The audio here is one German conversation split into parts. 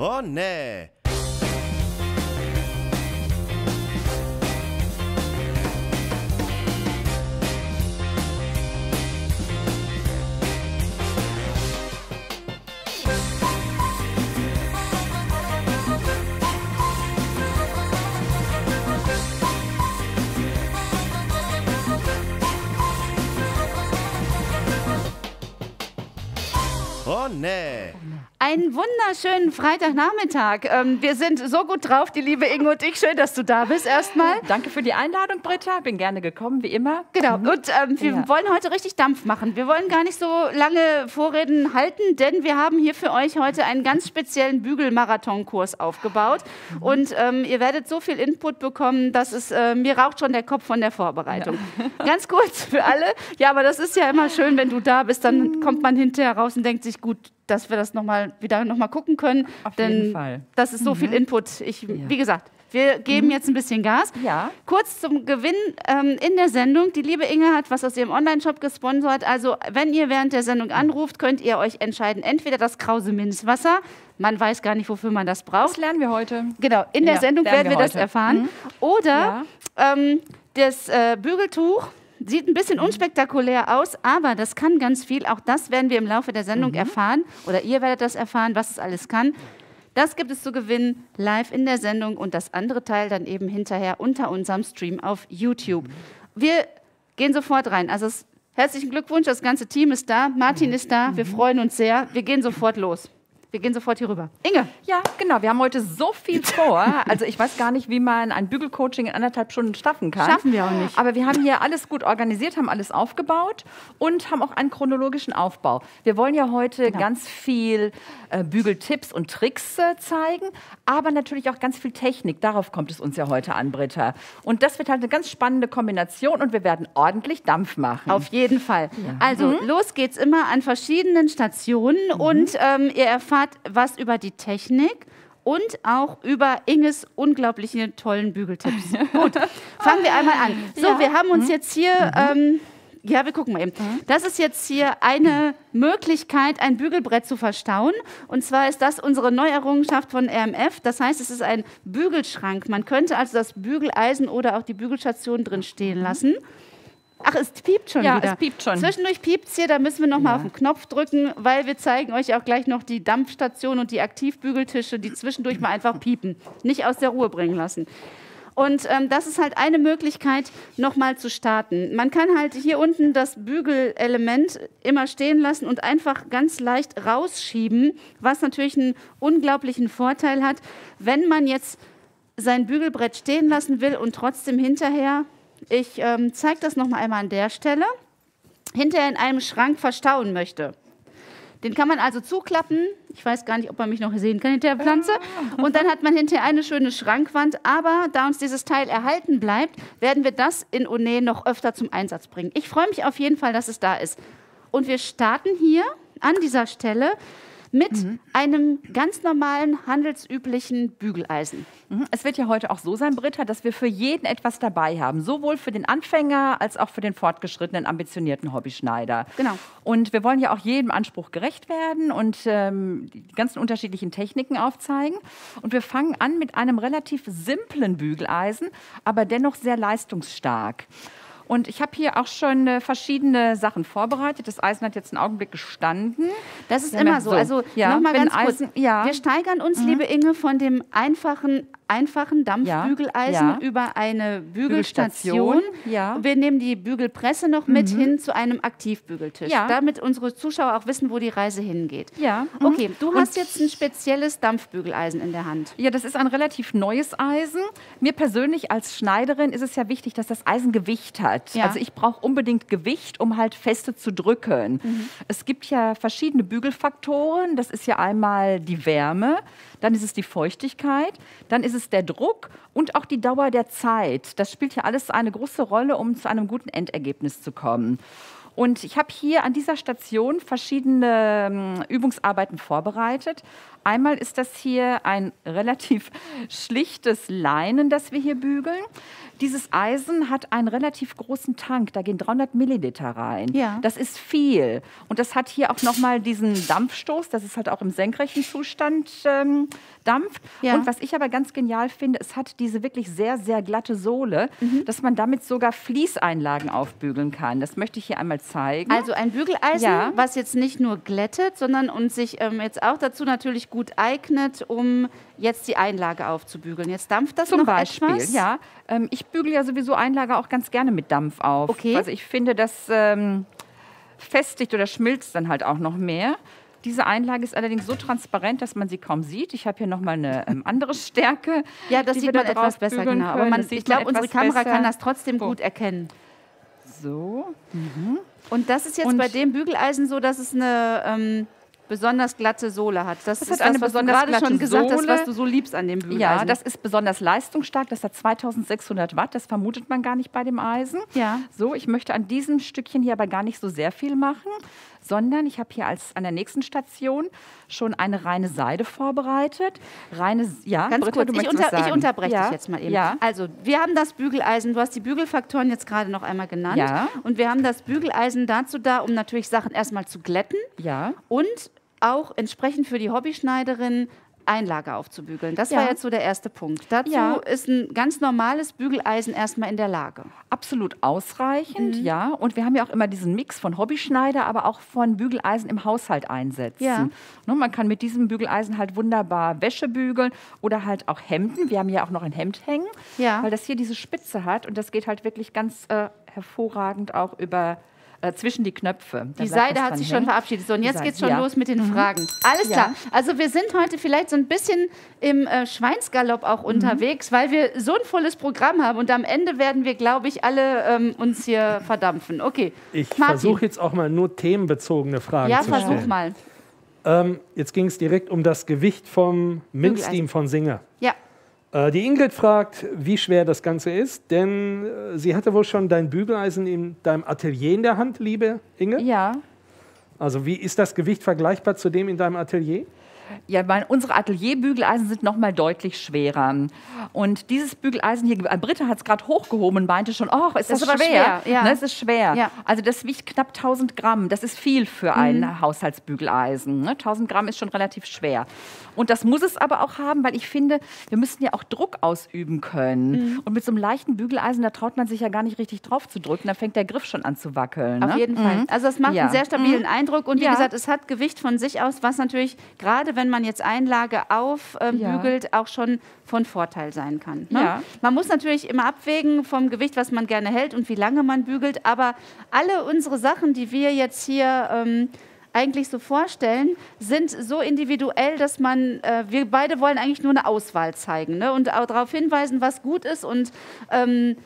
Oh nee. Oh nee. Einen wunderschönen Freitagnachmittag. Ähm, wir sind so gut drauf, die liebe Inge und ich. Schön, dass du da bist erstmal. Danke für die Einladung, Britta. Bin gerne gekommen, wie immer. Genau. Und ähm, wir Ja. wollen heute richtig Dampf machen. Wir wollen gar nicht so lange Vorreden halten, denn wir haben hier für euch heute einen ganz speziellen Bügelmarathonkurs aufgebaut. Und ähm, ihr werdet so viel Input bekommen, dass es äh, mir raucht schon der Kopf von der Vorbereitung. Ganz kurz für alle. Ja, aber das ist ja immer schön, wenn du da bist, dann kommt man hinterher raus und denkt sich, gut, dass wir das noch mal, wieder nochmal gucken können. Auf denn jeden Fall. Das ist so viel Input. Ich, Wie gesagt, wir geben jetzt ein bisschen Gas. Ja. Kurz zum Gewinn ähm, in der Sendung. Die liebe Inge hat was aus ihrem Online-Shop gesponsert. Also, wenn ihr während der Sendung anruft, könnt ihr euch entscheiden, entweder das Krause Minzwasser, man weiß gar nicht, wofür man das Das braucht. lernen wir heute. Genau, in der Ja, Sendung werden wir wir das erfahren. Oder ähm, das äh, Bügeltuch. Sieht ein bisschen unspektakulär aus, aber das kann ganz viel. Auch das werden wir im Laufe der Sendung erfahren. Oder ihr werdet das erfahren, was es alles kann. Das gibt es zu gewinnen live in der Sendung und das andere Teil dann eben hinterher unter unserem Stream auf YouTube. Wir gehen sofort rein. Also herzlichen Glückwunsch, das ganze Team ist da, Martin ist da, wir freuen uns sehr. Wir gehen sofort los. Wir gehen sofort hier rüber. Inge, Ja, genau. Wir haben heute so viel vor. Also ich weiß gar nicht, wie man ein Bügelcoaching in anderthalb Stunden schaffen kann. Schaffen wir auch nicht. Aber wir haben hier alles gut organisiert, haben alles aufgebaut und haben auch einen chronologischen Aufbau. Wir wollen ja heute Genau. ganz viel äh, Bügeltipps und Tricks äh, zeigen, aber natürlich auch ganz viel Technik. Darauf kommt es uns ja heute an, Britta. Und das wird halt eine ganz spannende Kombination und wir werden ordentlich Dampf machen. Auf jeden Fall. Also, los geht's immer an verschiedenen Stationen und ähm, ihr erfahrt was über die Technik und auch über Inges unglaubliche tollen Bügeltipps. Gut, fangen wir einmal an. So, Ja. wir haben uns jetzt hier. Ähm, ja, wir gucken mal eben. Das ist jetzt hier eine Möglichkeit, ein Bügelbrett zu verstauen. Und zwar ist das unsere Neuerrungenschaft von RMF. Das heißt, es ist ein Bügelschrank. Man könnte also das Bügeleisen oder auch die Bügelstation drin stehen lassen. Ach, es piept schon Ja, wieder. es piept schon. Zwischendurch piept es hier, da müssen wir noch mal auf den Knopf drücken, weil wir zeigen euch auch gleich noch die Dampfstation und die Aktivbügeltische, die zwischendurch mal einfach piepen. Nicht aus der Ruhe bringen lassen. Und ähm, das ist halt eine Möglichkeit, nochmal zu starten. Man kann halt hier unten das Bügelelement immer stehen lassen und einfach ganz leicht rausschieben, was natürlich einen unglaublichen Vorteil hat, wenn man jetzt sein Bügelbrett stehen lassen will und trotzdem hinterher, ich ähm, zeige das nochmal einmal an der Stelle, hinterher in einem Schrank verstauen möchte. Den kann man also zuklappen. Ich weiß gar nicht, ob man mich noch sehen kann hinter der Pflanze. Und dann hat man hinterher eine schöne Schrankwand. Aber da uns dieses Teil erhalten bleibt, werden wir das in One noch öfter zum Einsatz bringen. Ich freue mich auf jeden Fall, dass es da ist. Und wir starten hier an dieser Stelle mit einem ganz normalen, handelsüblichen Bügeleisen. Mhm. Es wird ja heute auch so sein, Britta, dass wir für jeden etwas dabei haben. Sowohl für den Anfänger als auch für den fortgeschrittenen, ambitionierten Hobbyschneider. Genau. Und wir wollen ja auch jedem Anspruch gerecht werden und ähm, die ganzen unterschiedlichen Techniken aufzeigen. Und wir fangen an mit einem relativ simplen Bügeleisen, aber dennoch sehr leistungsstark. Und ich habe hier auch schon äh, verschiedene Sachen vorbereitet. Das Eisen hat jetzt einen Augenblick gestanden. Das ist immer so. so. Also Ja, nochmal ganz kurz. Eisen- ja. Wir steigern uns, liebe Inge, von dem einfachen, einfachen Dampfbügeleisen Ja. über eine Bügelstation. Ja. Wir nehmen die Bügelpresse noch mit hin zu einem Aktivbügeltisch, Ja. damit unsere Zuschauer auch wissen, wo die Reise hingeht. Ja. Mhm. Okay, du hast jetzt ein spezielles Dampfbügeleisen in der Hand. Ja, das ist ein relativ neues Eisen. Mir persönlich als Schneiderin ist es ja wichtig, dass das Eisen Gewicht hat. Ja. Also ich brauche unbedingt Gewicht, um halt feste zu drücken. Es gibt ja verschiedene Bügelfaktoren. Das ist ja einmal die Wärme, dann ist es die Feuchtigkeit, dann ist es der Druck und auch die Dauer der Zeit. Das spielt ja alles eine große Rolle, um zu einem guten Endergebnis zu kommen. Und ich habe hier an dieser Station verschiedene ähm, Übungsarbeiten vorbereitet. Einmal ist das hier ein relativ schlichtes Leinen, das wir hier bügeln. Dieses Eisen hat einen relativ großen Tank, da gehen 300 Milliliter rein. Ja. Das ist viel. Und das hat hier auch nochmal diesen Dampfstoß, dass es halt auch im senkrechten Zustand ähm, dampft. Ja. Und was ich aber ganz genial finde, es hat diese wirklich sehr, sehr glatte Sohle, dass man damit sogar Fließeinlagen aufbügeln kann. Das möchte ich hier einmal zeigen. Also ein Bügeleisen, Ja. was jetzt nicht nur glättet, sondern und sich ähm, jetzt auch dazu natürlich gut eignet, um jetzt die Einlage aufzubügeln. Jetzt dampft das Zum noch Beispiel, etwas. ja. Ähm, ich bügele ja sowieso Einlage auch ganz gerne mit Dampf auf. Okay. Also ich finde, das ähm, festigt oder schmilzt dann halt auch noch mehr. Diese Einlage ist allerdings so transparent, dass man sie kaum sieht. Ich habe hier nochmal eine ähm, andere Stärke. Ja, das sieht man etwas besser, genau. Aber man, ich glaube, unsere Kamera besser. kann das trotzdem Oh. gut erkennen. So. Und das ist jetzt Und- bei dem Bügeleisen so, dass es eine ähm, besonders glatte Sohle hat. Das, Das ist hat eine das, was du besonders gerade schon gesagt hast, Sohle. was du so liebst an dem Bügeleisen. Ja, das ist besonders leistungsstark. Das hat 2600 Watt. Das vermutet man gar nicht bei dem Eisen. Ja. So, ich möchte an diesem Stückchen hier aber gar nicht so sehr viel machen, sondern ich habe hier als an der nächsten Station schon eine reine Seide vorbereitet. Reine, ja, Ganz Britta, kurz, du ich, unter, ich unterbreche ja? dich jetzt mal eben. Ja. Also, wir haben das Bügeleisen, du hast die Bügelfaktoren jetzt gerade noch einmal genannt. Ja. Und wir haben das Bügeleisen dazu da, um natürlich Sachen erstmal zu glätten Ja. und auch entsprechend für die Hobbyschneiderin Einlage aufzubügeln. Das Ja. war jetzt so der erste Punkt. Dazu Ja. ist ein ganz normales Bügeleisen erstmal in der Lage. Absolut ausreichend, Mhm. ja. Und wir haben ja auch immer diesen Mix von Hobbyschneider, aber auch von Bügeleisen im Haushalt einsetzen. Ja. Ne, man kann mit diesem Bügeleisen halt wunderbar Wäsche bügeln oder halt auch Hemden. Wir haben ja auch noch ein Hemd hängen, Ja. weil das hier diese Spitze hat und das geht halt wirklich ganz äh, hervorragend auch über äh, zwischen die Knöpfe. Da Die Seide hat sich schon hängen. verabschiedet. So, und Die jetzt Seide, geht's schon ja. Mhm. los mit den Fragen. Alles Ja. klar. Also wir sind heute vielleicht so ein bisschen im äh, Schweinsgalopp auch Mhm. unterwegs, weil wir so ein volles Programm haben und am Ende werden wir, glaube ich, alle ähm, uns hier verdampfen. Okay. Ich versuche jetzt auch mal nur themenbezogene Fragen Ja, zu versuch stellen. mal. Ähm, jetzt ging es direkt um das Gewicht vom Minzteam von Singer. Ja. Äh, die Ingrid fragt, wie schwer das Ganze ist, denn äh, sie hatte wohl schon dein Bügeleisen in deinem Atelier in der Hand, liebe Inge. Ja. Also wie ist das Gewicht vergleichbar zu dem in deinem Atelier? Ja, mein, unsere Atelierbügeleisen sind noch mal deutlich schwerer. Und dieses Bügeleisen hier, Britta hat es gerade hochgehoben und meinte schon, oh, ist das, ist aber schwer? schwer, ja. Ne, es ist schwer. Ja. Also das wiegt knapp 1000 Gramm. Das ist viel für ein Haushaltsbügeleisen. Ne? 1000 Gramm ist schon relativ schwer. Und das muss es aber auch haben, weil ich finde, wir müssen ja auch Druck ausüben können. Und mit so einem leichten Bügeleisen, da traut man sich ja gar nicht richtig drauf zu drücken. Da fängt der Griff schon an zu wackeln. Auf ne? jeden Fall. Also es macht Ja. einen sehr stabilen Eindruck und wie Ja. gesagt, es hat Gewicht von sich aus, was natürlich gerade wenn man jetzt Einlage aufbügelt, Ja. bügelt, auch schon von Vorteil sein kann. Ne? Ja. Man muss natürlich immer abwägen vom Gewicht, was man gerne hält und wie lange man bügelt, aber alle unsere Sachen, die wir jetzt hier ähm, eigentlich so vorstellen, sind so individuell, dass man, äh, wir beide wollen eigentlich nur eine Auswahl zeigen ne? und auch darauf hinweisen, was gut ist und ähm,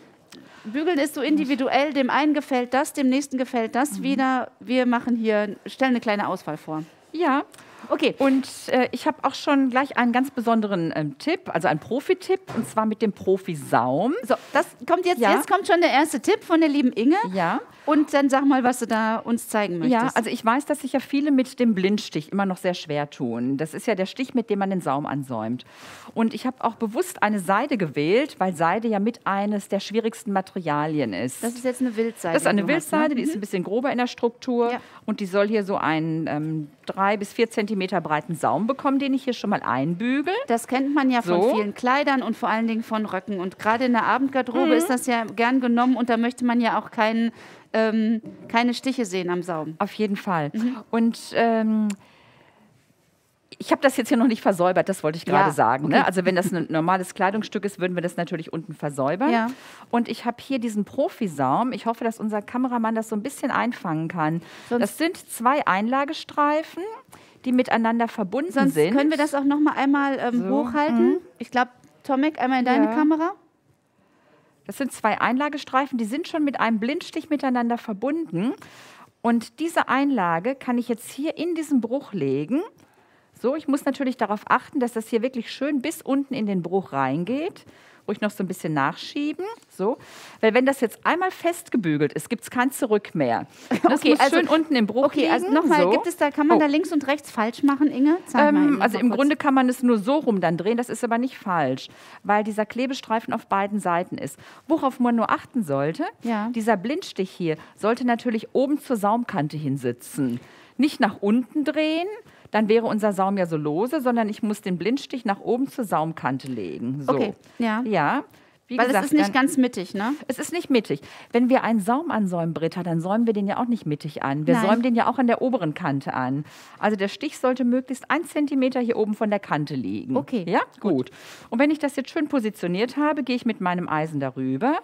Bügeln ist so individuell, dem einen gefällt das, dem nächsten gefällt das Mhm. wieder. Wir machen hier, stellen eine kleine Auswahl vor. Ja. Okay. Und äh, ich habe auch schon gleich einen ganz besonderen ähm, Tipp, also einen Profi-Tipp, und zwar mit dem Profi-Saum. So, das kommt jetzt, Ja. jetzt kommt schon der erste Tipp von der lieben Inge. Ja. Und dann sag mal, was du da uns zeigen möchtest. Ja, also ich weiß, dass sich ja viele mit dem Blindstich immer noch sehr schwer tun. Das ist ja der Stich, mit dem man den Saum ansäumt. Und ich habe auch bewusst eine Seide gewählt, weil Seide ja mit eines der schwierigsten Materialien ist. das ist jetzt eine Wildseide. Das ist eine du hast, Wildseide, ne? die ist ein bisschen grober in der Struktur Ja. und die soll hier so einen ähm, drei bis vier Zentimeter breiten Saum bekommen, den ich hier schon mal einbügel. Das kennt man ja von So. vielen Kleidern und vor allen Dingen von Röcken. Und gerade in der Abendgarderobe Mhm. ist das ja gern genommen und da möchte man ja auch keinen, ähm, keine Stiche sehen am Saum. Auf jeden Fall. Und ähm, ich habe das jetzt hier noch nicht versäubert, das wollte ich gerade Ja, sagen. okay. Ne? Also wenn das ein normales Kleidungsstück ist, würden wir das natürlich unten versäubern. Ja. Und ich habe hier diesen Profisaum. Ich hoffe, dass unser Kameramann das so ein bisschen einfangen kann. Sonst- das sind zwei Einlagestreifen, die miteinander verbunden Sonst sind. können wir das auch noch mal einmal ähm, So, mhm. hochhalten. Ich glaube, Tomek, einmal in deine Ja. Kamera. Das sind zwei Einlagestreifen, die sind schon mit einem Blindstich miteinander verbunden. Und diese Einlage kann ich jetzt hier in diesen Bruch legen. So, ich muss natürlich darauf achten, dass das hier wirklich schön bis unten in den Bruch reingeht. Ruhig noch so ein bisschen nachschieben. So. Weil wenn das jetzt einmal festgebügelt ist, gibt es kein Zurück mehr. Das Okay, muss also- schön unten im Bruch Okay, also nochmal, so. gibt es da, kann man Oh. da links und rechts falsch machen, Inge? Ähm, also im mal Grunde kann man es nur so rum dann drehen, das ist aber nicht falsch, weil dieser Klebestreifen auf beiden Seiten ist. Worauf man nur achten sollte, Ja. dieser Blindstich hier sollte natürlich oben zur Saumkante hinsitzen. Nicht nach unten drehen, dann wäre unser Saum ja so lose, sondern ich muss den Blindstich nach oben zur Saumkante legen. So. Okay, ja. Ja. Wie Weil gesagt, es ist nicht dann- ganz mittig, ne? es ist nicht mittig. Wenn wir einen Saum ansäumen, Britta, dann säumen wir den ja auch nicht mittig an. Wir Nein. säumen den ja auch an der oberen Kante an. Also der Stich sollte möglichst ein Zentimeter hier oben von der Kante liegen. Okay, Ja, gut. Und wenn ich das jetzt schön positioniert habe, gehe ich mit meinem Eisen darüber.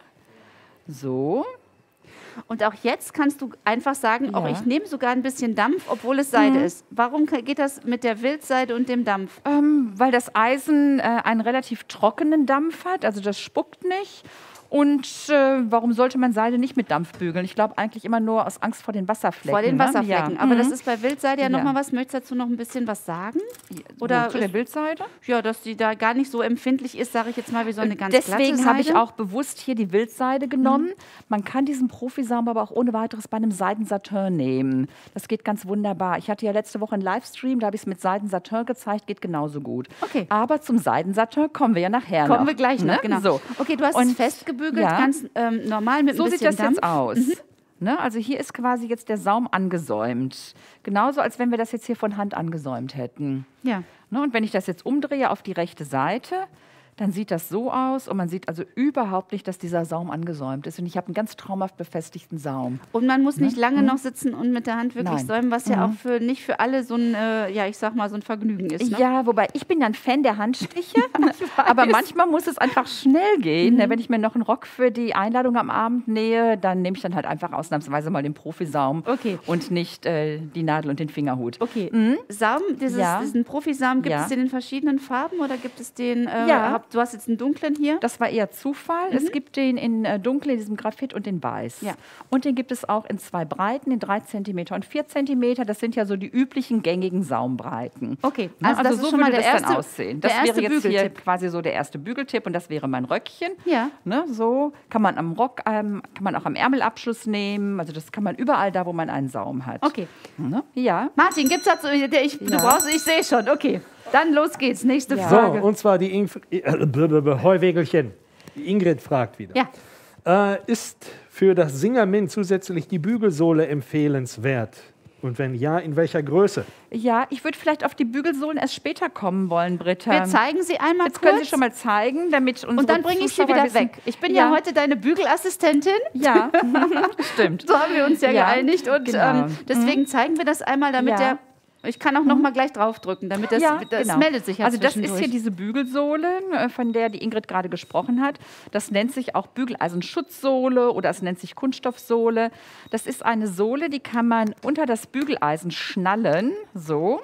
So. Und auch jetzt kannst du einfach sagen, auch Ja. ich nehme sogar ein bisschen Dampf, obwohl es Seide ist. Warum geht das mit der Wildseide und dem Dampf? Ähm, weil das Eisen äh, einen relativ trockenen Dampf hat, also das spuckt nicht. Und äh, warum sollte man Seide nicht mit Dampf bügeln? Ich glaube eigentlich immer nur aus Angst vor den Wasserflecken. Vor den ne? Wasserflecken. Ja. Aber Mhm. das ist bei Wildseide ja, Ja. nochmal was. Möchtest du dazu noch ein bisschen was sagen? Oder zu der Wildseide? Ja, dass die da gar nicht so empfindlich ist, sage ich jetzt mal, wie so eine ganz glatte Deswegen habe ich auch bewusst hier die Wildseide genommen. Man kann diesen Profisaum aber auch ohne weiteres bei einem Seidensatin nehmen. Das geht ganz wunderbar. Ich hatte ja letzte Woche einen Livestream, da habe ich es mit Seidensatin gezeigt, geht genauso gut. Okay. Aber zum Seidensatin kommen wir ja nachher Kommen noch. wir gleich noch, ne? genau. So. Okay, du hast Und- es festgebügelt, ja. ganz ähm, normal mit So ein sieht bisschen das jetzt Dampf. aus. Mhm. Ne? Also hier ist quasi jetzt der Saum angesäumt. Genauso, als wenn wir das jetzt hier von Hand angesäumt hätten. Ja. Ne, und wenn ich das jetzt umdrehe auf die rechte Seite, dann sieht das so aus und man sieht also überhaupt nicht, dass dieser Saum angesäumt ist. Und ich habe einen ganz traumhaft befestigten Saum. Und man muss nicht lange noch sitzen und mit der Hand wirklich Ne? Mhm. Nein. säumen, was ja auch für nicht für alle so ein, äh, ja, ich sag mal, so ein Vergnügen ist. Ne? Ja, wobei ich bin ja ein Fan der Handstiche, aber manchmal muss es einfach schnell gehen. Mhm. Ne? Wenn ich mir noch einen Rock für die Einladung am Abend nähe, dann nehme ich dann halt einfach ausnahmsweise mal den Profisaum Okay. und nicht äh, die Nadel und den Fingerhut. Okay. Saum, dieses, Mhm. Ja. diesen Profisaum, gibt Ja. es den in verschiedenen Farben oder gibt es den, äh, Ja. Du hast jetzt einen dunklen hier? Das war eher Zufall. Es gibt den in äh, dunkel, in diesem Graphit und in weiß. Ja. Und den gibt es auch in zwei Breiten, in drei Zentimeter und vier Zentimeter. Das sind ja so die üblichen gängigen Saumbreiten. Okay, Ne? also das ist so schon mal der das dann erste- aussehen. der Das wäre jetzt hier quasi so der erste Bügeltipp und das wäre mein Röckchen. Ja. Ne? So kann man am Rock, ähm, kann man auch am Ärmelabschluss nehmen. Also das kann man überall da, wo man einen Saum hat. Okay. Ne? Ja. Martin, gibt's dazu, ich, du Ja. brauchst, ich sehe schon, okay. Dann los geht's, nächste Ja. So, Frage. und zwar die Inf äh, Heuwägelchen. Die Ingrid fragt wieder. ja, Äh, ist für das Singermin zusätzlich die Bügelsohle empfehlenswert? Und wenn ja, in welcher Größe? Ja, ich würde vielleicht auf die Bügelsohlen erst später kommen wollen, Britta. wir zeigen sie einmal Jetzt kurz können Sie schon mal zeigen, damit unsere und dann bringe ich sie wieder wissen- weg. Ich bin ja, heute deine Bügelassistentin. Ja, stimmt. So haben wir uns ja, Ja, geeinigt und genau. ähm, deswegen zeigen wir das einmal, damit Ja. der. Ich kann auch noch mal gleich draufdrücken, damit das, ja, das genau. meldet sich ja Also das ist hier diese Bügelsohle, äh, von der die Ingrid gerade gesprochen hat. Das nennt sich auch Bügeleisenschutzsohle oder es nennt sich Kunststoffsohle. Das ist eine Sohle, die kann man unter das Bügeleisen schnallen, so,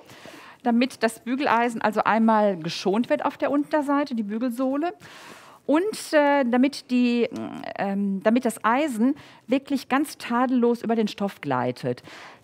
damit das Bügeleisen also einmal geschont wird auf der Unterseite, die Bügelsohle. Und äh, damit, die, ähm, damit das Eisen wirklich ganz tadellos über den Stoff gleitet.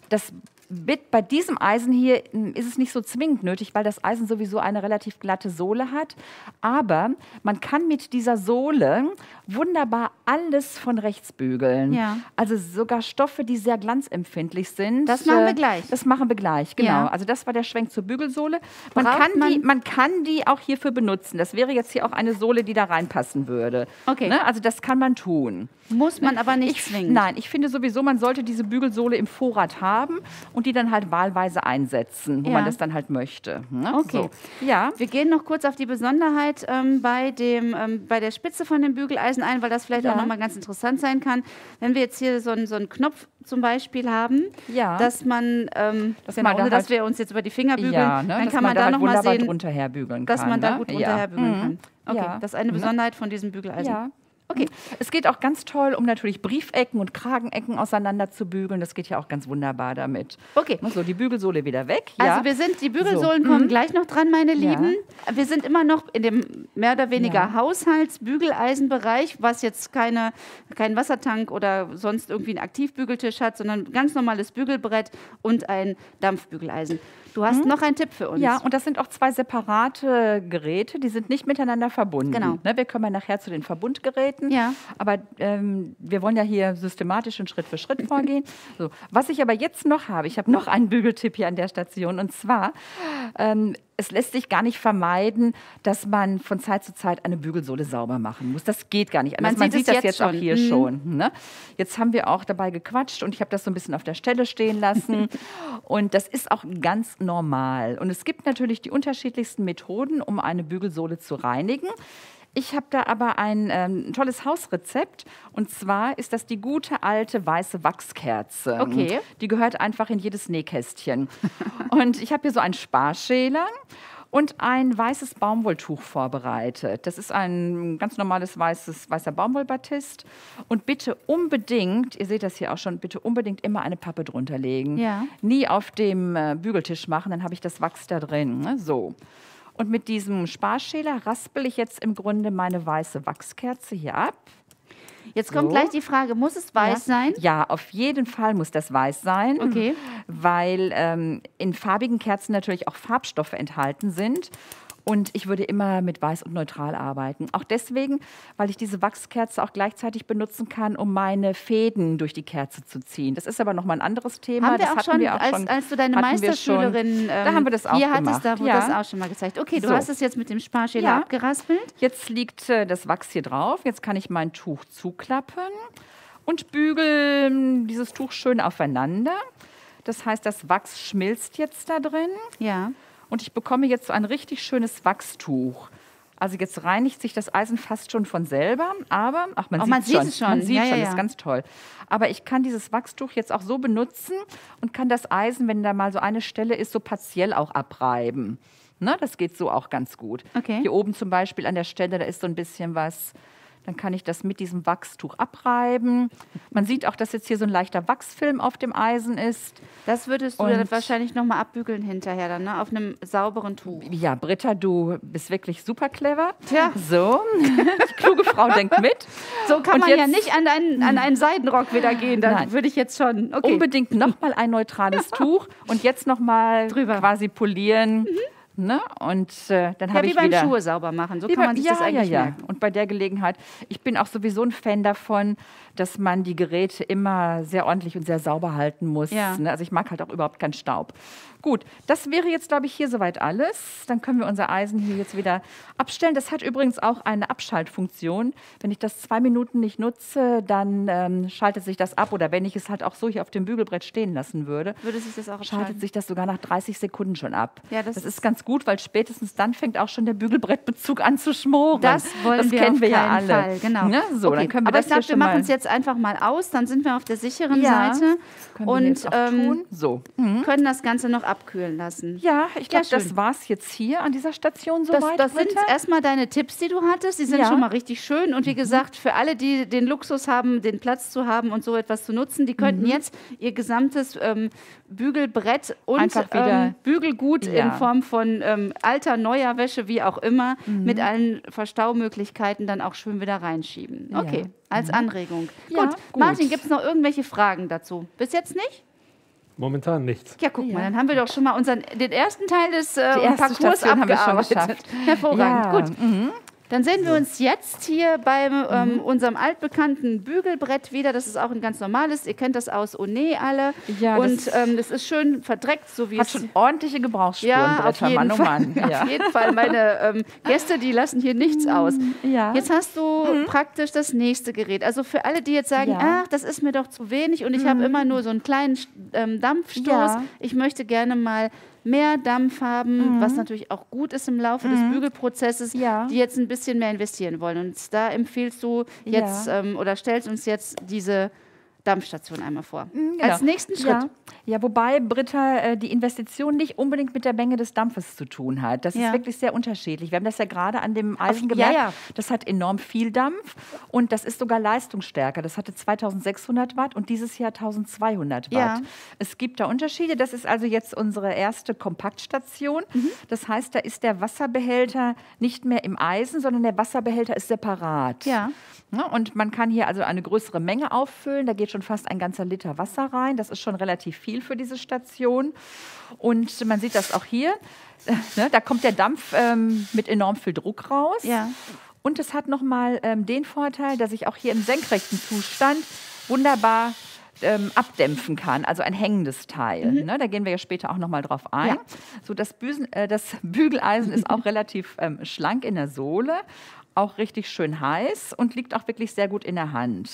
Das wird bei diesem Eisen hier ist es nicht so zwingend nötig, weil das Eisen sowieso eine relativ glatte Sohle hat. Aber man kann mit dieser Sohle wunderbar alles von rechts bügeln. Ja. Also sogar Stoffe, die sehr glanzempfindlich sind. Das machen wir Äh, gleich. Das machen wir gleich, genau. Ja. Also das war der Schwenk zur Bügelsohle. Man kann, die, man- man kann die auch hierfür benutzen. Das wäre jetzt hier auch eine Sohle, die da reinpassen würde. Okay. Ne? Also das kann man tun. Muss man aber nicht Ich, zwingen. nein, ich finde sowieso, man sollte diese Bügelsohle im Vorrat haben und die dann halt wahlweise einsetzen, wo Ja. man das dann halt möchte. Ne? Okay. So. Ja. Wir gehen noch kurz auf die Besonderheit ähm, bei, dem, ähm, bei der Spitze von dem Bügeleisen ein, weil das vielleicht Ja. auch nochmal ganz interessant sein kann. Wenn wir jetzt hier so einen, so einen Knopf zum Beispiel haben, Ja. dass man, ähm, Dass genau, man da ohne dass halt- wir uns jetzt über die Finger bügeln, Ja, ne? dann dass kann man, da da halt nochmal sehen, dass kann. man da ne? gut runterherbügeln Mhm. kann. Okay, das ist eine Besonderheit von diesem Bügeleisen. Ja. Okay. Es geht auch ganz toll, um natürlich Briefecken und Kragenecken auseinander zu bügeln. Das geht ja auch ganz wunderbar damit. Okay. So, die Bügelsohle wieder weg. ja. Also wir sind, die Bügelsohlen So. kommen Mhm. gleich noch dran, meine Ja. Lieben. Wir sind immer noch in dem mehr oder weniger Ja. Haushaltsbügeleisenbereich, was jetzt keine, kein Wassertank oder sonst irgendwie einen Aktivbügeltisch hat, sondern ein ganz normales Bügelbrett und ein Dampfbügeleisen. Du hast noch einen Tipp für uns. Ja, und das sind auch zwei separate Geräte, die sind nicht miteinander verbunden. Genau. Ne, wir kommen ja nachher zu den Verbundgeräten, Ja. aber ähm, wir wollen ja hier systematisch und Schritt für Schritt vorgehen. So, was ich aber jetzt noch habe, ich habe noch einen Bügeltipp hier an der Station und zwar, ähm, es lässt sich gar nicht vermeiden, dass man von Zeit zu Zeit eine Bügelsohle sauber machen muss. Das geht gar nicht anders. Man sieht es das jetzt jetzt auch schon. hier Mhm. schon. Ne? Jetzt haben wir auch dabei gequatscht und ich habe das so ein bisschen auf der Stelle stehen lassen. und das ist auch ganz normal. Und es gibt natürlich die unterschiedlichsten Methoden, um eine Bügelsohle zu reinigen. Ich habe da aber ein ähm, tolles Hausrezept. Und zwar ist das die gute alte weiße Wachskerze. Okay. Die gehört einfach in jedes Nähkästchen. und ich habe hier so einen Sparschäler und ein weißes Baumwolltuch vorbereitet. Das ist ein ganz normales weißes, weißer Baumwollbatist. Und bitte unbedingt, ihr seht das hier auch schon, bitte unbedingt immer eine Pappe drunter legen. Ja. Nie auf dem äh, Bügeltisch machen, dann habe ich das Wachs da drin. Ne? So. Und mit diesem Sparschäler raspel ich jetzt im Grunde meine weiße Wachskerze hier ab. Jetzt kommt So. gleich die Frage, muss es weiß ja. sein? Ja, auf jeden Fall muss das weiß sein. Okay. Weil ähm, in farbigen Kerzen natürlich auch Farbstoffe enthalten sind. Und ich würde immer mit weiß und neutral arbeiten. Auch deswegen, weil ich diese Wachskerze auch gleichzeitig benutzen kann, um meine Fäden durch die Kerze zu ziehen. Das ist aber nochmal ein anderes Thema. Haben wir das auch hatten schon, wir auch als, schon, als du deine. Meisterschülerin da ähm, haben wir das auch hier gemacht. hattest, da wurde ja. das auch schon mal gezeigt. Okay, du So. hast es jetzt mit dem Sparschäler Ja. abgeraspelt. Jetzt liegt äh, das Wachs hier drauf. Jetzt kann ich mein Tuch zuklappen und bügeln dieses Tuch schön aufeinander. Das heißt, das Wachs schmilzt jetzt da drin Ja. Und ich bekomme jetzt so ein richtig schönes Wachstuch. Also jetzt reinigt sich das Eisen fast schon von selber, aber ach, man, Auch sieht man sieht schon, es schon. Man sieht Ja, schon, ja, das ja. ist ganz toll. Aber ich kann dieses Wachstuch jetzt auch so benutzen und kann das Eisen, wenn da mal so eine Stelle ist, so partiell auch abreiben. Ne, das geht so auch ganz gut. Okay. Hier oben zum Beispiel an der Stelle, da ist so ein bisschen was. Dann kann ich das mit diesem Wachstuch abreiben. Man sieht auch, dass jetzt hier so ein leichter Wachsfilm auf dem Eisen ist. Das würdest du Und- dann wahrscheinlich nochmal abbügeln hinterher dann, ne? Auf einem sauberen Tuch. Ja, Britta, du bist wirklich super clever. Tja. So, die kluge Frau denkt mit. So kann Und man ja nicht an einen, an einen Seidenrock wieder gehen. Da Nein. würde ich jetzt schon. Okay. Unbedingt nochmal ein neutrales Tuch und jetzt nochmal Drüber. Mhm. quasi polieren. Ne? Und äh, dann Ja, habe wie ich beim wieder... Schuhe sauber machen. So Wie kann bei- man sich ja, das eigentlich ja, ja. merken. Und bei der Gelegenheit, ich bin auch sowieso ein Fan davon, dass man die Geräte immer sehr ordentlich und sehr sauber halten muss. Ja. Ne? Also ich mag halt auch überhaupt keinen Staub. Gut, das wäre jetzt, glaube ich, hier soweit alles. Dann können wir unser Eisen hier jetzt wieder abstellen. Das hat übrigens auch eine Abschaltfunktion. Wenn ich das zwei Minuten nicht nutze, dann ähm, schaltet sich das ab. Oder wenn ich es halt auch so hier auf dem Bügelbrett stehen lassen würde, Würde sich das auch schaltet abschalten? sich das sogar nach 30 Sekunden schon ab. Ja, das das ist- ganz gut, weil spätestens dann fängt auch schon der Bügelbrettbezug an zu schmoren. Das wollen das wir kennen auf wir ja alle. Fall. Genau. Ne? So, okay. dann können wir Aber das ich glaube, wir machen es jetzt einfach mal aus. Dann sind wir auf der sicheren Ja, Seite können wir und ähm, tun. So. können das Ganze noch abkühlen lassen. Ja, ich glaube, schön. das war es jetzt hier an dieser Station Das, soweit. das sind erstmal deine Tipps, die du hattest. Die sind Ja. Mhm. schon mal richtig schön. Und wie gesagt, für alle, die den Luxus haben, den Platz zu haben und so etwas zu nutzen, die könnten Mhm. jetzt ihr gesamtes ähm, Bügelbrett und ähm, Bügelgut in Ja. Form von ähm, alter, neuer Wäsche, wie auch immer, Mhm. mit allen Verstaumöglichkeiten dann auch schön wieder reinschieben. Okay, als Anregung. Mhm. Ja, gut. gut. Martin, gibt es noch irgendwelche Fragen dazu? Bis jetzt nicht? Momentan nichts. Ja, guck mal, Ja. dann haben wir doch schon mal unseren, den ersten Teil des äh, Parcours Station haben wir schon abgearbeitet. geschafft. Hervorragend. Ja, Gut. Dann sehen wir uns jetzt hier bei ähm, Mhm. unserem altbekannten Bügelbrett wieder. Das ist auch ein ganz normales. Ihr kennt das aus One alle. Ja, das Und ähm, das ist schön verdreckt, so wie Hat es schon ordentliche Gebrauchsspuren, ja, auf jeden, Mann, oh Fall, Mann. Ja. auf jeden Fall. Meine ähm, Gäste, die lassen hier nichts aus. Ja. Jetzt hast du praktisch das nächste Gerät. Also für alle, die jetzt sagen, Ja. Mhm. ach, das ist mir doch zu wenig und ich habe immer nur so einen kleinen ähm, Dampfstoß. Ja. Ich möchte gerne mal mehr Dampf haben, was natürlich auch gut ist im Laufe des Bügelprozesses, Mhm. Ja. die jetzt ein bisschen mehr investieren wollen. Und da empfiehlst du jetzt Ja. ähm, oder stellst uns jetzt diese Dampfstation einmal vor. Genau. Als nächsten Schritt. Ja. ja, wobei, Britta, äh, die Investition nicht unbedingt mit der Menge des Dampfes zu tun hat. Das Ja. ist wirklich sehr unterschiedlich. Wir haben das ja gerade an dem Eisen ja, gemerkt. ja. Das hat enorm viel Dampf und das ist sogar leistungsstärker. Das hatte 2600 Watt und dieses Jahr 1200 Watt. Es gibt da Unterschiede. Das ist also jetzt unsere erste Kompaktstation. Mhm. Das heißt, da ist der Wasserbehälter nicht mehr im Eisen, sondern der Wasserbehälter ist separat. Ja. Ja, und man kann hier also eine größere Menge auffüllen. Da geht geht schon fast ein ganzer Liter Wasser rein. Das ist schon relativ viel für diese Station. Und man sieht das auch hier. Ne, da kommt der Dampf ähm, mit enorm viel Druck raus. Ja. Und es hat nochmal ähm, den Vorteil, dass ich auch hier im senkrechten Zustand wunderbar ähm, abdämpfen kann, also ein hängendes Teil. Ne? Da gehen wir ja später auch nochmal drauf ein. Ja. So, das, Büsen, äh, das Bügeleisen ist auch relativ ähm, schlank in der Sohle, auch richtig schön heiß und liegt auch wirklich sehr gut in der Hand.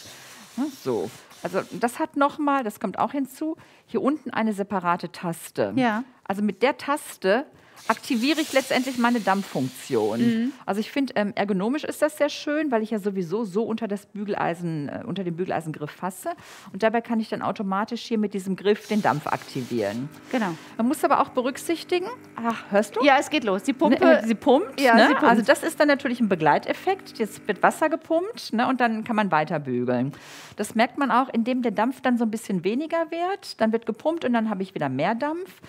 Ne? So, also das hat nochmal, das kommt auch hinzu, hier unten eine separate Taste. Ja. Also mit der Taste aktiviere ich letztendlich meine Dampffunktion. Mhm. Also ich finde, ähm, ergonomisch ist das sehr schön, weil ich ja sowieso so unter das Bügeleisen, äh, unter den Bügeleisengriff fasse. Und dabei kann ich dann automatisch hier mit diesem Griff den Dampf aktivieren. Genau. Man muss aber auch berücksichtigen, ach, hörst du? Ja, es geht los. Die Pumpe. Ne, sie pumpt, Ja, ne? sie pumpt. Also das ist dann natürlich ein Begleiteffekt. Jetzt wird Wasser gepumpt ne? und dann kann man weiter bügeln. Das merkt man auch, indem der Dampf dann so ein bisschen weniger wird. Dann wird gepumpt und dann habe ich wieder mehr Dampf.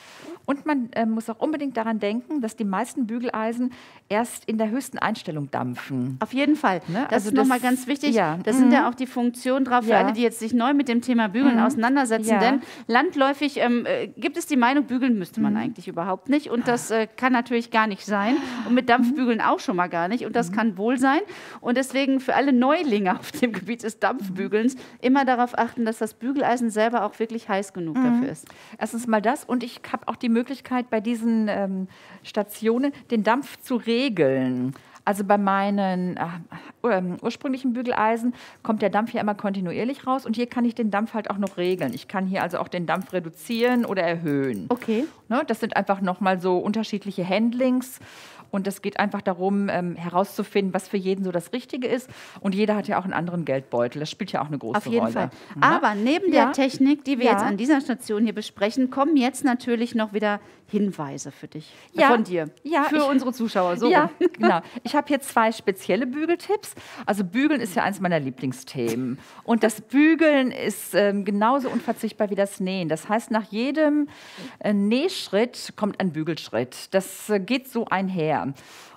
Und man äh, muss auch unbedingt daran denken, dass die meisten Bügeleisen erst in der höchsten Einstellung dampfen. Auf jeden Fall. Ne? Das Also ist nochmal ganz wichtig. ja. Da sind Mhm. ja auch die Funktionen drauf für Ja. alle, die jetzt sich neu mit dem Thema Bügeln auseinandersetzen. Ja. Denn landläufig ähm, äh, gibt es die Meinung, bügeln müsste Mhm. man eigentlich überhaupt nicht. Und das äh, kann natürlich gar nicht sein. Und mit Dampfbügeln auch schon mal gar nicht. Und Mhm. das kann wohl sein. Und deswegen für alle Neulinge auf dem Gebiet des Dampfbügelns immer darauf achten, dass das Bügeleisen selber auch wirklich heiß genug Mhm. dafür ist. Erstens mal das und ich habe auch die Möglichkeit, bei diesen ähm, Stationen den Dampf zu regeln. Also bei meinen äh, ähm, ursprünglichen Bügeleisen kommt der Dampf ja immer kontinuierlich raus und hier kann ich den Dampf halt auch noch regeln. Ich kann hier also auch den Dampf reduzieren oder erhöhen. Okay. Ne, das sind einfach nochmal so unterschiedliche Handlings. Und es geht einfach darum, ähm, herauszufinden, was für jeden so das Richtige ist. Und jeder hat ja auch einen anderen Geldbeutel. Das spielt ja auch eine große Auf jeden Rolle. Fall. Ne? Aber neben Ja. der Technik, die wir Ja. jetzt an dieser Station hier besprechen, kommen jetzt natürlich noch wieder Hinweise für dich. Ja. Von dir. Ja, Für ich- unsere Zuschauer. So. ja, rum. genau. Ich habe hier zwei spezielle Bügeltipps. Also Bügeln ist ja eins meiner Lieblingsthemen. Und das Bügeln ist ähm, genauso unverzichtbar wie das Nähen. Das heißt, nach jedem äh, Nähschritt kommt ein Bügelschritt. Das äh, geht so einher.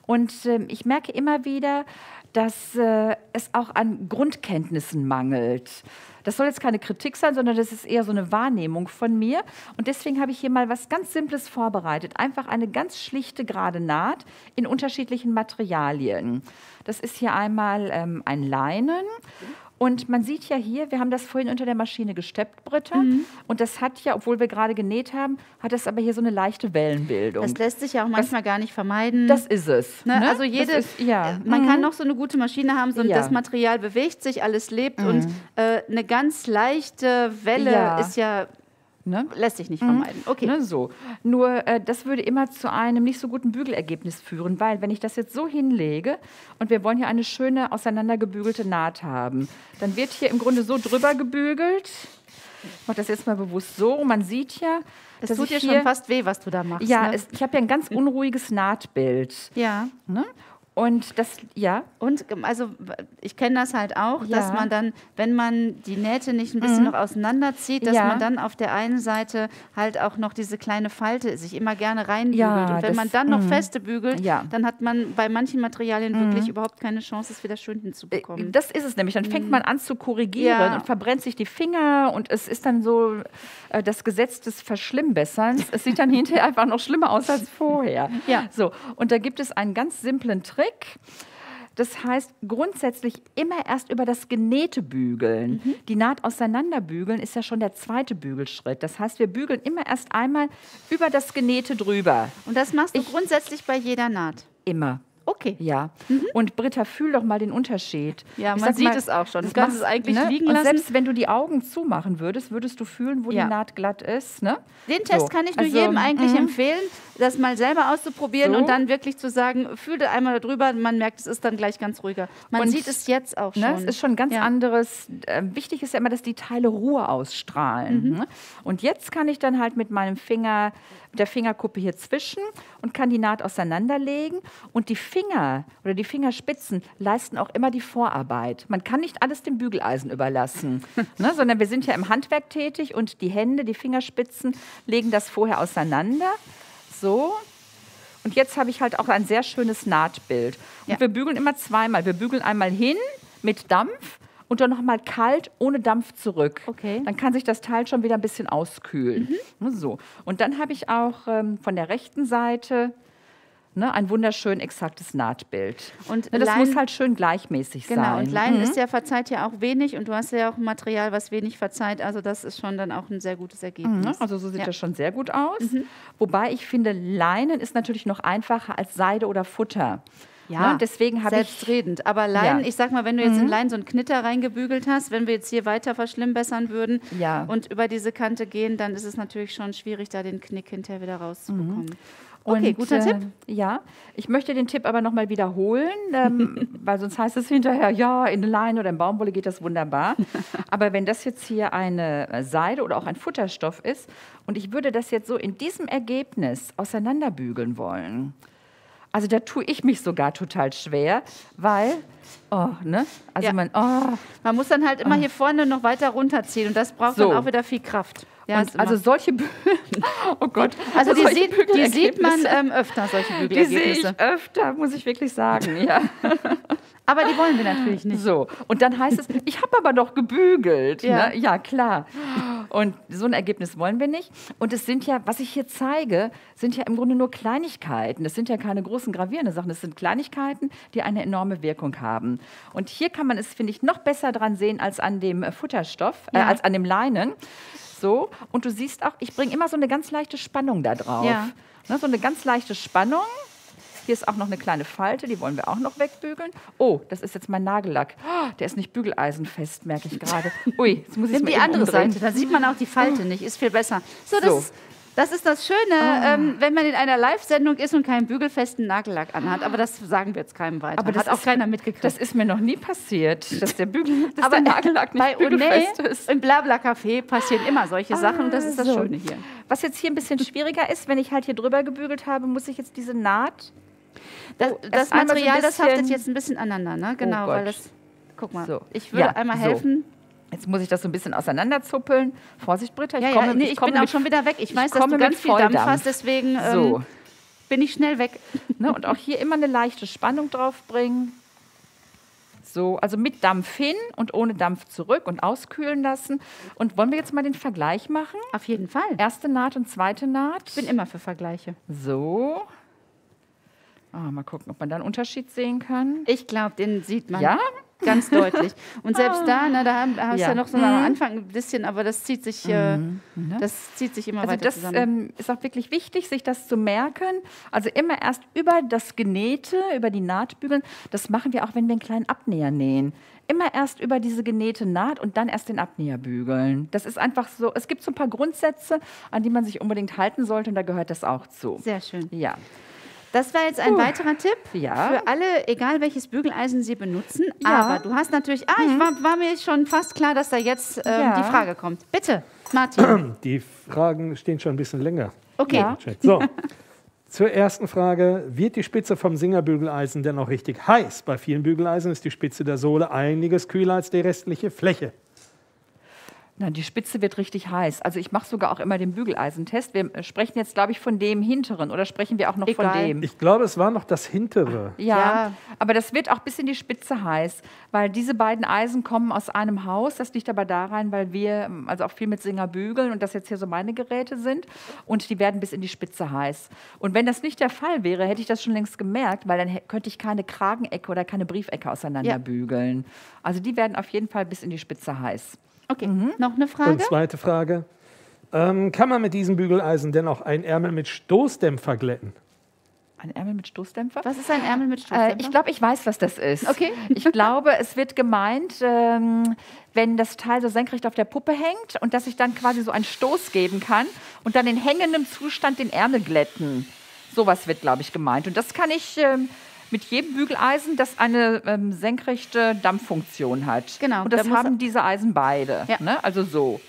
Und ähm, ich merke immer wieder, dass äh, es auch an Grundkenntnissen mangelt. Das soll jetzt keine Kritik sein, sondern das ist eher so eine Wahrnehmung von mir. Und deswegen habe ich hier mal was ganz Simples vorbereitet. Einfach eine ganz schlichte gerade Naht in unterschiedlichen Materialien. Das ist hier einmal ähm, ein Leinen. Und man sieht ja hier, wir haben das vorhin unter der Maschine gesteppt, Britta. Mhm. Und das hat ja, obwohl wir gerade genäht haben, hat das aber hier so eine leichte Wellenbildung. Das lässt sich ja auch manchmal gar nicht vermeiden. Das ist es. Ne? ne? Also Das jede, ist, ja. äh, man Mhm. kann noch so eine gute Maschine haben, so Ja. Mhm. das Material bewegt sich, alles lebt und äh, eine ganz leichte Welle Ja. ist ja Ne? lässt sich nicht vermeiden. Okay. Ne, so. Nur äh, das würde immer zu einem nicht so guten Bügelergebnis führen, weil wenn ich das jetzt so hinlege und wir wollen hier eine schöne auseinandergebügelte Naht haben, dann wird hier im Grunde so drüber gebügelt. Ich mache das jetzt mal bewusst so. Man sieht ja, Das dass tut dir hier, schon fast weh, was du da machst. Ja, ne? es, ich habe ja ein ganz unruhiges Nahtbild. ja. Ne? Und das, ja, Und also ich kenne das halt auch, dass Ja. man dann, wenn man die Nähte nicht ein bisschen noch auseinanderzieht, dass Ja. man dann auf der einen Seite halt auch noch diese kleine Falte sich immer gerne reinbügelt. Ja, und wenn man dann noch mhm. feste bügelt, Ja. dann hat man bei manchen Materialien wirklich überhaupt keine Chance, es wieder schön hinzubekommen. Äh, Das ist es nämlich. Dann fängt man an zu korrigieren und verbrennt sich die Finger und es ist dann so äh, das Gesetz des Verschlimmbesserns. Es sieht dann hinterher einfach noch schlimmer aus als vorher. Ja. So, und da gibt es einen ganz simplen Trick. Das heißt, grundsätzlich immer erst über das Genähte bügeln. Mhm. Die Naht auseinanderbügeln ist ja schon der zweite Bügelschritt. Das heißt, wir bügeln immer erst einmal über das Genähte drüber. und das machst du grundsätzlich bei jeder Naht. Immer. Okay. Ja. Und Britta, fühl doch mal den Unterschied. Mhm. Ja, Ich man sieht es auch schon. das kannst macht- es eigentlich liegen Und lassen. selbst wenn du die Augen zumachen würdest, würdest du fühlen, wo Ja. die Naht glatt ist. Ne? Den Test So, kann ich nur also, jedem eigentlich mhm. empfehlen, das mal selber auszuprobieren So. und dann wirklich zu sagen, fühl da einmal drüber, man merkt, es ist dann gleich ganz ruhiger. Man Und, sieht es jetzt auch schon. Ne, es ist schon ein ganz Ja. anderes. Äh, wichtig ist ja immer, dass die Teile Ruhe ausstrahlen. Mhm. Ne? Und jetzt kann ich dann halt mit meinem Finger, mit der Fingerkuppe hier zwischen und kann die Naht auseinanderlegen. Und die Finger oder die Fingerspitzen leisten auch immer die Vorarbeit. Man kann nicht alles dem Bügeleisen überlassen, ne? sondern wir sind ja im Handwerk tätig und die Hände, die Fingerspitzen legen das vorher auseinander. So. Und jetzt habe ich halt auch ein sehr schönes Nahtbild. Und Ja. wir bügeln immer zweimal. Wir bügeln einmal hin mit Dampf und dann nochmal kalt ohne Dampf zurück. Okay. Dann kann sich das Teil schon wieder ein bisschen auskühlen. Ne, So. Und dann habe ich auch ähm, von der rechten Seite ne, ein wunderschön exaktes Nahtbild. Und ne, das Leinen- muss halt schön gleichmäßig Genau, sein. und Leinen Mhm. ist ja verzeiht ja auch wenig und du hast ja auch ein Material, was wenig verzeiht. Also das ist schon dann auch ein sehr gutes Ergebnis. Ne? Also so sieht Ja. Mhm. das schon sehr gut aus. Wobei ich finde, Leinen ist natürlich noch einfacher als Seide oder Futter. Ja, ne? Deswegen habe ich Selbstredend. Aber Leinen, Ja. Mhm. ich sag mal, wenn du jetzt in Leinen so einen Knitter reingebügelt hast, wenn wir jetzt hier weiter verschlimmbessern würden Ja. und über diese Kante gehen, dann ist es natürlich schon schwierig, da den Knick hinterher wieder rauszubekommen. Okay, guter äh, Tipp. Ja, ich möchte den Tipp aber nochmal wiederholen, ähm, weil sonst heißt es hinterher, ja, in Leine oder in Baumwolle geht das wunderbar. aber wenn das jetzt hier eine äh, Seide oder auch ein Futterstoff ist und ich würde das jetzt so in diesem Ergebnis auseinanderbügeln wollen, also da tue ich mich sogar total schwer, weil, oh, ne, also Ja. man, oh, Man muss dann halt immer hier vorne noch weiter runterziehen und das braucht So. dann auch wieder viel Kraft. Ja, also solche Bügel, oh Gott, also die, sieht, die sieht man Bügelergebnisse, ähm, öfter, solche die sehe ich Bügelergebnisse. öfter, muss ich wirklich sagen, ja. Aber die wollen wir natürlich nicht. So, und dann heißt es, ich habe aber doch gebügelt. Ja. Ne? ja, klar. Und so ein Ergebnis wollen wir nicht. Und es sind ja, was ich hier zeige, sind ja im Grunde nur Kleinigkeiten. Das sind ja keine großen gravierenden Sachen. Das sind Kleinigkeiten, die eine enorme Wirkung haben. Und hier kann man es, finde ich, noch besser dran sehen als an dem äh, Futterstoff, äh, Ja. als an dem Leinen. So, und du siehst auch, ich bringe immer so eine ganz leichte Spannung da drauf. Ja. Ne, so eine ganz leichte Spannung. Hier ist auch noch eine kleine Falte, die wollen wir auch noch wegbügeln. Oh, das ist jetzt mein Nagellack. Oh, der ist nicht bügeleisenfest, merke ich gerade. Ui, jetzt muss ich Nimm die andere Seite, da sieht man auch die Falte nicht, ist viel besser. So, das, So. Das ist das Schöne, ähm, wenn man in einer Live-Sendung ist und keinen bügelfesten Nagellack anhat. Aber das sagen wir jetzt keinem weiter. Aber das hat auch ist- keiner mitgekriegt. Das ist mir noch nie passiert, dass der, Bügel, dass aber der Nagellack nicht bei bügelfest ist. im Blabla-Café passieren immer solche Sachen und das ist das so. Schöne hier. Was jetzt hier ein bisschen schwieriger ist, wenn ich halt hier drüber gebügelt habe, muss ich jetzt diese Naht. Das, Oh, das erst einmal so Material, das haftet Oh jetzt ein bisschen aneinander, ne? Genau, Gott. weil das. Guck mal, So. ich würde Ja, einmal so. Jetzt muss ich das so ein bisschen auseinanderzuppeln. Vorsicht, Britta, ich Ja, komme, ja, nee, ich, komme bin auch mit, schon wieder weg. Ich ich weiß, dass komme du ganz viel Dampf Volldampf. hast, deswegen ähm, So. bin ich schnell weg. Ne, und auch hier immer eine leichte Spannung drauf bringen. So, also mit Dampf hin und ohne Dampf zurück und auskühlen lassen. Und wollen wir jetzt mal den Vergleich machen? Auf jeden Fall. Erste Naht und zweite Naht. Ich bin immer für Vergleiche. So. Ah, mal gucken, ob man da einen Unterschied sehen kann. Ich glaube, den sieht man Ja? Ganz deutlich. Und selbst da, ne, da haben- hast du Ja. ja noch so am Anfang ein bisschen, aber das zieht sich, äh, das zieht sich immer Also weiter das zusammen. ähm, ist auch wirklich wichtig, sich das zu merken. Also immer erst über das Genähte, über die Naht bügeln. Das machen wir auch, wenn wir einen kleinen Abnäher nähen. Immer erst über diese genähte Naht und dann erst den Abnäher bügeln. Das ist einfach so, es gibt so ein paar Grundsätze, an die man sich unbedingt halten sollte und da gehört das auch zu. Sehr schön. Ja. Das war jetzt ein weiterer Tipp Ja. für alle, egal welches Bügeleisen Sie benutzen. Ja. Mhm. Aber du hast natürlich, ah, ich war, war mir schon fast klar, dass da jetzt ähm, Ja. die Frage kommt. Bitte, Martin. Die Fragen stehen schon ein bisschen länger. Okay. Ja. So, zur ersten Frage. Wird die Spitze vom Singerbügeleisen denn auch richtig heiß? Bei vielen Bügeleisen ist die Spitze der Sohle einiges kühler als die restliche Fläche. Na, die Spitze wird richtig heiß. Also ich mache sogar auch immer den Bügeleisentest. Wir äh, sprechen jetzt, glaube ich, von dem hinteren oder sprechen wir auch noch Egal. von dem? Ich glaube, es war noch das hintere. Ja, Ja. aber das wird auch bis in die Spitze heiß, weil diese beiden Eisen kommen aus einem Haus. Das liegt aber daran, weil wir ähm, also auch viel mit Singer bügeln und das jetzt hier so meine Geräte sind und die werden bis in die Spitze heiß. Und wenn das nicht der Fall wäre, hätte ich das schon längst gemerkt, weil dann könnte ich keine Kragenecke oder keine Briefecke auseinander Ja. bügeln. Also die werden auf jeden Fall bis in die Spitze heiß. Okay, Mhm. noch eine Frage? Und zweite Frage. Ähm, kann man mit diesem Bügeleisen denn auch einen Ärmel mit Stoßdämpfer glätten? Ein Ärmel mit Stoßdämpfer? Was ist ein Ärmel mit Äh, Stoßdämpfer? ich glaube, ich weiß, was das ist. Okay. Ich glaube, es wird gemeint, ähm, wenn das Teil so senkrecht auf der Puppe hängt und dass ich dann quasi so einen Stoß geben kann und dann in hängendem Zustand den Ärmel glätten. Sowas wird, glaube ich, gemeint. Und das kann ich ähm, mit jedem Bügeleisen, das eine ähm, senkrechte Dampffunktion hat. Genau, Und das haben diese Eisen beide. Ja. Ne? Also so.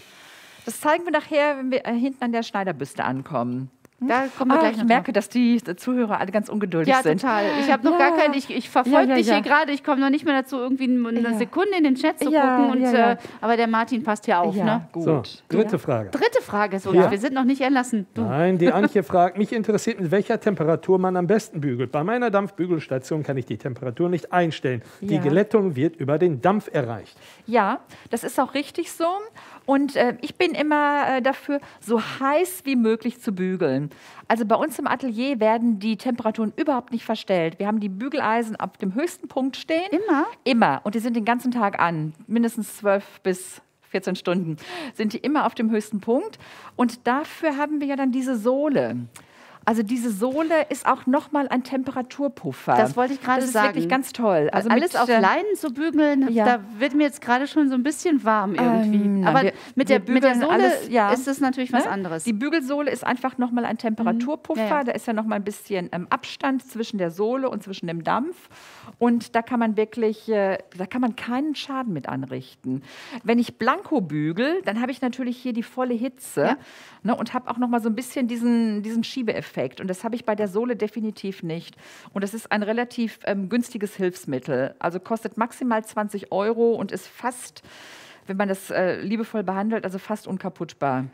Das zeigen wir nachher, wenn wir äh, hinten an der Schneiderbüste ankommen. Da kommen wir Ah, gleich ich noch merke, dass die Zuhörer alle ganz ungeduldig Ja, sind. total. Ich habe noch Ja. gar keinen, ich, ich verfolge Ja, ja, dich ja. hier gerade, ich komme noch nicht mehr dazu, irgendwie eine Ja. Sekunde in den Chat zu Ja, gucken. Und, ja, ja. Äh, aber der Martin passt ja auf, ja, ne? gut. So, dritte ja. Frage. Dritte Frage, so, Ja. wir sind noch nicht erlassen. Du. Nein, die Antje fragt, mich interessiert, mit welcher Temperatur man am besten bügelt. Bei meiner Dampfbügelstation kann ich die Temperatur nicht einstellen. Die Ja. Glättung wird über den Dampf erreicht. Ja, das ist auch richtig so. Und äh, ich bin immer äh, dafür, so heiß wie möglich zu bügeln. Also bei uns im Atelier werden die Temperaturen überhaupt nicht verstellt. Wir haben die Bügeleisen auf dem höchsten Punkt stehen. Immer? Immer. Und die sind den ganzen Tag an. Mindestens 12 bis 14 Stunden sind die immer auf dem höchsten Punkt. Und dafür haben wir ja dann diese Sohle. Also diese Sohle ist auch nochmal ein Temperaturpuffer. Das wollte ich gerade Das ist sagen. wirklich ganz toll. Also alles auf äh, Leinen zu bügeln, ja. da wird mir jetzt gerade schon so ein bisschen warm irgendwie. Ähm, aber wir- mit, der, mit der Sohle alles, ja. ist es natürlich was Ne? anderes. Die Bügelsohle ist einfach nochmal ein Temperaturpuffer. Mhm. Ja. Da ist ja nochmal ein bisschen ähm, Abstand zwischen der Sohle und zwischen dem Dampf. Und da kann man wirklich, äh, da kann man keinen Schaden mit anrichten. Wenn ich Blanko bügel, dann habe ich natürlich hier die volle Hitze ne, und habe auch nochmal so ein bisschen diesen, diesen Schiebeeffekt. Und das habe ich bei der Sohle definitiv nicht. Und das ist ein relativ ähm, günstiges Hilfsmittel. Also kostet maximal 20 Euro und ist fast, wenn man das äh, liebevoll behandelt, also fast unkaputtbar.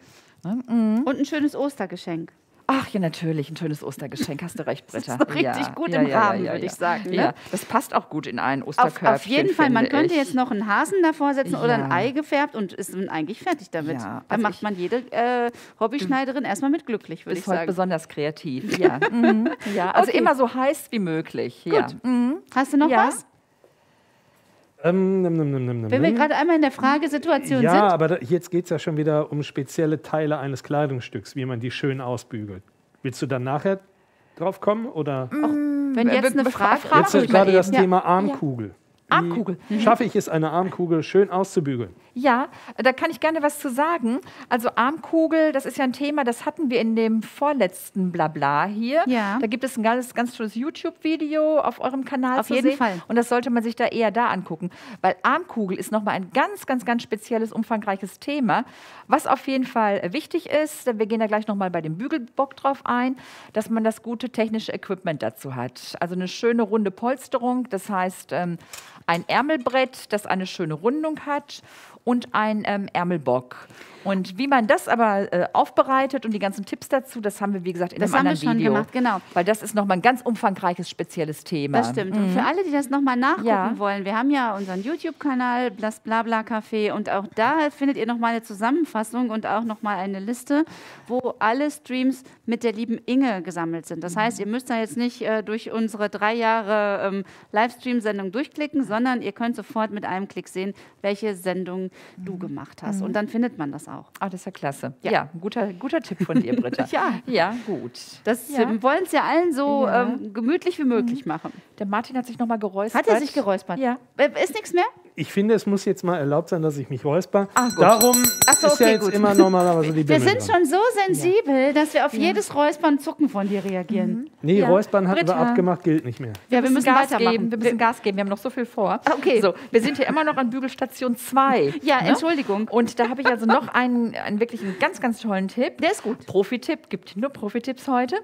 Und ein schönes Ostergeschenk. Ach ja, natürlich, ein schönes Ostergeschenk. Hast du recht, Britta. ist doch richtig gut im Rahmen, würde ich sagen, ne? Ja, das passt auch gut in ein Auf, Osterkörbchen. auf jeden Fall, man könnte ich. jetzt noch einen Hasen davor setzen oder ein Ja. Ei gefärbt und ist dann eigentlich fertig damit. Ja, da also macht man jede äh, Hobbyschneiderin erstmal mit glücklich, würde ich Ist heute sagen. besonders kreativ. Ja, mhm. ja also Okay. immer so heiß wie möglich. Ja. Mhm. Hast du noch Ja. was? Ähm, nimm, nimm, nimm, nimm, nimm, Wenn wir gerade einmal in der Fragesituation ja, sind. aber da, jetzt geht es ja schon wieder um spezielle Teile eines Kleidungsstücks, wie man die schön ausbügelt. Willst du dann nachher drauf kommen? Oder Wenn jetzt eine Frage Frage jetzt ist gerade das eben. Thema Armkugel. Wie Armkugel. Schaffe ich es, eine Armkugel schön auszubügeln? Ja, da kann ich gerne was zu sagen. Also Armkugel, das ist ja ein Thema, das hatten wir in dem vorletzten Blabla hier. Ja. Da gibt es ein ganz, ganz tolles YouTube-Video auf eurem Kanal Auf zu jeden sehen. Fall. Und das sollte man sich da eher da angucken. Weil Armkugel ist nochmal ein ganz, ganz, ganz spezielles, umfangreiches Thema. Was auf jeden Fall wichtig ist, wir gehen da gleich nochmal bei dem Bügelbock drauf ein, dass man das gute technische Equipment dazu hat. Also eine schöne runde Polsterung, das heißt ähm, ein Ärmelbrett, das eine schöne Rundung hat und ein ähm, Ärmelbock. Und wie man das aber äh, aufbereitet und die ganzen Tipps dazu, das haben wir, wie gesagt, in Das einem haben wir anderen schon Video. gemacht, genau. Weil das ist nochmal ein ganz umfangreiches, spezielles Thema. Das stimmt. Und für alle, die das nochmal nachgucken Mhm. Ja. wollen, wir haben ja unseren YouTube-Kanal, das Blabla Café, und auch da findet ihr nochmal eine Zusammenfassung und auch nochmal eine Liste, wo alle Streams mit der lieben Inge gesammelt sind. Das Mhm. heißt, ihr müsst da jetzt nicht äh, durch unsere drei Jahre ähm, Livestream-Sendung durchklicken, sondern ihr könnt sofort mit einem Klick sehen, welche Sendung du Mhm. gemacht hast. Und dann findet man das auch. Ah, das ist ja klasse. Ja. Ja, guter, guter Tipp von dir, Britta. Ja. Ja, gut. Das Ja. wir wollen es ja allen so ähm, gemütlich wie möglich machen. Der Martin hat sich nochmal geräuspert. Hat er sich geräuspert? Ja. Äh, Ist nichts mehr? Ich finde, es muss jetzt mal erlaubt sein, dass ich mich räusper. Ah, gut. Darum Ach so, ist ja jetzt gut. immer normalerweise die Wir sind dran. schon so sensibel, dass wir auf jedes Räuspern Zucken von dir reagieren. Nee, Ja. Räuspern hatten wir Britta. abgemacht, gilt nicht mehr. Ja, wir müssen Gas weitermachen. geben. Wir müssen Gas geben. Wir haben noch so viel vor. Okay. So, wir sind hier immer noch an Bügelstation 2. Ja, Entschuldigung. Und da habe ich also noch einen, einen wirklich einen ganz, ganz tollen Tipp. Der ist gut. Profi-Tipp, gibt nur Profi-Tipps heute.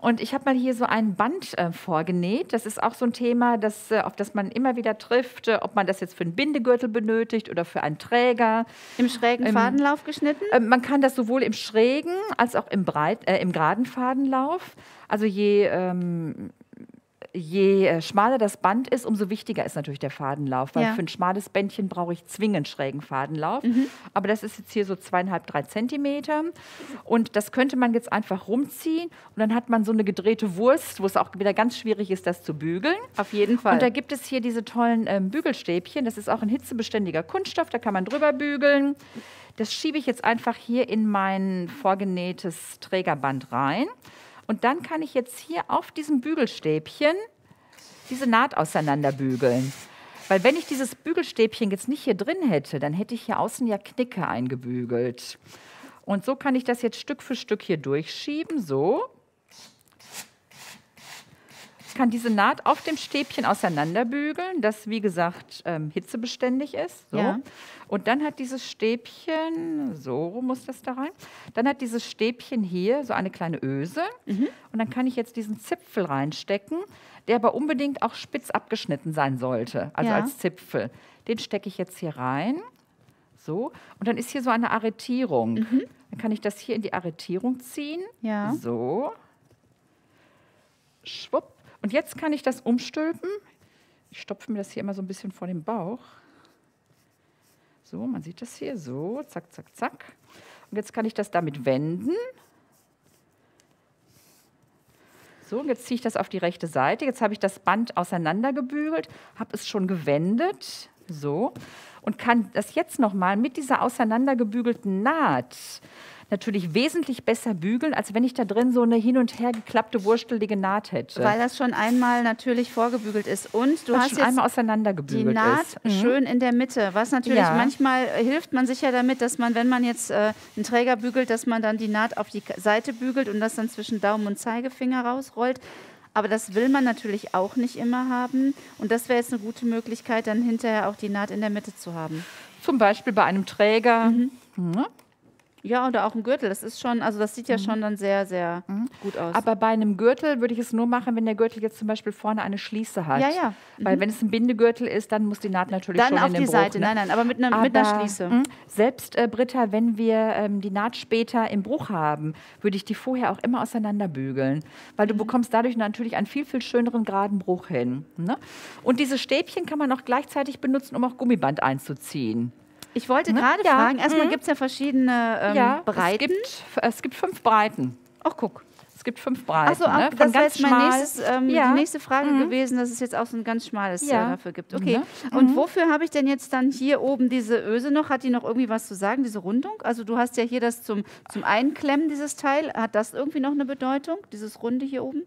Und ich habe mal hier so ein Band äh, vorgenäht. Das ist auch so ein Thema, das, äh, auf das man immer wieder trifft, äh, ob man das jetzt für einen Bindegürtel benötigt oder für einen Träger. Im schrägen Fadenlauf geschnitten. Äh, Man kann das sowohl im schrägen als auch im, breit, äh, im geraden Fadenlauf. Also je, ähm, je äh, schmaler das Band ist, umso wichtiger ist natürlich der Fadenlauf. Weil Ja. für ein schmales Bändchen brauche ich zwingend schrägen Fadenlauf. Aber das ist jetzt hier so zweieinhalb, drei Zentimeter. Und das könnte man jetzt einfach rumziehen. Und dann hat man so eine gedrehte Wurst, wo es auch wieder ganz schwierig ist, das zu bügeln. Auf jeden Fall. Und da gibt es hier diese tollen ähm, Bügelstäbchen. Das ist auch ein hitzebeständiger Kunststoff, da kann man drüber bügeln. Das schiebe ich jetzt einfach hier in mein vorgenähtes Trägerband rein. Und dann kann ich jetzt hier auf diesem Bügelstäbchen diese Naht auseinanderbügeln. Weil wenn ich dieses Bügelstäbchen jetzt nicht hier drin hätte, dann hätte ich hier außen ja Knicke eingebügelt. Und so kann ich das jetzt Stück für Stück hier durchschieben, so. Kann diese Naht auf dem Stäbchen auseinanderbügeln, das wie gesagt ähm, hitzebeständig ist. So. Ja. Und dann hat dieses Stäbchen, so muss das da rein, dann hat dieses Stäbchen hier so eine kleine Öse. Mhm. Und dann kann ich jetzt diesen Zipfel reinstecken, der aber unbedingt auch spitz abgeschnitten sein sollte, also Ja. als Zipfel. Den stecke ich jetzt hier rein. So. Und dann ist hier so eine Arretierung. Dann kann ich das hier in die Arretierung ziehen. Mhm. Ja. So. Schwupp. Und jetzt kann ich das umstülpen. Ich stopfe mir das hier immer so ein bisschen vor den Bauch. So, man sieht das hier. So, zack, zack, zack. Und jetzt kann ich das damit wenden. So, und jetzt ziehe ich das auf die rechte Seite. Jetzt habe ich das Band auseinandergebügelt, habe es schon gewendet. So. Und kann das jetzt nochmal mit dieser auseinandergebügelten Naht natürlich wesentlich besser bügeln, als wenn ich da drin so eine hin und her geklappte, wurstelige Naht hätte. Weil das schon einmal natürlich vorgebügelt ist. Und du das hast schon jetzt einmal die auseinandergebügelt Naht ist. Mhm. schön in der Mitte. Was natürlich Ja. manchmal äh, hilft man sich ja damit, dass man, wenn man jetzt äh, einen Träger bügelt, dass man dann die Naht auf die Seite bügelt und das dann zwischen Daumen und Zeigefinger rausrollt. Aber das will man natürlich auch nicht immer haben. Und das wäre jetzt eine gute Möglichkeit, dann hinterher auch die Naht in der Mitte zu haben. Zum Beispiel bei einem Träger. Mhm. Mhm. Ja, oder auch ein Gürtel. Das ist schon, also das sieht ja schon dann sehr, sehr gut aus. Mhm. Aber bei einem Gürtel würde ich es nur machen, wenn der Gürtel jetzt zum Beispiel vorne eine Schließe hat. Ja, ja. Weil wenn es ein Bindegürtel ist, dann muss die Naht natürlich dann schon auf in den die Bruch, Seite. ne? Nein, nein, aber mit, einer mit einer Aber, Schließe. mh, Selbst, äh, Britta, wenn wir ähm, die Naht später im Bruch haben, würde ich die vorher auch immer auseinanderbügeln. Weil du Mhm. bekommst dadurch natürlich einen viel, viel schöneren geraden Bruch hin. Ne? Und diese Stäbchen kann man auch gleichzeitig benutzen, um auch Gummiband einzuziehen. Ich wollte Ne? gerade Ja. fragen, erstmal Mhm. gibt es ja verschiedene ähm, ja, Breiten. Es gibt, es gibt fünf Breiten. Ach, guck. Es gibt fünf Breiten. Achso, ne? das wäre jetzt mein schmal- nächstes, ähm, ja. Mhm. die nächste Frage gewesen, dass es jetzt auch so ein ganz schmales Ja. äh, dafür gibt. Okay. Ne? Und wofür habe ich denn jetzt dann hier oben diese Öse noch? Hat die noch irgendwie was zu sagen, diese Rundung? Also du hast ja hier das zum, zum Einklemmen, dieses Teil. Hat das irgendwie noch eine Bedeutung, dieses Runde hier oben?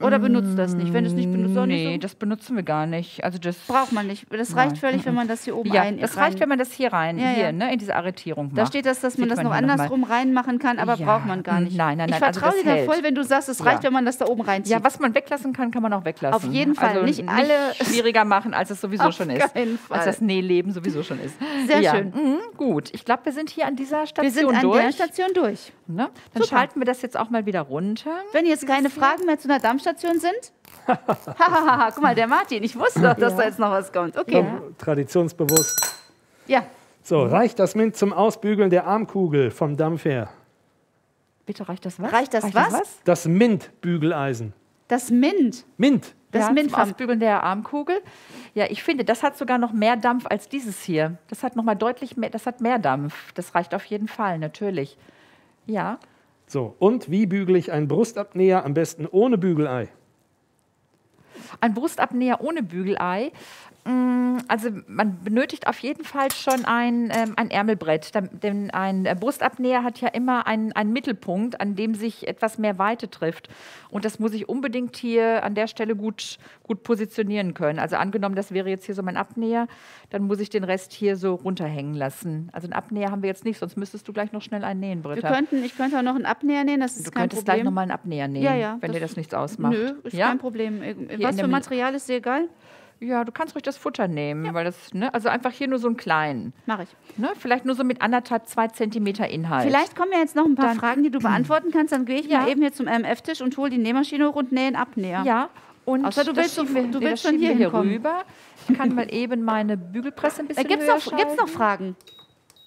Oder benutzt das nicht? Wenn du es nicht benutzt, auch Nee, nicht so? das benutzen wir gar nicht. Also das Braucht man nicht. Das reicht völlig, wenn man das hier oben ja, ein das reicht, wenn man das hier rein, Ja, hier, ja. Ne, in diese Arretierung macht. Da steht das, dass man Sieht das noch hier andersrum reinmachen kann, aber Ja, braucht man gar mm, nicht. nein, nein, ich nein, also vertraue das dir da hält. voll, wenn du sagst, es reicht, wenn man das da oben reinzieht. Ja, was man weglassen kann, kann man auch weglassen. Auf jeden Fall. Also Nicht alle- schwieriger machen, als es sowieso Auf schon ist. keinen Fall. Als das Nähleben sowieso schon ist. Sehr ja. schön. Mhm, gut, ich glaube, wir sind hier an dieser Station wir sind an durch. der Station durch. ne? Dann Super. schalten wir das jetzt auch mal wieder runter. Wenn jetzt keine Fragen mehr zu einer Dampfstation sind. Hahaha, guck mal, der Martin, ich wusste doch, dass da jetzt noch was kommt. Okay. Traditionsbewusst. Ja. So, reicht das Mint zum Ausbügeln der Armkugel vom Dampf her? Bitte reicht das was? Reicht das was? Das Mint-Bügeleisen. Das Mint. Mint. Das ja, Mint zum vom- Ausbügeln der Armkugel. Ja, ich finde, das hat sogar noch mehr Dampf als dieses hier. Das hat noch mal deutlich mehr, das hat mehr Dampf. Das reicht auf jeden Fall, natürlich. Ja. So, und wie bügele ich einen Brustabnäher am besten ohne Bügelei? Ein Brustabnäher ohne Bügelei. Mm, Also man benötigt auf jeden Fall schon ein, ähm, ein Ärmelbrett, denn ein äh, Brustabnäher hat ja immer einen, einen Mittelpunkt, an dem sich etwas mehr Weite trifft. Und das muss ich unbedingt hier an der Stelle gut, gut positionieren können. Also angenommen, das wäre jetzt hier so mein Abnäher, dann muss ich den Rest hier so runterhängen lassen. Also einen Abnäher haben wir jetzt nicht, sonst müsstest du gleich noch schnell einen nähen, Wir Britta. könnten, ich könnte auch noch einen Abnäher nähen, das ist du kein könntest gleich Problem. nochmal einen Abnäher nähen, ja, ja, wenn dir das nichts ausmacht. Nö, ist ja? kein Problem. Was für Material ist dir egal? Ja, du kannst ruhig das Futter nehmen, weil das, ne, also einfach hier nur so einen kleinen. Mach ich. Ne, vielleicht nur so mit anderthalb, zwei Zentimeter Inhalt. Vielleicht kommen ja jetzt noch ein paar Dann- Fragen, die du beantworten kannst. Dann gehe ich Ja. mal eben hier zum MF-Tisch und hole die Nähmaschine hoch und nähe einen Abnäher. Ja. Und Außer du willst wir, du willst schon hier hier rüber. Ich kann mal eben meine Bügelpresse ein Äh, bisschen Gibt es höher noch, gibt's noch schalten.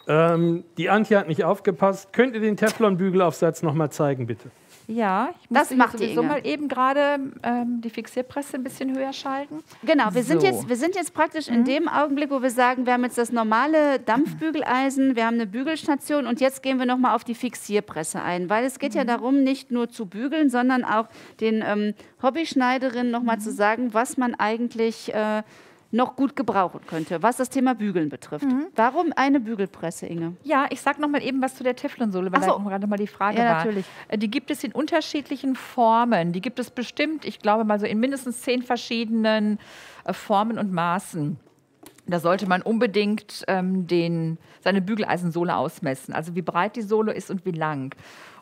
Fragen? Ähm, die Antje hat nicht aufgepasst. Könnt ihr den Teflonbügelaufsatz noch mal zeigen, bitte? Ja, ich Das musste hier macht die sowieso Inge. mal eben gerade ähm, die Fixierpresse ein bisschen höher schalten. Genau, wir sind, So. jetzt, wir sind jetzt praktisch Mhm. in dem Augenblick, wo wir sagen, wir haben jetzt das normale Dampfbügeleisen, wir haben eine Bügelstation und jetzt gehen wir nochmal auf die Fixierpresse ein, weil es geht Mhm. ja darum, nicht nur zu bügeln, sondern auch den ähm, Hobbyschneiderinnen nochmal Mhm. zu sagen, was man eigentlich äh, noch gut gebrauchen könnte, was das Thema Bügeln betrifft. Mhm. Warum eine Bügelpresse, Inge? Ja, ich sag noch mal eben was zu der Teflonsohle, weil Ach so. da gerade mal die Frage Ja, war. natürlich. Äh, Die gibt es in unterschiedlichen Formen. Die gibt es bestimmt, ich glaube mal so in mindestens zehn verschiedenen äh, Formen und Maßen. Da sollte man unbedingt ähm, den, seine Bügeleisensohle ausmessen, also wie breit die Sohle ist und wie lang.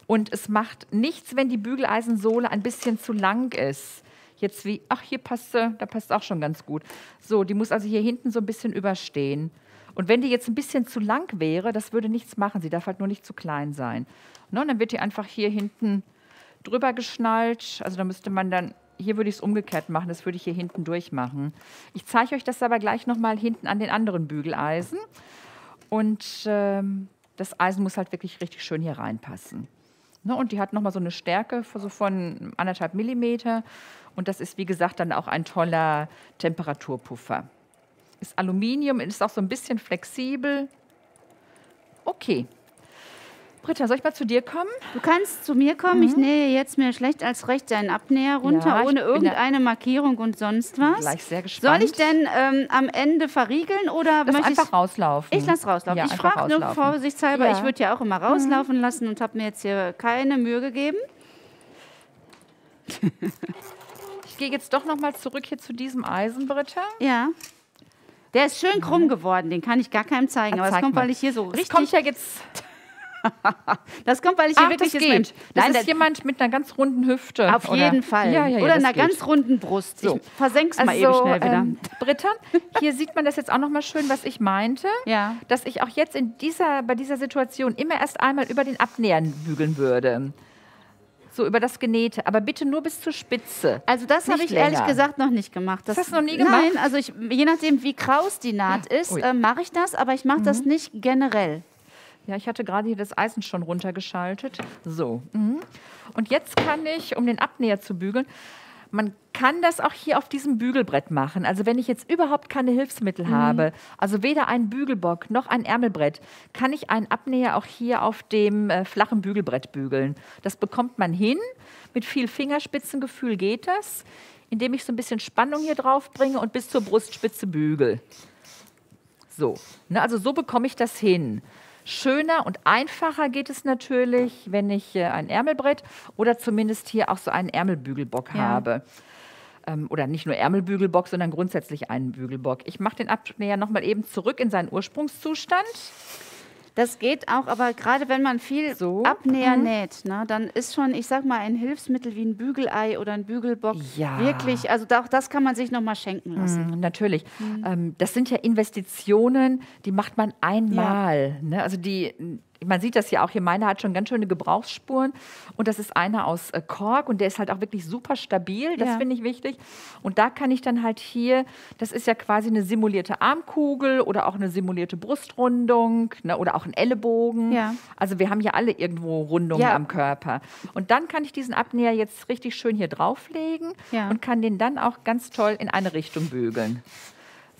Und es macht nichts, wenn die Bügeleisensohle ein bisschen zu lang ist. Jetzt wie, ach, hier passt sie, da passt auch schon ganz gut. So, die muss also hier hinten so ein bisschen überstehen. Und wenn die jetzt ein bisschen zu lang wäre, das würde nichts machen. Sie darf halt nur nicht zu klein sein. Ne, und dann wird die einfach hier hinten drüber geschnallt. Also da müsste man dann, hier würde ich es umgekehrt machen, das würde ich hier hinten durchmachen. Ich zeige euch das aber gleich nochmal hinten an den anderen Bügeleisen. Und ähm, das Eisen muss halt wirklich richtig schön hier reinpassen. Ne, und die hat nochmal so eine Stärke so von anderthalb Millimeter. Und das ist, wie gesagt, dann auch ein toller Temperaturpuffer. Ist Aluminium, ist auch so ein bisschen flexibel. Okay. Britta, soll ich mal zu dir kommen? Du kannst zu mir kommen. Ich nähe jetzt mir schlecht als recht deinen Abnäher runter, Ja, ohne irgendeine Markierung und sonst was. Gleich sehr Soll gespannt. ich denn ähm, am Ende verriegeln oder das möchte einfach ich... rauslaufen? Ich lasse rauslaufen. Ja, ich frage nur vorsichtshalber. Ja. Ich würde ja auch immer rauslaufen lassen und habe mir jetzt hier keine Mühe gegeben. Ich gehe jetzt doch noch mal zurück hier zu diesem Eisen, Britta. Ja. Der ist schön krumm geworden, den kann ich gar keinem zeigen. Aber das Zeig kommt, mal. weil ich hier so richtig. kommt ja jetzt. das kommt, weil ich hier Ach, wirklich das geht. mit- Das Nein, ist das- jemand mit einer ganz runden Hüfte. auf oder? jeden Fall. Ja, ja, ja, Oder das einer geht. ganz runden Brust. So. Ich versenk's mal eben schnell wieder. ähm, Britta, hier sieht man das jetzt auch noch mal schön, was ich meinte. Ja. Dass ich auch jetzt in dieser, bei dieser Situation immer erst einmal über den Abnäher bügeln würde. So über das Genähte, aber bitte nur bis zur Spitze. Also das habe ich ehrlich länger. gesagt noch nicht gemacht. Das, hast du noch nie gemacht? Nein, also ich, je nachdem, wie kraus die Naht ist, Ui. äh, mache ich das, aber ich mache das Mhm. nicht generell. Ja, ich hatte gerade hier das Eisen schon runtergeschaltet. So. Mhm. Und jetzt kann ich, um den Abnäher zu bügeln, man kann das auch hier auf diesem Bügelbrett machen. Also wenn ich jetzt überhaupt keine Hilfsmittel habe, also weder einen Bügelbock noch ein Ärmelbrett, kann ich einen Abnäher auch hier auf dem äh, flachen Bügelbrett bügeln. Das bekommt man hin. Mit viel Fingerspitzengefühl geht das, indem ich so ein bisschen Spannung hier drauf bringe und bis zur Brustspitze bügel. So, ne, also so bekomme ich das hin. Schöner und einfacher geht es natürlich, wenn ich äh, ein Ärmelbrett oder zumindest hier auch so einen Ärmelbügelbock Ja. habe. Ähm, oder nicht nur Ärmelbügelbock, sondern grundsätzlich einen Bügelbock. Ich mache den Abnäher nochmal eben zurück in seinen Ursprungszustand. Das geht auch, aber gerade wenn man viel So. Abnäher Mhm. näht, ne, dann ist schon, ich sag mal, ein Hilfsmittel wie ein Bügelei oder ein Bügelbock Ja. wirklich, also auch das kann man sich noch mal schenken lassen. Mm, Natürlich. Ähm, das sind ja Investitionen, die macht man einmal. Ne? Also die, man sieht das ja auch hier, meiner hat schon ganz schöne Gebrauchsspuren und das ist einer aus äh, Kork und der ist halt auch wirklich super stabil, das Ja. finde ich wichtig. Und da kann ich dann halt hier, das ist ja quasi eine simulierte Armkugel oder auch eine simulierte Brustrundung ne? oder auch ein Ellenbogen. Ja. Also wir haben ja alle irgendwo Rundungen Ja. am Körper. Und dann kann ich diesen Abnäher jetzt richtig schön hier drauflegen und kann den dann auch ganz toll in eine Richtung bügeln.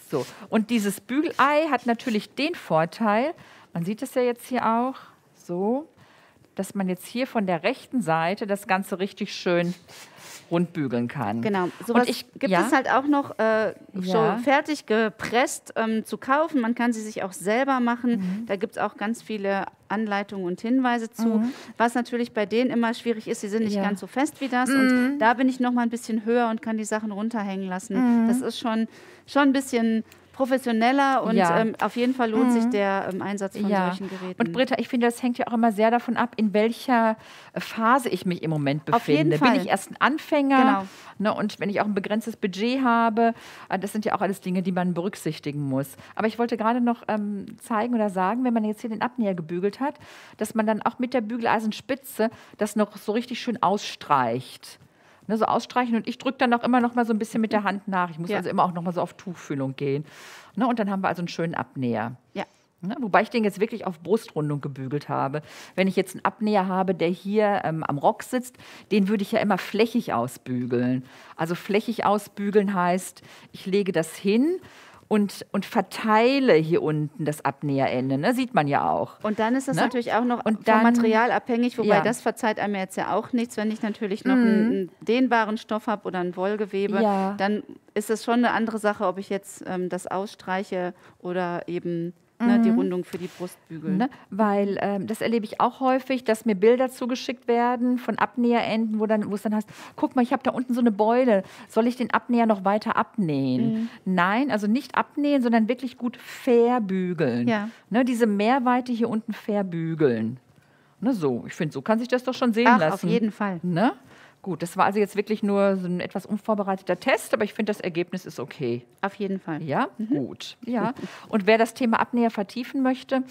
So, und dieses Bügelei hat natürlich den Vorteil, man sieht es ja jetzt hier auch, so, dass man jetzt hier von der rechten Seite das Ganze richtig schön rund bügeln kann. Genau, sowas Und ich, gibt ja, es halt auch noch äh, Ja. schon fertig gepresst ähm, zu kaufen. Man kann sie sich auch selber machen. Mhm. Da gibt es auch ganz viele Anleitungen und Hinweise zu. Was natürlich bei denen immer schwierig ist, sie sind nicht Ja. Mhm. ganz so fest wie das. Und da bin ich noch mal ein bisschen höher und kann die Sachen runterhängen lassen. Das ist schon, schon ein bisschen professioneller und Ja. ähm, auf jeden Fall lohnt sich der ähm, Einsatz von ja. solchen Geräten. Und Britta, ich finde, das hängt ja auch immer sehr davon ab, in welcher Phase ich mich im Moment befinde. Auf jeden Bin Fall. ich erst ein Anfänger? Genau. Ne, und wenn ich auch ein begrenztes Budget habe, äh, das sind ja auch alles Dinge, die man berücksichtigen muss. Aber ich wollte gerade noch ähm, zeigen oder sagen, wenn man jetzt hier den Abnäher gebügelt hat, dass man dann auch mit der Bügeleisenspitze das noch so richtig schön ausstreicht. Ne, so ausstreichen und ich drücke dann auch immer noch mal so ein bisschen mit der Hand nach. Ich muss Ja. also immer auch noch mal so auf Tuchfühlung gehen. Ne, und dann haben wir also einen schönen Abnäher. ja. Ne, wobei ich den jetzt wirklich auf Brustrundung gebügelt habe. Wenn ich jetzt einen Abnäher habe, der hier ähm, am Rock sitzt, den würde ich ja immer flächig ausbügeln. Also flächig ausbügeln heißt, ich lege das hin und, und verteile hier unten das Abnäherende. Ne? Sieht man ja auch. Und dann ist das Ne? natürlich auch noch Und vom dann- Material abhängig, wobei Ja. Mhm. das verzeiht einem jetzt ja auch nichts. Wenn ich natürlich noch einen, einen dehnbaren Stoff habe oder ein Wollgewebe, Ja. dann ist es schon eine andere Sache, ob ich jetzt ähm, das ausstreiche oder eben ne, die Rundung für die Brust bügel. Ne? Weil ähm, das erlebe ich auch häufig, dass mir Bilder zugeschickt werden von Abnäherenden, wo, dann, wo es dann heißt, guck mal, ich habe da unten so eine Beule, soll ich den Abnäher noch weiter abnähen? Nein, also nicht abnähen, sondern wirklich gut verbügeln. Ja. Ne? Diese Mehrweite hier unten verbügeln. Ne, so, ich finde, so kann sich das doch schon sehen Ach, lassen. auf jeden Fall. Ne? Gut, das war also jetzt wirklich nur so ein etwas unvorbereiteter Test, aber ich finde, das Ergebnis ist okay. Auf jeden Fall. Ja, gut. Ja. Und wer das Thema Abnäher vertiefen möchte,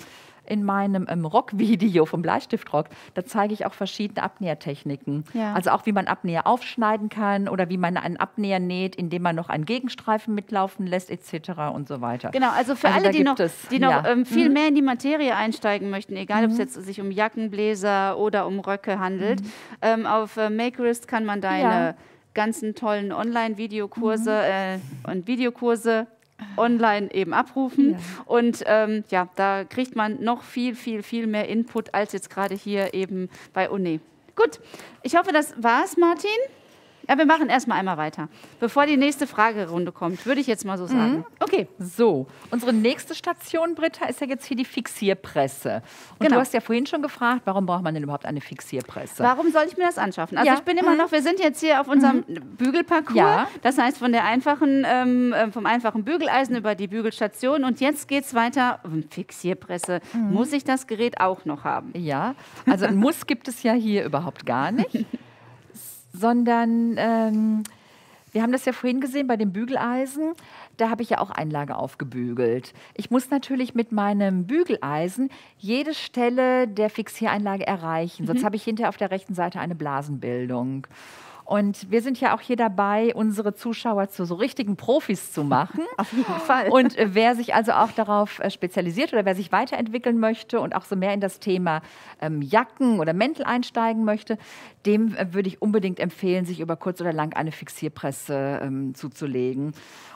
in meinem ähm, Rock-Video vom Bleistiftrock, da zeige ich auch verschiedene Abnähertechniken. Ja. Also auch, wie man Abnäher aufschneiden kann oder wie man einen Abnäher näht, indem man noch einen Gegenstreifen mitlaufen lässt, etc. und so weiter. Genau, also für Also alle, die noch, es, die noch ja. Mhm. ähm, viel mehr in die Materie einsteigen möchten, egal ob es jetzt sich um Jackenbläser oder um Röcke handelt, ähm, auf äh, Makerist kann man deine Mhm. Ja. ganzen tollen Online-Videokurse Mhm. äh, und Videokurse online eben abrufen. Ja. Und ähm, ja, da kriegt man noch viel, viel, viel mehr Input als jetzt gerade hier eben bei Uni. Gut, ich hoffe, das war's, Martin. Ja, wir machen erstmal einmal weiter. Bevor die nächste Fragerunde kommt, würde ich jetzt mal so sagen. Mhm. Okay. So, unsere nächste Station, Britta, ist ja jetzt hier die Fixierpresse. Und Genau. du hast ja vorhin schon gefragt, warum braucht man denn überhaupt eine Fixierpresse? Warum soll ich mir das anschaffen? Also Ja. Mhm. ich bin immer noch, wir sind jetzt hier auf unserem Bügelparcours. Ja. Das heißt von der einfachen, ähm, äh, vom einfachen Bügeleisen über die Bügelstation und jetzt geht es weiter. um Fixierpresse. Mhm. Muss ich das Gerät auch noch haben? Ja, also ein Muss gibt es ja hier überhaupt gar nicht, sondern ähm, wir haben das ja vorhin gesehen bei dem Bügeleisen. Da habe ich ja auch Einlage aufgebügelt. Ich muss natürlich mit meinem Bügeleisen jede Stelle der Fixiereinlage erreichen, sonst habe ich hinterher auf der rechten Seite eine Blasenbildung. Und wir sind ja auch hier dabei, unsere Zuschauer zu so richtigen Profis zu machen. Auf jeden Fall. Und äh, wer sich also auch darauf äh, spezialisiert oder wer sich weiterentwickeln möchte und auch so mehr in das Thema ähm, Jacken oder Mäntel einsteigen möchte, dem äh, würde ich unbedingt empfehlen, sich über kurz oder lang eine Fixierpresse ähm, zuzulegen.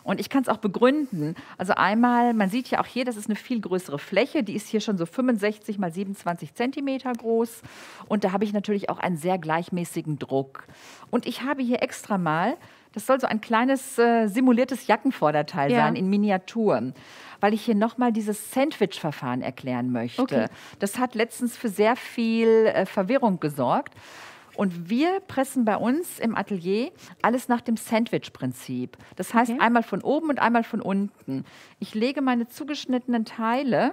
Und ich kann es auch begründen. Also einmal, man sieht ja auch hier, das ist eine viel größere Fläche, die ist hier schon so 65 mal 27 Zentimeter groß. Und da habe ich natürlich auch einen sehr gleichmäßigen Druck. Und ich habe hier extra mal das soll so ein kleines äh, simuliertes Jackenvorderteil Ja. sein in Miniatur, weil ich hier nochmal dieses Sandwich-Verfahren erklären möchte. Okay. Das hat letztens für sehr viel äh, Verwirrung gesorgt. Und wir pressen bei uns im Atelier alles nach dem Sandwich-Prinzip. Das heißt Okay. einmal von oben und einmal von unten. Ich lege meine zugeschnittenen Teile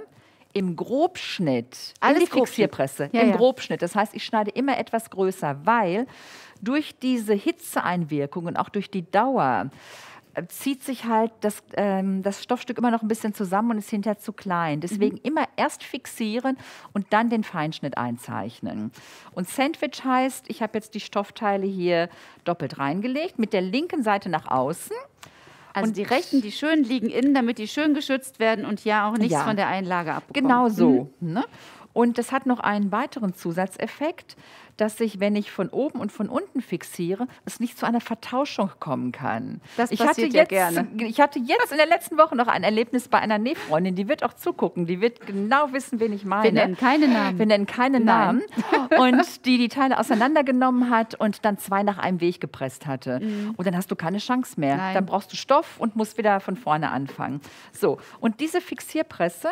im Grobschnitt Alles in die. Fixierpresse. Ja, Im ja. Grobschnitt. Das heißt, ich schneide immer etwas größer, weil durch diese Hitzeeinwirkung und auch durch die Dauer äh, zieht sich halt das, ähm, das Stoffstück immer noch ein bisschen zusammen und ist hinterher zu klein. Deswegen immer erst fixieren und dann den Feinschnitt einzeichnen. Und Sandwich heißt, ich habe jetzt die Stoffteile hier doppelt reingelegt, mit der linken Seite nach außen. Also die rechten, die schön liegen innen, damit die schön geschützt werden und ja auch nichts Ja. von der Einlage abbekommen. Genau so. Ne? Und das hat noch einen weiteren Zusatzeffekt, dass ich, wenn ich von oben und von unten fixiere, es nicht zu einer Vertauschung kommen kann. Das ich passiert hatte ja jetzt, gerne. Ich hatte jetzt in der letzten Woche noch ein Erlebnis bei einer Nähfreundin, die wird auch zugucken, die wird genau wissen, wen ich meine. Wir nennen keine Namen. Wir nennen keine Nein. Namen. Und die die Teile auseinandergenommen hat und dann zwei nach einem Weg gepresst hatte. Und dann hast du keine Chance mehr. Mhm. Nein. Dann brauchst du Stoff und musst wieder von vorne anfangen. So, und diese Fixierpresse,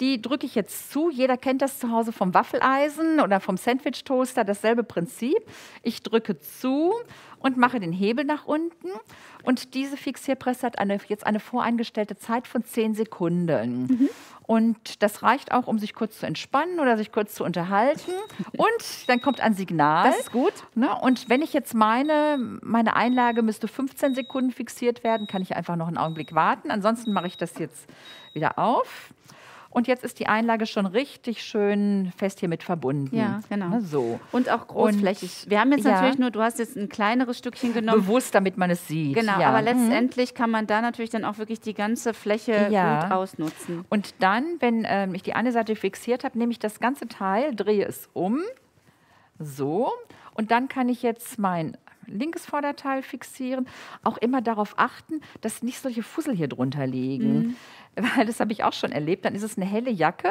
die drücke ich jetzt zu. Jeder kennt das zu Hause vom Waffeleisen oder vom Sandwich-Toaster, dasselbe Prinzip. Ich drücke zu und mache den Hebel nach unten. Und diese Fixierpresse hat eine, jetzt eine voreingestellte Zeit von 10 Sekunden. Mhm. Und das reicht auch, um sich kurz zu entspannen oder sich kurz zu unterhalten. Und dann kommt ein Signal. Das ist gut. Ne? Und wenn ich jetzt meine, meine Einlage müsste 15 Sekunden fixiert werden, kann ich einfach noch einen Augenblick warten. Ansonsten mache ich das jetzt wieder auf. Und jetzt ist die Einlage schon richtig schön fest hiermit verbunden. Ja, genau. So. Und auch großflächig. Wir haben jetzt ja. natürlich nur, du hast jetzt ein kleineres Stückchen genommen. Bewusst, damit man es sieht. Genau, ja. aber Mhm. letztendlich kann man da natürlich dann auch wirklich die ganze Fläche Ja. gut ausnutzen. Und dann, wenn ähm, ich die eine Seite fixiert habe, nehme ich das ganze Teil, drehe es um. So. Und dann kann ich jetzt mein linkes Vorderteil fixieren. Auch immer darauf achten, dass nicht solche Fussel hier drunter liegen. Weil das habe ich auch schon erlebt. Dann ist es eine helle Jacke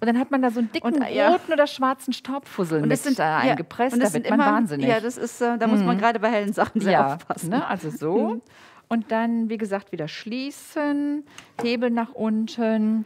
und dann hat man da so einen dicken Und, ja. roten oder schwarzen Staubfussel mit das sind äh, ja, eingepresst. und Da das wird sind man immer, wahnsinnig. Ja, das ist, äh, da muss man gerade bei hellen Sachen sehr ja, aufpassen. Ne? Also so. Und dann, wie gesagt, wieder schließen, Hebel nach unten.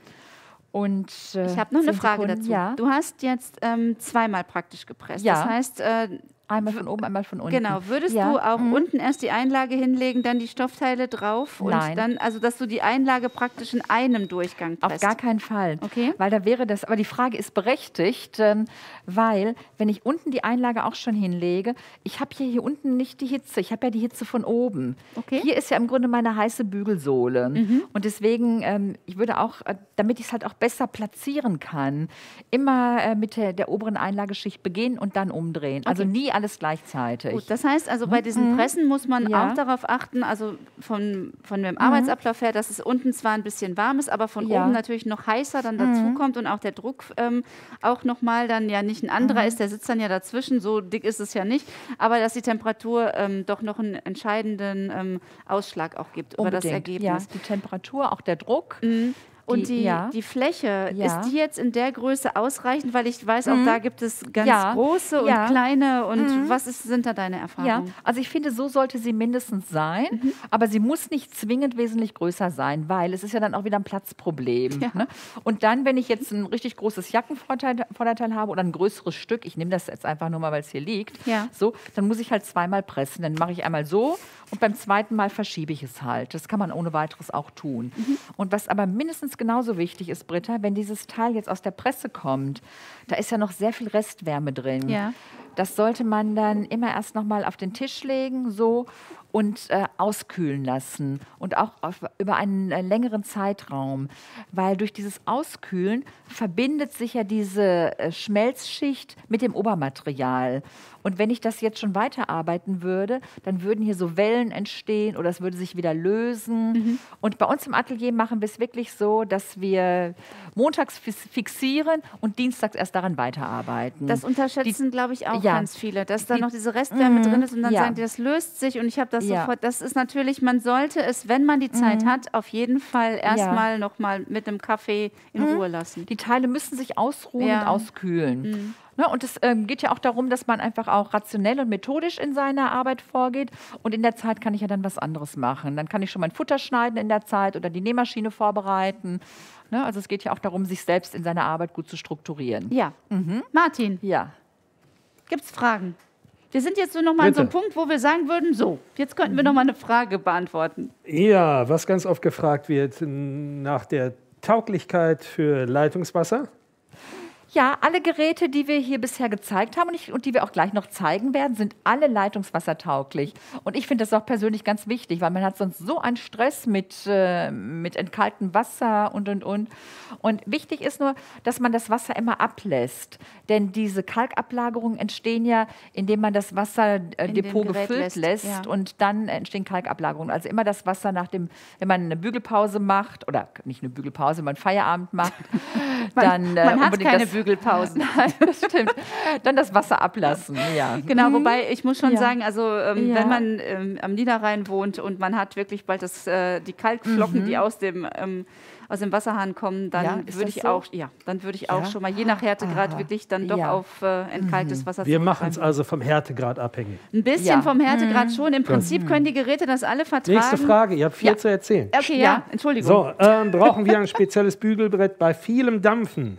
Und, äh, Ich habe noch eine 10 Frage Sekunden. dazu. Ja. Du hast jetzt ähm, zweimal praktisch gepresst. Ja. Das heißt, äh, Einmal von oben, einmal von unten. Genau, würdest Ja. du auch unten erst die Einlage hinlegen, dann die Stoffteile drauf und Nein. dann, also dass du die Einlage praktisch in einem Durchgang Auf presst? gar keinen Fall. Okay. Weil da wäre das, aber die Frage ist berechtigt, ähm, weil wenn ich unten die Einlage auch schon hinlege, ich habe hier, hier unten nicht die Hitze, ich habe ja die Hitze von oben. Okay. Mhm. Hier ist ja im Grunde meine heiße Bügelsohle. Und deswegen, ähm, ich würde auch, äh, damit ich es halt auch besser platzieren kann, immer äh, mit der, der oberen Einlageschicht beginnen und dann umdrehen. Also nie alles gleichzeitig. Gut, das heißt also, bei diesen Pressen muss man Mhm. Ja. Mhm. auch darauf achten, also von, von dem Arbeitsablauf her, dass es unten zwar ein bisschen warm ist, aber von Ja. Mhm. oben natürlich noch heißer dann dazukommt und auch der Druck ähm, auch nochmal dann ja nicht ein anderer Mhm. ist, der sitzt dann ja dazwischen, so dick ist es ja nicht, aber dass die Temperatur ähm, doch noch einen entscheidenden ähm, Ausschlag auch gibt über das Unbedingt, Ergebnis. Ja, die Temperatur, auch der Druck. Und die, ja. die Fläche, Ja. ist die jetzt in der Größe ausreichend? Weil ich weiß, auch da gibt es ganz Ja. große und Ja. kleine. Und was ist, sind da deine Ja, Erfahrungen? also ich finde, so sollte sie mindestens sein, Mhm. aber sie muss nicht zwingend wesentlich größer sein, weil es ist ja dann auch wieder ein Platzproblem. Ja. Ne? Und dann, wenn ich jetzt ein richtig großes Jackenvorderteil Vorderteil habe oder ein größeres Stück, ich nehme das jetzt einfach nur mal, weil es hier liegt, Ja. so, dann muss ich halt zweimal pressen. Dann mache ich einmal so und beim zweiten Mal verschiebe ich es halt. Das kann man ohne weiteres auch tun. Mhm. Und was aber mindestens genauso wichtig ist, Britta, wenn dieses Teil jetzt aus der Presse kommt, da ist ja noch sehr viel Restwärme drin. Ja. Das sollte man dann immer erst noch mal auf den Tisch legen, so und äh, auskühlen lassen und auch auf, über einen äh, längeren Zeitraum, weil durch dieses Auskühlen verbindet sich ja diese äh, Schmelzschicht mit dem Obermaterial. Und wenn ich das jetzt schon weiterarbeiten würde, dann würden hier so Wellen entstehen oder es würde sich wieder lösen. Mhm. Und bei uns im Atelier machen wir es wirklich so, dass wir montags fixieren und dienstags erst daran weiterarbeiten. Das unterschätzen, glaube ich, auch ja. ganz viele, dass da noch diese Restwärme drin ist und dann Ja. sagen die, das löst sich und ich habe das Ja. sofort. Das ist natürlich, man sollte es, wenn man die Zeit hat, auf jeden Fall erstmal noch mal mit einem Kaffee in Ruhe lassen. Die Teile müssen sich ausruhen Ja. und auskühlen. Ne, und es ähm, geht ja auch darum, dass man einfach auch rationell und methodisch in seiner Arbeit vorgeht. Und in der Zeit kann ich ja dann was anderes machen. Dann kann ich schon mein Futter schneiden in der Zeit oder die Nähmaschine vorbereiten. Ne, also es geht ja auch darum, sich selbst in seiner Arbeit gut zu strukturieren. Ja. Mhm. Martin, Ja. Gibt es Fragen? Wir sind jetzt so noch mal an so einem Bitte. Punkt, wo wir sagen würden, so, jetzt könnten wir noch mal eine Frage beantworten. Ja, was ganz oft gefragt wird nach der Tauglichkeit für Leitungswasser. Ja, alle Geräte, die wir hier bisher gezeigt haben und, ich, und die wir auch gleich noch zeigen werden, sind alle leitungswassertauglich. Und ich finde das auch persönlich ganz wichtig, weil man hat sonst so einen Stress mit, äh, mit entkaltem Wasser und, und, und. Und wichtig ist nur, dass man das Wasser immer ablässt. Denn diese Kalkablagerungen entstehen ja, indem man das Wasserdepot Gerät gefüllt lässt, lässt, ja. und dann entstehen Kalkablagerungen. Also immer das Wasser nach dem, wenn man eine Bügelpause macht, oder nicht eine Bügelpause, wenn man Feierabend macht, dann äh, man hat unbedingt keine das, Bügelpausen. Nein, das stimmt. Dann das Wasser ablassen, ja. Genau, wobei ich muss schon Ja. sagen, also ähm, Ja. wenn man ähm, am Niederrhein wohnt und man hat wirklich bald das, äh, die Kalkflocken, die aus dem, ähm, aus dem Wasserhahn kommen, Mhm. Ja, dann ist würde ich so? auch, ja, dann würde ich auch Ja? schon mal je nach Härtegrad Aha. wirklich dann doch Ja. Mhm. auf äh, entkalktes Wasser Wir machen es also vom Härtegrad abhängig. Ein bisschen Ja. vom Härtegrad Mhm. schon. Im Prinzip können die Geräte das alle vertragen. Nächste Frage, ihr habt viel Ja. zu erzählen. Okay, ja, Ja. Entschuldigung. So, ähm, brauchen wir ein spezielles Bügelbrett bei vielem Dampfen?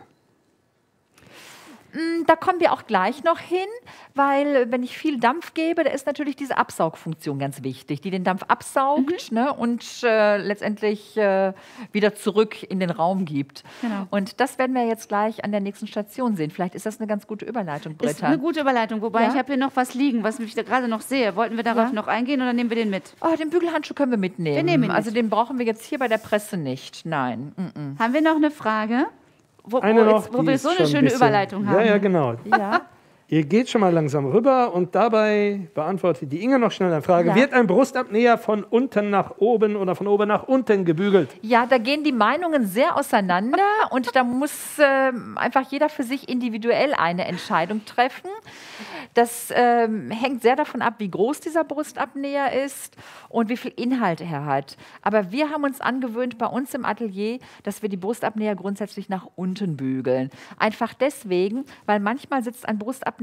Da kommen wir auch gleich noch hin, weil wenn ich viel Dampf gebe, da ist natürlich diese Absaugfunktion ganz wichtig, die den Dampf absaugt Mhm. ne, und äh, letztendlich äh, wieder zurück in den Raum gibt. Genau. Und das werden wir jetzt gleich an der nächsten Station sehen. Vielleicht ist das eine ganz gute Überleitung, Ist Britta. eine gute Überleitung. Wobei Ja. ich habe hier noch was liegen, was ich da gerade noch sehe. Wollten wir darauf Ja. noch eingehen oder nehmen wir den mit? Oh, den Bügelhandschuh können wir mitnehmen. Wir nehmen ihn also mit. den brauchen wir jetzt hier bei der Presse nicht. Nein. Mm Haben wir noch eine Frage? Wo, Eine wo, noch, jetzt, wo wir so eine schöne bisschen- Überleitung haben. Ja, ja, genau. Ja. Ihr geht schon mal langsam rüber und dabei beantwortet die Inge noch schnell eine Frage. Ja. Wird ein Brustabnäher von unten nach oben oder von oben nach unten gebügelt? Ja, da gehen die Meinungen sehr auseinander und da muss ähm, einfach jeder für sich individuell eine Entscheidung treffen. Das ähm, hängt sehr davon ab, wie groß dieser Brustabnäher ist und wie viel Inhalt er hat. Aber wir haben uns angewöhnt bei uns im Atelier, dass wir die Brustabnäher grundsätzlich nach unten bügeln. Einfach deswegen, weil manchmal sitzt ein Brustabnäher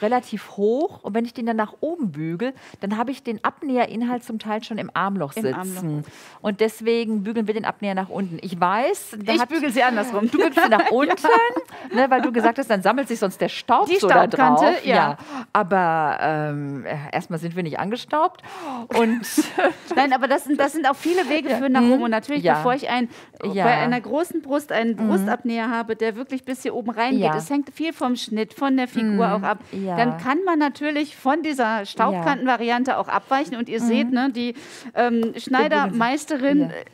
relativ hoch und wenn ich den dann nach oben bügel, dann habe ich den Abnäherinhalt zum Teil schon im Armloch Im sitzen. Armloch. Und deswegen bügeln wir den Abnäher nach unten. Ich weiß, da Ich bügel sie andersrum. du bügelst sie nach unten, ne, weil du gesagt hast, dann sammelt sich sonst der Staub Die so da Staubkante, drauf. ja. aber ähm, erstmal sind wir nicht angestaubt. Und Nein, aber das sind, das sind auch viele Wege führen nach oben. Und natürlich, Ja. bevor ich ein, Ja. bei einer großen Brust einen Brustabnäher habe, der wirklich bis hier oben reingeht, Ja. es hängt viel vom Schnitt, von der Figur auch ab, Ja. dann kann man natürlich von dieser Staubkantenvariante auch abweichen. Und ihr seht, ne, die ähm, Schneidermeisterin, äh,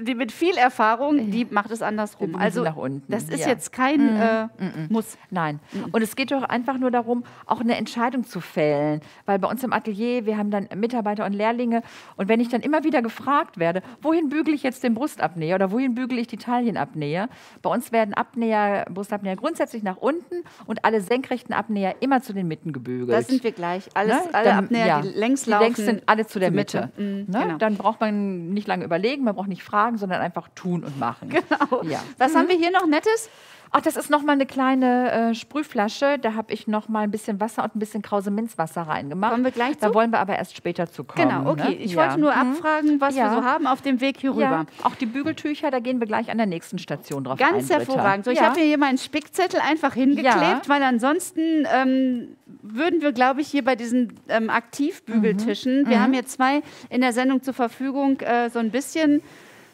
die mit viel Erfahrung, die macht es andersrum. Also sie nach unten, das ist ja. jetzt kein äh, Muss. Nein. Und es geht doch einfach nur darum, auch eine Entscheidung zu fällen. Weil bei uns im Atelier, wir haben dann Mitarbeiter und Lehrlinge. Und wenn ich dann immer wieder gefragt werde, wohin bügele ich jetzt den Brustabnäher oder wohin bügele ich die Taillenabnäher? Bei uns werden Abnäher, Brustabnäher grundsätzlich nach unten und alle senkrechten Abnäher immer zu den Mitten gebügelt. Das sind wir gleich. Alles, Ne? alle Dann- Abnäher, ja. die längs Die laufen. längs sind alle zu der Mitte. Mitte. Mhm, ne? genau. Dann braucht man nicht lange überlegen, man braucht nicht fragen, sondern einfach tun und machen. Genau. Ja. Was haben wir hier noch Nettes? Ach, das ist noch mal eine kleine äh, Sprühflasche. Da habe ich noch mal ein bisschen Wasser und ein bisschen krause Minzwasser reingemacht. Kommen wir gleich Da zu? wollen wir aber erst später zu kommen. Genau, okay. Ne? Ich ja. wollte nur abfragen, was wir Ja. so haben auf dem Weg hier Ja, rüber. auch die Bügeltücher, da gehen wir gleich an der nächsten Station drauf ein. Ganz Britta. hervorragend. So, ich habe mir hier meinen Spickzettel einfach hingeklebt, weil ansonsten ähm, würden wir, glaube ich, hier bei diesen ähm, Aktivbügeltischen, Mhm. wir haben hier zwei in der Sendung zur Verfügung, äh, so ein bisschen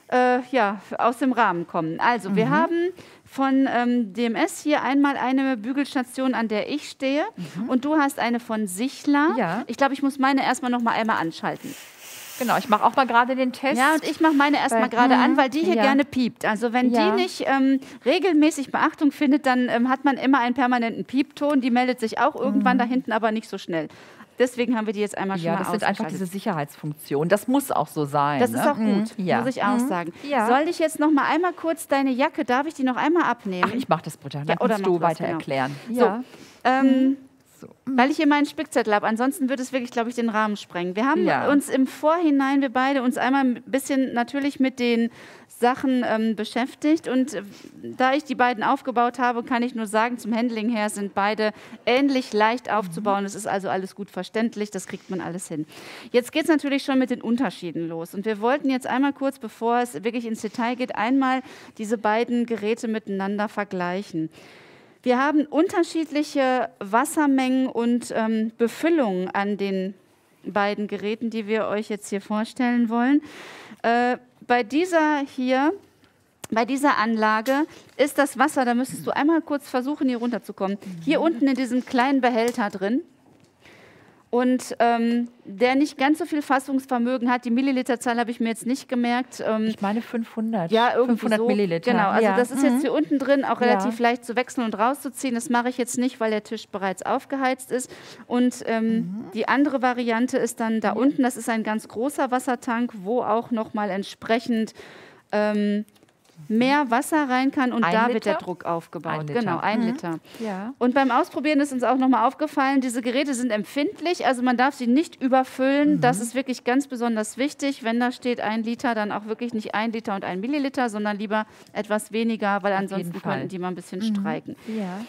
äh, ja, aus dem Rahmen kommen. Also, Mhm. wir haben von ähm, DMS hier einmal eine Bügelstation, an der ich stehe. Und du hast eine von Sichler. Mhm. Ja. Ich glaube, ich muss meine erstmal noch mal einmal anschalten. Genau, ich mache auch mal gerade den Test. Ja, und ich mache meine erstmal gerade an, Mhm. weil die hier Ja. gerne piept. Also wenn Ja. die nicht ähm, regelmäßig Beachtung findet, dann ähm, hat man immer einen permanenten Piepton. Die meldet sich auch irgendwann da hinten, aber nicht so schnell. Deswegen haben wir die jetzt einmal schon Mhm. ja, mal das sind einfach diese Sicherheitsfunktionen. Das muss auch so sein. Das ne? ist auch Mhm. gut, Ja. muss ich auch sagen. Ja. Soll ich jetzt noch mal einmal kurz deine Jacke, darf ich die noch einmal abnehmen? Ach, ich mache das, Britta. Dann Ja, oder kannst du weiter genau. erklären. So. Ähm, So. Weil ich hier meinen Spickzettel habe. Ansonsten würde es wirklich, glaube ich, den Rahmen sprengen. Wir haben Ja. uns im Vorhinein, wir beide, uns einmal ein bisschen natürlich mit den Sachen ähm, beschäftigt. Und äh, da ich die beiden aufgebaut habe, kann ich nur sagen, zum Handling her sind beide ähnlich leicht aufzubauen. Es ist also alles gut verständlich. Das kriegt man alles hin. Jetzt geht es natürlich schon mit den Unterschieden los. Und wir wollten jetzt einmal kurz, bevor es wirklich ins Detail geht, einmal diese beiden Geräte miteinander vergleichen. Wir haben unterschiedliche Wassermengen und ähm, Befüllungen an den beiden Geräten, die wir euch jetzt hier vorstellen wollen. Äh, bei dieser hier, bei dieser Anlage ist das Wasser, da müsstest du einmal kurz versuchen, hier runterzukommen, hier unten in diesem kleinen Behälter drin. Und ähm, der nicht ganz so viel Fassungsvermögen hat. Die Milliliterzahl habe ich mir jetzt nicht gemerkt. Ähm, Ich meine 500. ja, irgendwie 500 so. Milliliter. Genau, also ja. das ist jetzt hier unten drin auch relativ Ja. leicht zu wechseln und rauszuziehen. Das mache ich jetzt nicht, weil der Tisch bereits aufgeheizt ist. Und ähm, Mhm. die andere Variante ist dann da unten. Das ist ein ganz großer Wassertank, wo auch nochmal entsprechend ähm, mehr Wasser rein kann und Ein da wird der Liter? Druck aufgebaut. Ein Liter. Genau, ein Mhm. Liter. Ja. Und beim Ausprobieren ist uns auch nochmal aufgefallen, diese Geräte sind empfindlich, also man darf sie nicht überfüllen. Das ist wirklich ganz besonders wichtig. Wenn da steht ein Liter, dann auch wirklich nicht ein Liter und ein Milliliter, sondern lieber etwas weniger, weil ansonsten Fall. könnten die mal ein bisschen streiken. Ja.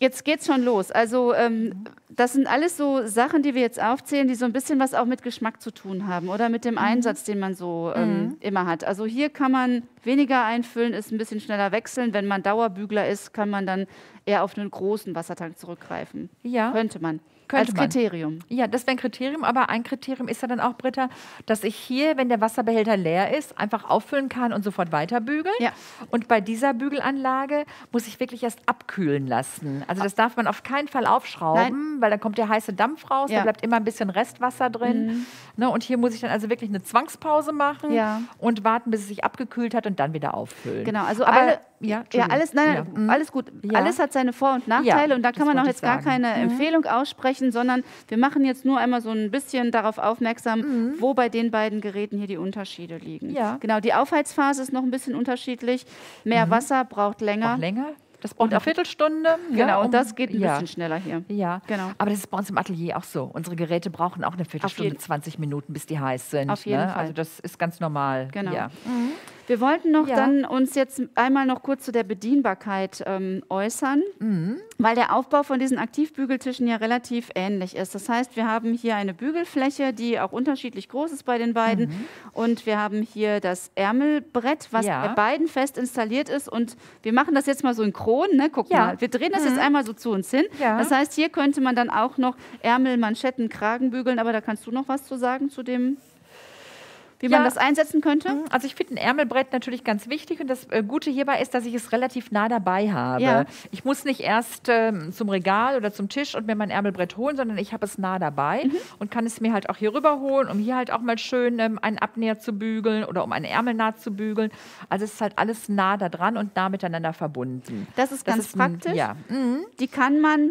Jetzt geht's schon los. Also ähm, das sind alles so Sachen, die wir jetzt aufzählen, die so ein bisschen was auch mit Geschmack zu tun haben oder mit dem Einsatz, den man so ähm, immer hat. Also hier kann man weniger einfüllen, ist ein bisschen schneller wechseln. Wenn man Dauerbügler ist, kann man dann eher auf einen großen Wassertank zurückgreifen. Ja. Könnte man. Könnte Als man. Kriterium. Ja, das wäre ein Kriterium, aber ein Kriterium ist ja dann auch, Britta, dass ich hier, wenn der Wasserbehälter leer ist, einfach auffüllen kann und sofort weiter bügeln. Ja. Und bei dieser Bügelanlage muss ich wirklich erst abkühlen lassen. Also das darf man auf keinen Fall aufschrauben, weil dann kommt der heiße Dampf raus, Ja. da bleibt immer ein bisschen Restwasser drin. Ne, und hier muss ich dann also wirklich eine Zwangspause machen Ja. und warten, bis es sich abgekühlt hat und dann wieder auffüllen. Genau, also aber, alle, ja, ja, alles, nein, Ja. Mhm. alles gut. Ja. Alles hat seine Vor- und Nachteile und da kann man auch jetzt gar sagen. Mhm. keine Empfehlung aussprechen, sondern wir machen jetzt nur einmal so ein bisschen darauf aufmerksam, wo bei den beiden Geräten hier die Unterschiede liegen. Mhm. Ja. Mhm. Genau, die Aufheizphase ist noch ein bisschen unterschiedlich. Mehr Wasser braucht länger. Auch länger. Das braucht eine Viertelstunde. Genau, ja, und um- das geht ein ja. bisschen schneller hier. Ja, Genau. aber das ist bei uns im Atelier auch so. Unsere Geräte brauchen auch eine Viertelstunde, jeden- 20 Minuten, bis die heiß sind. Auf jeden ne? Fall. Also das ist ganz normal. Genau. Ja. Wir wollten noch Ja. dann uns jetzt einmal noch kurz zu der Bedienbarkeit ähm, äußern, Mhm. weil der Aufbau von diesen Aktivbügeltischen ja relativ ähnlich ist. Das heißt, wir haben hier eine Bügelfläche, die auch unterschiedlich groß ist bei den beiden. Und wir haben hier das Ärmelbrett, was Mhm. Ja. bei beiden fest installiert ist. Und wir machen das jetzt mal so in Kronen. Ne? Guck Ja. Mhm. mal, wir drehen das jetzt einmal so zu uns hin. Das heißt, hier könnte man dann auch noch Ärmel, Manschetten, Kragen bügeln. Aber da kannst du noch was zu sagen zu dem, wie man Ja. das einsetzen könnte? Also ich finde ein Ärmelbrett natürlich ganz wichtig und das äh, Gute hierbei ist, dass ich es relativ nah dabei habe. Ja. Ich muss nicht erst ähm, zum Regal oder zum Tisch und mir mein Ärmelbrett holen, sondern ich habe es nah dabei Mhm. und kann es mir halt auch hier rüber holen, um hier halt auch mal schön ähm, einen Abnäher zu bügeln oder um eine Ärmelnaht zu bügeln. Also es ist halt alles nah da dran und nah miteinander verbunden. Das ist ganz ein- praktisch. ja, mhm. Die kann man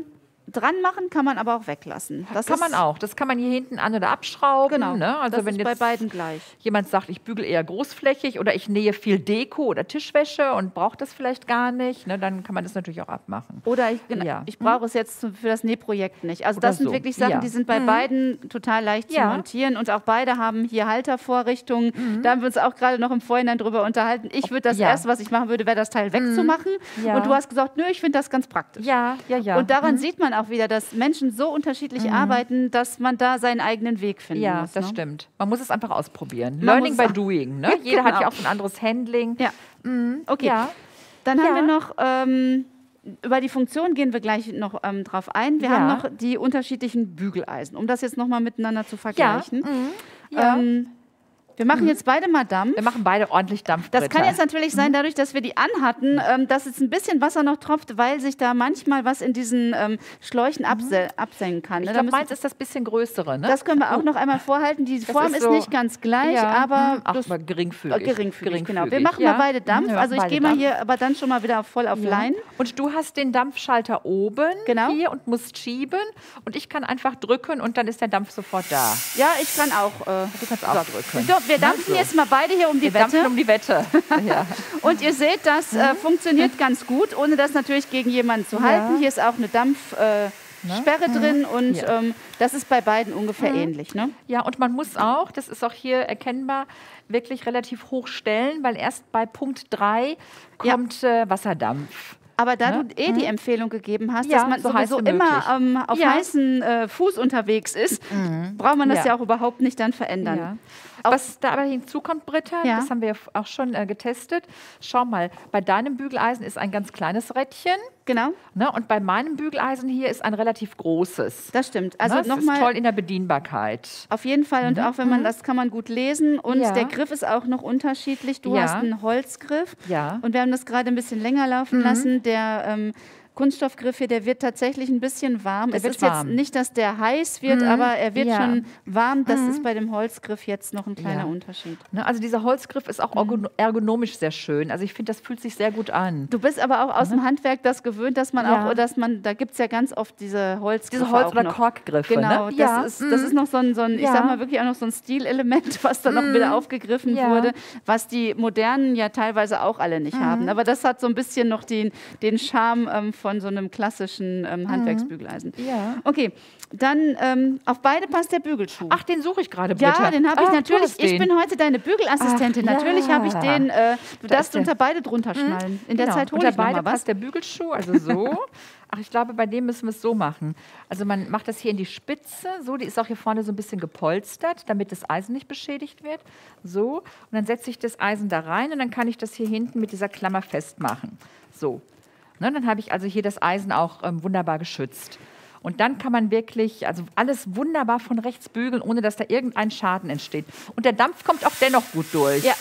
dran machen, kann man aber auch weglassen. Das kann man auch. Das kann man hier hinten an- oder abschrauben. Genau. Ne? Also das wenn ist bei jetzt beiden gleich. jemand sagt, ich bügel eher großflächig oder ich nähe viel Deko oder Tischwäsche und braucht das vielleicht gar nicht, ne, dann kann man das natürlich auch abmachen. Oder ich, genau, Ja. ich brauche es jetzt für das Nähprojekt nicht. Also Oder das sind so. wirklich Sachen, Ja. die sind bei beiden total leicht zu Ja. montieren. Und auch beide haben hier Haltervorrichtungen. Da haben wir uns auch gerade noch im Vorhinein drüber unterhalten. Ich würde das. Erste, was ich machen würde, wäre das Teil wegzumachen. Ja. Und du hast gesagt, nö, ich finde das ganz praktisch. Ja, ja, ja. Und daran sieht man auch wieder, dass Menschen so unterschiedlich arbeiten, dass man da seinen eigenen Weg finden ja, muss. das ne? stimmt. Man muss es einfach ausprobieren. Man Learning by auch- doing. Ne? Ja, Jeder hat genau. ja auch so ein anderes Handling. Ja. Okay. Ja. Dann haben Ja. wir noch, ähm, über die Funktion gehen wir gleich noch ähm, drauf ein. Wir Ja. haben noch die unterschiedlichen Bügeleisen, um das jetzt nochmal miteinander zu vergleichen. Ja. Ähm, wir machen jetzt beide mal Dampf. Wir machen beide ordentlich Dampfbretter. Das kann jetzt natürlich sein, dadurch, dass wir die anhatten, ähm, dass jetzt ein bisschen Wasser noch tropft, weil sich da manchmal was in diesen ähm, Schläuchen abse absenken kann. Ich ne? Da glaube, meins ist das bisschen größere. Ne? das können wir auch noch einmal vorhalten. Die Form ist ist, so- nicht ganz gleich, ja, aber ach, das- aber geringfügig. äh, geringfügig, genau. Wir Geringfügig, machen ja. mal beide Dampf. Mhm, also ich gehe mal hier aber dann schon mal wieder voll auf Line. Und du hast den Dampfschalter oben Genau. hier und musst schieben. Und ich kann einfach drücken und dann ist der Dampf sofort da. Ja, ich kann auch. Äh, Du kannst auch drücken. Wir dampfen so. jetzt mal beide hier um die Wir dampfen Wette. um die Wette. ja. Und ihr seht, das äh, funktioniert ganz gut, ohne das natürlich gegen jemanden zu halten. Hier ist auch eine Dampfsperre äh, Sperre drin und Ja. ähm, das ist bei beiden ungefähr ähnlich. Ne? ja, und man muss auch, das ist auch hier erkennbar, wirklich relativ hoch stellen, weil erst bei Punkt 3 Ja. kommt äh, Wasserdampf. Aber da Ne? du eh die Empfehlung gegeben hast, Ja, dass man so heiß sowieso wie immer möglich. ähm, auf Ja. heißen äh, Fuß unterwegs ist, braucht man das Ja. ja. auch überhaupt nicht dann verändern. Was da aber hinzukommt, Britta, Ja. das haben wir auch schon äh, getestet. Schau mal, bei deinem Bügeleisen ist ein ganz kleines Rädchen Genau, ne? und bei meinem Bügeleisen hier ist ein relativ großes. das stimmt. Also ne? das ist nochmal toll in der Bedienbarkeit. Auf jeden Fall und auch wenn man das kann man gut lesen und Mhm. Ja. der Griff ist auch noch unterschiedlich. Du Ja. hast einen Holzgriff Ja. Mhm. und wir haben das gerade ein bisschen länger laufen lassen. Der ähm, Kunststoffgriff hier, der wird tatsächlich ein bisschen warm. Der es ist warm. Mhm. jetzt nicht, dass der heiß wird, aber er wird Ja. schon warm. Das ist bei dem Holzgriff jetzt noch ein kleiner Ja. Unterschied. Ne? Also dieser Holzgriff ist auch Mhm. ergon- ergonomisch sehr schön. Also ich finde, das fühlt sich sehr gut an. Du bist aber auch aus dem Handwerk das gewöhnt, dass man Mhm. Ja. auch, dass man, da gibt es ja ganz oft diese Holzgriffe. Diese Holz- oder noch. Korkgriffe. Genau, ne? das, ist, das ist noch so ein, so ein ich sag mal wirklich auch noch so ein Stilelement, was dann noch wieder aufgegriffen Ja. wurde, was die modernen ja teilweise auch alle nicht haben. Aber das hat so ein bisschen noch den, den Charme ähm, von so einem klassischen ähm, Handwerksbügeleisen. Ja. Okay, dann ähm, auf beide passt der Bügelschuh. Ach, den suche ich gerade, ja, Britta. den habe ich Ah, natürlich. Ich bin heute deine Bügelassistentin. Ach, natürlich habe ich ja. den. Äh, du Da darfst unter beide drunter schnallen. In der Genau. Zeit hole ich beide mal was. passt der Bügelschuh, also so. Ach, ich glaube, bei dem müssen wir es so machen. Also man macht das hier in die Spitze, so, die ist auch hier vorne so ein bisschen gepolstert, damit das Eisen nicht beschädigt wird. So, und dann setze ich das Eisen da rein und dann kann ich das hier hinten mit dieser Klammer festmachen. So. Ne, dann habe ich also hier das Eisen auch ähm, wunderbar geschützt. Und dann kann man wirklich, also alles wunderbar von rechts bügeln, ohne dass da irgendein Schaden entsteht. Und der Dampf kommt auch dennoch gut durch. Ja.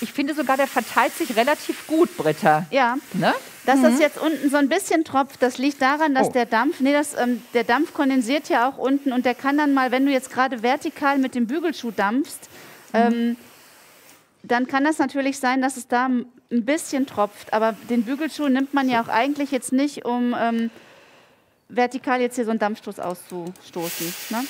Ich finde sogar, der verteilt sich relativ gut, Britta. Ja. Ne? Dass das jetzt unten so ein bisschen tropft, das liegt daran, dass Oh. der Dampf, nee, das, ähm, der Dampf kondensiert ja auch unten und der kann dann mal, wenn du jetzt gerade vertikal mit dem Bügelschuh dampfst, ähm, dann kann das natürlich sein, dass es da ein bisschen tropft. Aber den Bügelschuh nimmt man ja auch eigentlich jetzt nicht, um ähm, vertikal jetzt hier so einen Dampfstoß auszustoßen. Ne?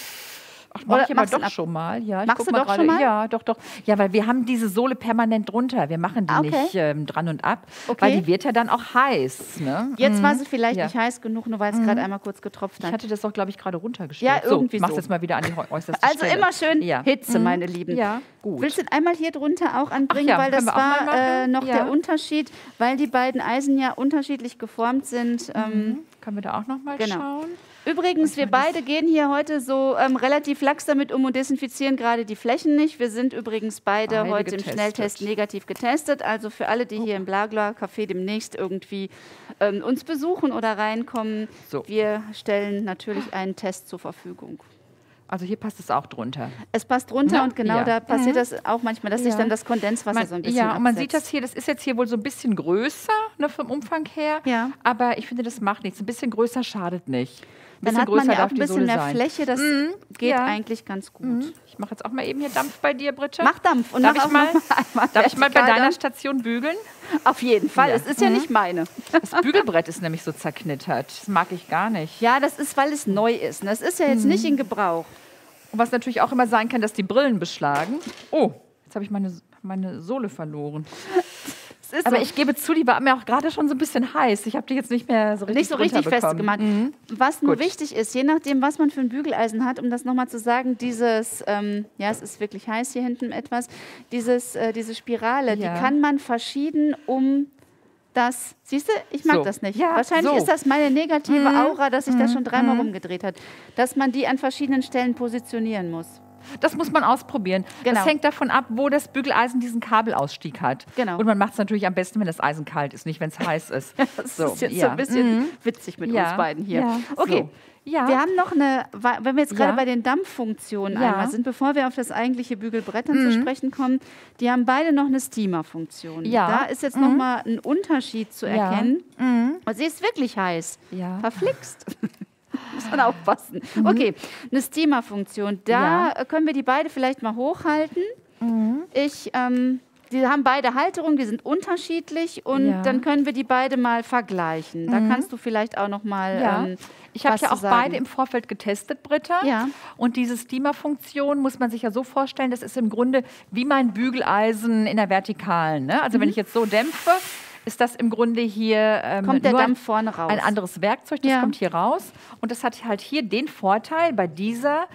Ach, mach Oder ich aber machst du doch ab- schon mal. Ja, ich Machst du mal doch gerade. schon mal? Ja, doch, doch. Ja, weil wir haben diese Sohle permanent drunter. Wir machen die Ah, okay. nicht ähm, dran und ab, Okay. weil die wird ja dann auch heiß. Ne? Jetzt war sie vielleicht Ja. nicht heiß genug, nur weil es gerade einmal kurz getropft Ich hat. hatte das doch, glaube ich, gerade runtergestellt. Ja, irgendwie so. Ich mach's so. jetzt mal wieder an die äußerste Also Stelle. immer schön Ja. Hitze, meine Lieben. Ja, gut. Willst du einmal hier drunter auch anbringen, ja, weil das war äh, noch der Unterschied, weil die beiden Eisen ja unterschiedlich geformt sind. Ähm, Können wir da auch noch mal Genau. schauen? Übrigens, wir beide gehen hier heute so ähm, relativ lax damit um und desinfizieren gerade die Flächen nicht. Wir sind übrigens beide, Beide heute im getestet. Schnelltest negativ getestet. Also für alle, die hier im Blagler Café demnächst irgendwie ähm, uns besuchen oder reinkommen, So. wir stellen natürlich einen Test zur Verfügung. Also hier passt es auch drunter. Es passt runter Ne? und genau Ja. da passiert das auch manchmal, dass sich Ja. dann das Kondenswasser Man, so ein bisschen ja, und man sieht absetzt. das hier, das ist jetzt hier wohl so ein bisschen größer ne, vom Umfang her. Ja. Aber ich finde, das macht nichts. Ein bisschen größer schadet nicht. Ein Dann bisschen hat man ja auch ein bisschen mehr sein. Fläche, das geht ja. eigentlich ganz gut. Mhm. Ich mache jetzt auch mal eben hier Dampf bei dir, Britta. Mach Dampf und darf mach ich auch mal, einmal darf ich mal bei deiner Dampf. Station bügeln? Auf jeden Fall, Ja. es ist ja nicht meine. Das Bügelbrett ist nämlich so zerknittert. Das mag ich gar nicht. Ja, das ist, weil es neu ist. Das ist ja jetzt nicht in Gebrauch. Und was natürlich auch immer sein kann, dass die Brillen beschlagen. Oh, jetzt habe ich meine, meine Sohle verloren. Aber so ich gebe zu, die war mir auch gerade schon so ein bisschen heiß. Ich habe die jetzt nicht mehr so richtig nicht so richtig festgemacht. Was nur Gut. wichtig ist, je nachdem, was man für ein Bügeleisen hat, um das nochmal zu sagen, dieses, ähm, ja, es ist wirklich heiß hier hinten etwas, dieses, äh, diese Spirale, Ja. die kann man verschieden um das, siehst du, ich mag So. das nicht. Ja, Wahrscheinlich so. Mhm. ist das meine negative Aura, dass sich das schon dreimal rumgedreht hat, dass man die an verschiedenen Stellen positionieren muss. Das muss man ausprobieren. Genau. Das hängt davon ab, wo das Bügeleisen diesen Kabelausstieg hat. Genau. Und man macht es natürlich am besten, wenn das Eisen kalt ist, nicht wenn es heiß ist. Das ist jetzt so ein bisschen witzig mit Ja. uns beiden hier. Ja. Okay. So. Ja. Wir haben noch eine, wenn wir jetzt gerade Ja. bei den Dampffunktionen Ja. Mhm. einmal sind, bevor wir auf das eigentliche Bügelbrett dann zu sprechen kommen, die haben beide noch eine Steamer-Funktion. Ja. Da ist jetzt noch mal ein Unterschied zu Ja. Mhm. erkennen. Und sie ist wirklich heiß. Ja. Verflixt. Muss man aufpassen. Okay, eine Steamer-Funktion. Da Mhm. Ja. Mhm. können wir die beide vielleicht mal hochhalten. Ich, ähm, die haben beide Halterungen, die sind unterschiedlich und Ja. Mhm. dann können wir die beide mal vergleichen. Da kannst du vielleicht auch noch mal Ja. ähm, Ich habe ja auch beide im Vorfeld getestet, Britta. Ja. Und diese Steamer-Funktion muss man sich ja so vorstellen, das ist im Grunde wie mein Bügeleisen in der Vertikalen. Ne? Also Mhm. wenn ich jetzt so dämpfe, ist das im Grunde hier ähm, Kommt der Dampf vorne raus. ein anderes Werkzeug, das Ja. kommt hier raus. Und das hat halt hier den Vorteil bei dieser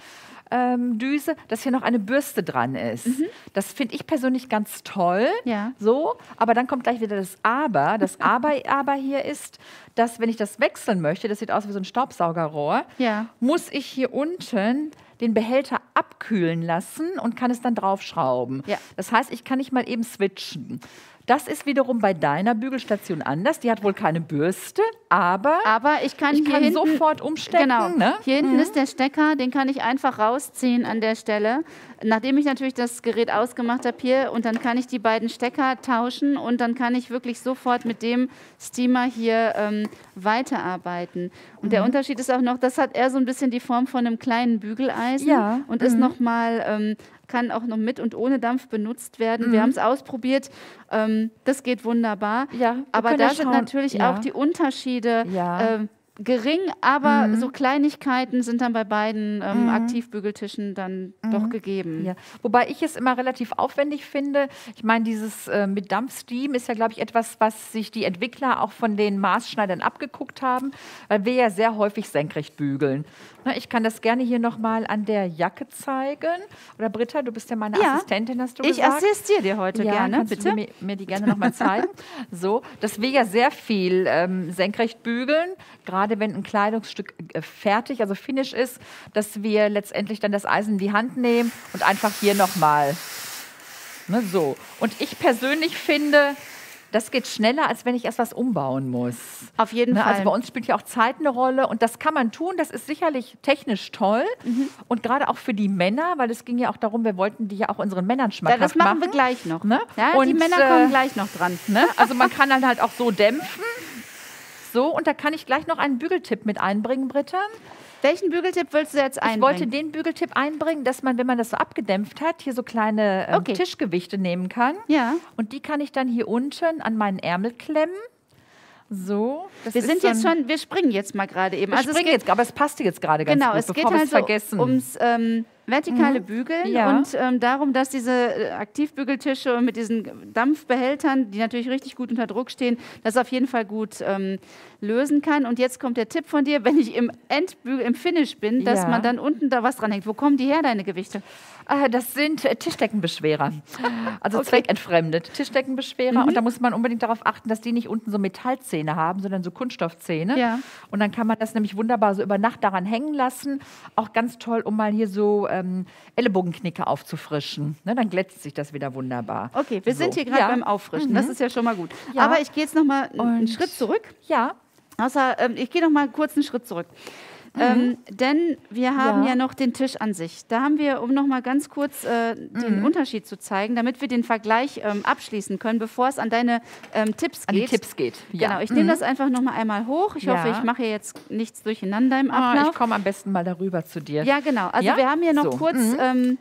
ähm, Düse, dass hier noch eine Bürste dran ist. Das finde ich persönlich ganz toll. Mhm. Ja. So, aber dann kommt gleich wieder das Aber. Das Aber, aber hier ist, dass wenn ich das wechseln möchte, das sieht aus wie so ein Staubsaugerrohr, Ja. muss ich hier unten den Behälter abkühlen lassen und kann es dann draufschrauben. Ja. Das heißt, ich kann nicht mal eben switchen. Das ist wiederum bei deiner Bügelstation anders. Die hat wohl keine Bürste, aber, Aber ich kann ich hier kann hinten, sofort umstecken. Genau. Ne? Hier hinten ist der Stecker, den kann ich einfach rausziehen an der Stelle. Nachdem ich natürlich das Gerät ausgemacht habe hier und dann kann ich die beiden Stecker tauschen und dann kann ich wirklich sofort mit dem Steamer hier ähm, weiterarbeiten. Und Mhm. der Unterschied ist auch noch, das hat eher so ein bisschen die Form von einem kleinen Bügeleisen Ja, und ist noch mal ähm, kann auch noch mit und ohne Dampf benutzt werden. Wir haben es ausprobiert. Ähm, das geht wunderbar. Mhm. Ja, aber da sind natürlich Ja. auch die Unterschiede Ja. Mhm. ähm, gering, aber so Kleinigkeiten sind dann bei beiden ähm, Aktivbügeltischen dann doch gegeben. Mhm. Ja. Wobei ich es immer relativ aufwendig finde. Ich meine, dieses äh, mit Dampfsteam ist ja, glaube ich, etwas, was sich die Entwickler auch von den Maßschneidern abgeguckt haben, weil wir ja sehr häufig senkrecht bügeln. Na, ich kann das gerne hier nochmal an der Jacke zeigen. Oder Britta, du bist ja meine Ja. Assistentin, hast du Ich gesagt. assistiere dir heute ja, gerne, bitte. Du mir, mir die gerne nochmal zeigen. so, dass wir ja sehr viel ähm, senkrecht bügeln, gerade wenn ein Kleidungsstück äh, fertig, also finish ist, dass wir letztendlich dann das Eisen in die Hand nehmen und einfach hier nochmal. Ne, so. Und ich persönlich finde, das geht schneller, als wenn ich erst was umbauen muss. Auf jeden Ne, Fall. also bei uns spielt ja auch Zeit eine Rolle und das kann man tun. Das ist sicherlich technisch toll Mhm. und gerade auch für die Männer, weil es ging ja auch darum, wir wollten die ja auch unseren Männern ja, schmackhaft das machen wir gleich noch. Ne? Ja, die Und, Männer äh, kommen gleich noch dran. Ne? Also man kann dann halt auch so dämpfen. So, und da kann ich gleich noch einen Bügeltipp mit einbringen, Britta. Welchen Bügeltipp willst du jetzt Ich einbringen? wollte den Bügeltipp einbringen, dass man, wenn man das so abgedämpft hat, hier so kleine ähm, Okay. Tischgewichte nehmen kann. Ja. Und die kann ich dann hier unten an meinen Ärmel klemmen. So. Wir sind jetzt schon, wir springen jetzt mal gerade eben. Wir also es springen jetzt, aber es passte jetzt gerade ganz genau, gut, es geht also vergessen. ums ähm, vertikale Bügeln Ja. und ähm, darum, dass diese äh, Aktivbügeltische mit diesen Dampfbehältern, die natürlich richtig gut unter Druck stehen, das auf jeden Fall gut ähm, lösen kann. Und jetzt kommt der Tipp von dir, wenn ich im Endbügel, im Finish bin, dass Ja. man dann unten da was dran hängt. Wo kommen die her, deine Gewichte? Ah, das sind äh, Tischdeckenbeschwerer. Also Okay. zweckentfremdet Tischdeckenbeschwerer. Und da muss man unbedingt darauf achten, dass die nicht unten so Metallzähne haben, sondern so Kunststoffzähne. Ja. Und dann kann man das nämlich wunderbar so über Nacht daran hängen lassen. Auch ganz toll, um mal hier so ähm, Ellenbogenknicke aufzufrischen. Ne, dann glätzt sich das wieder wunderbar. Okay, wir sind So. hier gerade Ja. beim Auffrischen. Das ist ja schon mal gut. Ja. Aber ich gehe jetzt noch mal einen Schritt zurück. Ja, Außer, ähm, ich gehe noch mal kurz einen Schritt zurück. Ähm, denn wir haben ja. Ja. noch den Tisch an sich. Da haben wir, um noch mal ganz kurz äh, den Unterschied zu zeigen, damit wir den Vergleich ähm, abschließen können, bevor es an deine ähm, Tipps an geht. die Tipps geht. Ja. Genau, ich nehme das einfach noch mal einmal hoch. Ich hoffe, Ja. ich mache jetzt nichts durcheinander im Ah, Ablauf. ich komme am besten mal darüber zu dir. Ja, genau. Also Ja? wir haben hier noch So. kurz ähm,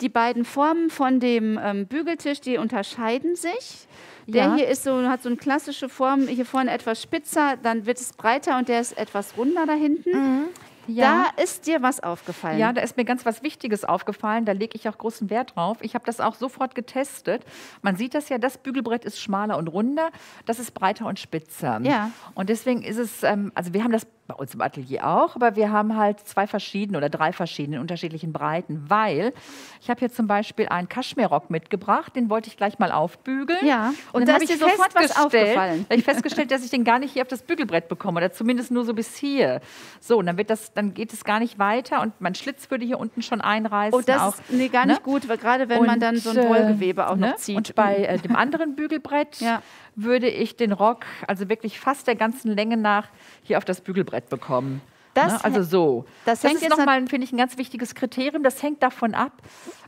die beiden Formen von dem ähm, Bügeltisch, die unterscheiden sich. Der Ja. hier ist so, hat so eine klassische Form, hier vorne etwas spitzer, dann wird es breiter und der ist etwas runder da hinten. Ja. Da ist dir was aufgefallen. Ja, da ist mir ganz was Wichtiges aufgefallen. Da lege ich auch großen Wert drauf. Ich habe das auch sofort getestet. Man sieht das ja, das Bügelbrett ist schmaler und runder, das ist breiter und spitzer. Ja. Und deswegen ist es, ähm, also wir haben das bei uns im Atelier auch, aber wir haben halt zwei verschiedene oder drei verschiedene in unterschiedlichen Breiten, weil ich habe hier zum Beispiel einen Kaschmirrock mitgebracht, den wollte ich gleich mal aufbügeln. Ja. Und und da dann habe ist ich dir sofort was festgestellt- aufgefallen. ich festgestellt, dass ich den gar nicht hier auf das Bügelbrett bekomme oder zumindest nur so bis hier. So, und dann wird das, dann geht es gar nicht weiter und mein Schlitz würde hier unten schon einreißen. Oh, das auch, ist nee, gar nicht ne? gut, weil gerade wenn man Und, dann so ein äh, Wollgewebe auch ne? noch zieht. Und bei äh, dem anderen Bügelbrett Ja. Würde ich den Rock, also wirklich fast der ganzen Länge nach, hier auf das Bügelbrett bekommen. Das ne? Also so. das Das, hängt ist nochmal, finde ich, ein ganz wichtiges Kriterium. Das hängt davon ab,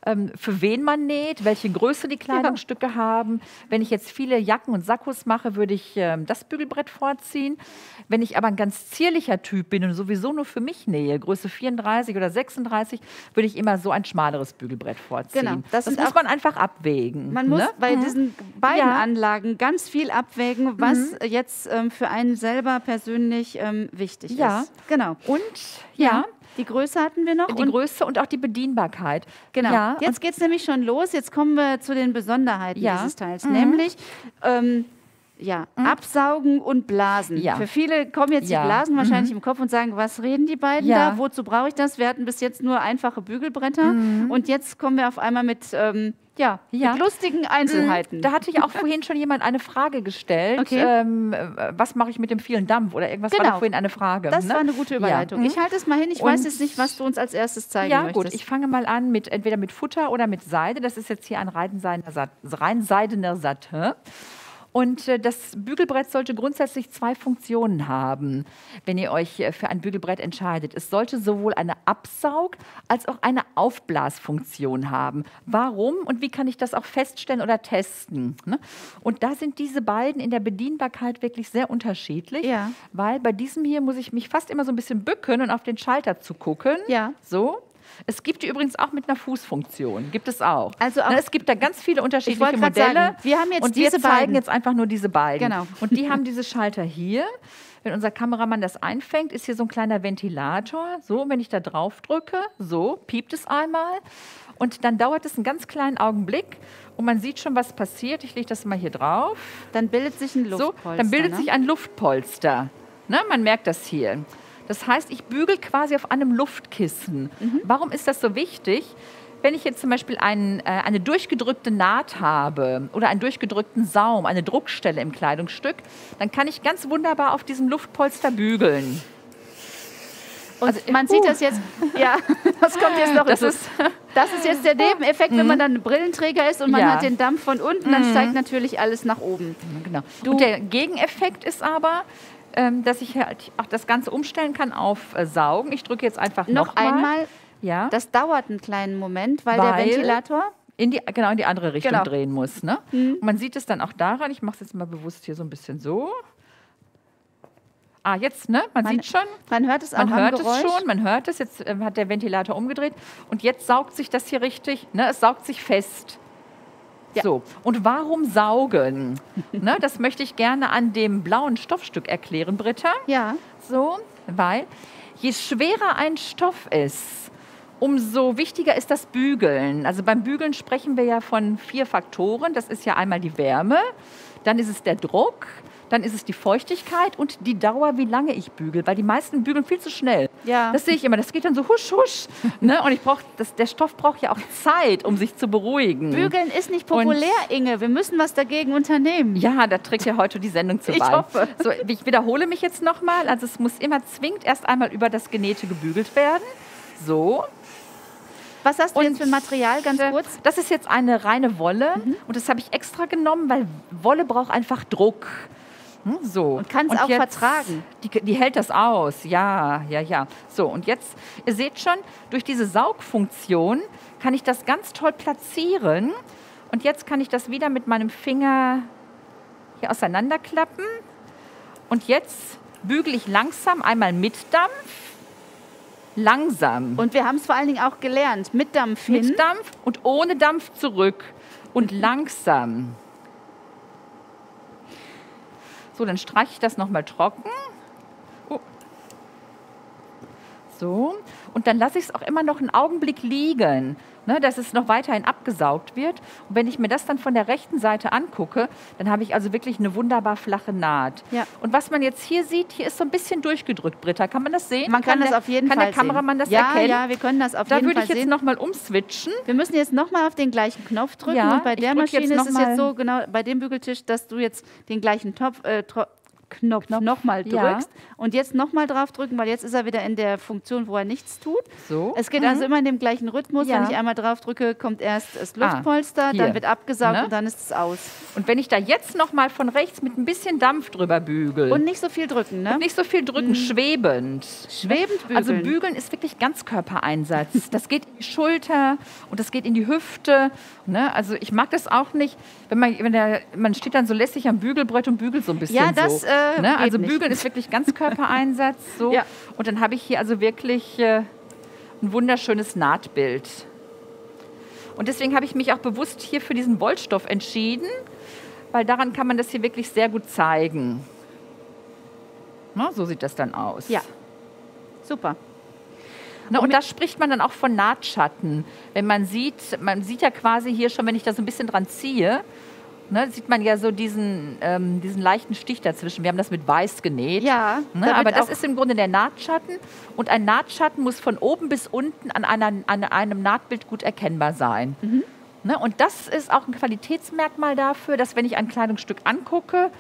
ähm, für wen man näht, welche Größe die Kleidungsstücke haben. Wenn ich jetzt viele Jacken und Sakkos mache, würde ich ähm, das Bügelbrett vorziehen. Wenn ich aber ein ganz zierlicher Typ bin und sowieso nur für mich nähe, Größe 34 oder 36, würde ich immer so ein schmaleres Bügelbrett vorziehen. Genau, das das muss man einfach abwägen. Man muss ne? bei diesen beiden Ja. Anlagen ganz viel abwägen, was jetzt ähm, für einen selber persönlich ähm, wichtig Ja. ist. Genau. Und ja, Die Größe hatten wir noch. die und Größe und auch die Bedienbarkeit. Genau. Ja, Jetzt geht es nämlich schon los. Jetzt kommen wir zu den Besonderheiten Ja. dieses Teils. Nämlich ähm, ja, absaugen und blasen. Ja. Für viele kommen jetzt Ja. die Blasen wahrscheinlich im Kopf und sagen, was reden die beiden Ja. da? Wozu brauche ich das? Wir hatten bis jetzt nur einfache Bügelbretter. Und jetzt kommen wir auf einmal mit, ähm, ja, Ja. mit lustigen Einzelheiten. Da hatte ich auch vorhin schon jemand eine Frage gestellt. Okay. Ähm, äh, was mache ich mit dem vielen Dampf oder irgendwas war Genau. da vorhin eine Frage. das ne? war eine gute Überleitung. Ja. Ich halte es mal hin. Ich Und- weiß jetzt nicht, was du uns als erstes zeigen Ja, möchtest. gut. Ich fange mal an mit entweder mit Futter oder mit Seide. Das ist jetzt hier ein Sat reinseidener Satin. Und äh, das Bügelbrett sollte grundsätzlich zwei Funktionen haben, wenn ihr euch äh, für ein Bügelbrett entscheidet. Es sollte sowohl eine Absaug- als auch eine Aufblasfunktion haben. Warum und wie kann ich das auch feststellen oder testen? Ne? Und da sind diese beiden in der Bedienbarkeit wirklich sehr unterschiedlich, Ja. weil bei diesem hier muss ich mich fast immer so ein bisschen bücken und auf den Schalter zu gucken. Ja. So. Es gibt die übrigens auch mit einer Fußfunktion. Gibt es auch. Also auch- Ne, es gibt da ganz viele unterschiedliche Modelle. sagen, wir haben jetzt und diese wir zeigen beiden. jetzt einfach nur diese beiden. Genau. Und die haben diese Schalter hier. Wenn unser Kameramann das einfängt, ist hier so ein kleiner Ventilator. So, wenn ich da drauf drücke, so piept es einmal. Und dann dauert es einen ganz kleinen Augenblick und man sieht schon, was passiert. Ich lege das mal hier drauf. Dann bildet sich ein So, Luftpolster. dann bildet ne? sich ein Luftpolster. Ne, man merkt das hier. Das heißt, ich bügel quasi auf einem Luftkissen. Mhm. Warum ist das so wichtig? Wenn ich jetzt zum Beispiel einen, äh, eine durchgedrückte Naht habe oder einen durchgedrückten Saum, eine Druckstelle im Kleidungsstück, dann kann ich ganz wunderbar auf diesem Luftpolster bügeln. Und Also, man sieht uh. das jetzt, ja, das kommt jetzt noch Das hinzu. ist- das ist jetzt der Nebeneffekt, wenn man dann ein Brillenträger ist und man Ja. hat den Dampf von unten, dann steigt natürlich alles nach oben. Genau. Und der Gegeneffekt ist aber, dass ich halt auch das Ganze umstellen kann auf äh, Saugen. Ich drücke jetzt einfach Noch noch mal. einmal, Ja. das dauert einen kleinen Moment, weil, der Weil- Ventilator, in die, genau in die andere Richtung Genau. drehen muss. Ne? Und man sieht es dann auch daran, ich mache es jetzt mal bewusst hier so ein bisschen so. Ah, jetzt, ne? Man, Man- sieht schon, man hört es auch man hört Geräusch. es schon, man hört es. Jetzt äh, hat der Ventilator umgedreht und jetzt saugt sich das hier richtig, ne? Es saugt sich fest. Ja. So, und warum saugen? ne, das möchte ich gerne an dem blauen Stoffstück erklären, Britta. Ja, So, weil je schwerer ein Stoff ist, umso wichtiger ist das Bügeln. Also beim Bügeln sprechen wir ja von vier Faktoren. Das ist ja einmal die Wärme, dann ist es der Druck, dann ist es die Feuchtigkeit und die Dauer, wie lange ich bügel. Weil die meisten bügeln viel zu schnell. Ja. Das sehe ich immer. Das geht dann so husch, husch. ne? Und ich brauch, das, der Stoff braucht ja auch Zeit, um sich zu beruhigen. Bügeln ist nicht populär, Inge. Wir müssen was dagegen unternehmen. Ja, da trägt ja heute die Sendung zu Ich bei. hoffe. So, ich wiederhole mich jetzt nochmal. Also es muss immer zwingend erst einmal über das Genähte gebügelt werden. So. Was hast du Und, jetzt für ein Material, ganz kurz? Das ist jetzt eine reine Wolle und das habe ich extra genommen, weil Wolle braucht einfach Druck. Hm, So. Und kann's auch vertragen. Die, die hält das aus, ja, ja, ja. So, und jetzt, ihr seht schon, durch diese Saugfunktion kann ich das ganz toll platzieren. Und jetzt kann ich das wieder mit meinem Finger hier auseinanderklappen. Und jetzt bügele ich langsam einmal mit Dampf. Langsam Und wir haben es vor allen Dingen auch gelernt. Mit Dampf hin. mit Dampf und ohne Dampf zurück und langsam. So, dann streiche ich das nochmal trocken. Oh. So, und dann lasse ich es auch immer noch einen Augenblick liegen, ne, dass es noch weiterhin abgesaugt wird. Und wenn ich mir das dann von der rechten Seite angucke, dann habe ich also wirklich eine wunderbar flache Naht. Ja. Und was man jetzt hier sieht, hier ist so ein bisschen durchgedrückt, Britta. Kann man das sehen? Man kann, das der, auf jeden kann Fall der Kameramann sehen. das ja, erkennen? Ja, wir können das auf Da jeden würde Fall ich jetzt sehen. nochmal umswitchen. Wir müssen jetzt nochmal auf den gleichen Knopf drücken. Ja, und bei der Maschine ist es jetzt so, genau bei dem Bügeltisch, dass du jetzt den gleichen Topf, äh, Tro Knopf, nochmal ja. drückst und jetzt nochmal drauf drücken, weil jetzt ist er wieder in der Funktion, wo er nichts tut. So. Es geht also immer in dem gleichen Rhythmus. Ja. Wenn ich einmal drauf drücke, kommt erst das Ah, Luftpolster, hier. dann wird abgesaugt Ne? und dann ist es aus. Und wenn ich da jetzt noch mal von rechts mit ein bisschen Dampf drüber bügel Und nicht so viel drücken, ne? nicht so viel drücken, schwebend. Schwebend bügeln. Also bügeln ist wirklich Ganzkörpereinsatz. Das geht in die Schulter und das geht in die Hüfte. Ne? Also ich mag das auch nicht, wenn man, wenn der, man steht dann so lässig am Bügelbrett und bügelt so ein bisschen Ja, das, so. äh, ne? geht Also nicht. bügeln ist wirklich Ganzkörpereinsatz. So. Ja. Und dann habe ich hier also wirklich äh, ein wunderschönes Nahtbild. Und deswegen habe ich mich auch bewusst hier für diesen Wollstoff entschieden, weil daran kann man das hier wirklich sehr gut zeigen. Na, so sieht das dann aus. Ja. Super. Na, und da spricht man dann auch von Nahtschatten. Wenn man sieht, man sieht ja quasi hier schon, wenn ich da so ein bisschen dran ziehe, ne, sieht man ja so diesen, ähm, diesen leichten Stich dazwischen. Wir haben das mit weiß genäht. Ja, Ne, aber das ist im Grunde der Nahtschatten. Und ein Nahtschatten muss von oben bis unten an, einer, an einem Nahtbild gut erkennbar sein. Mhm. Ne, und das ist auch ein Qualitätsmerkmal dafür, dass wenn ich ein Kleidungsstück angucke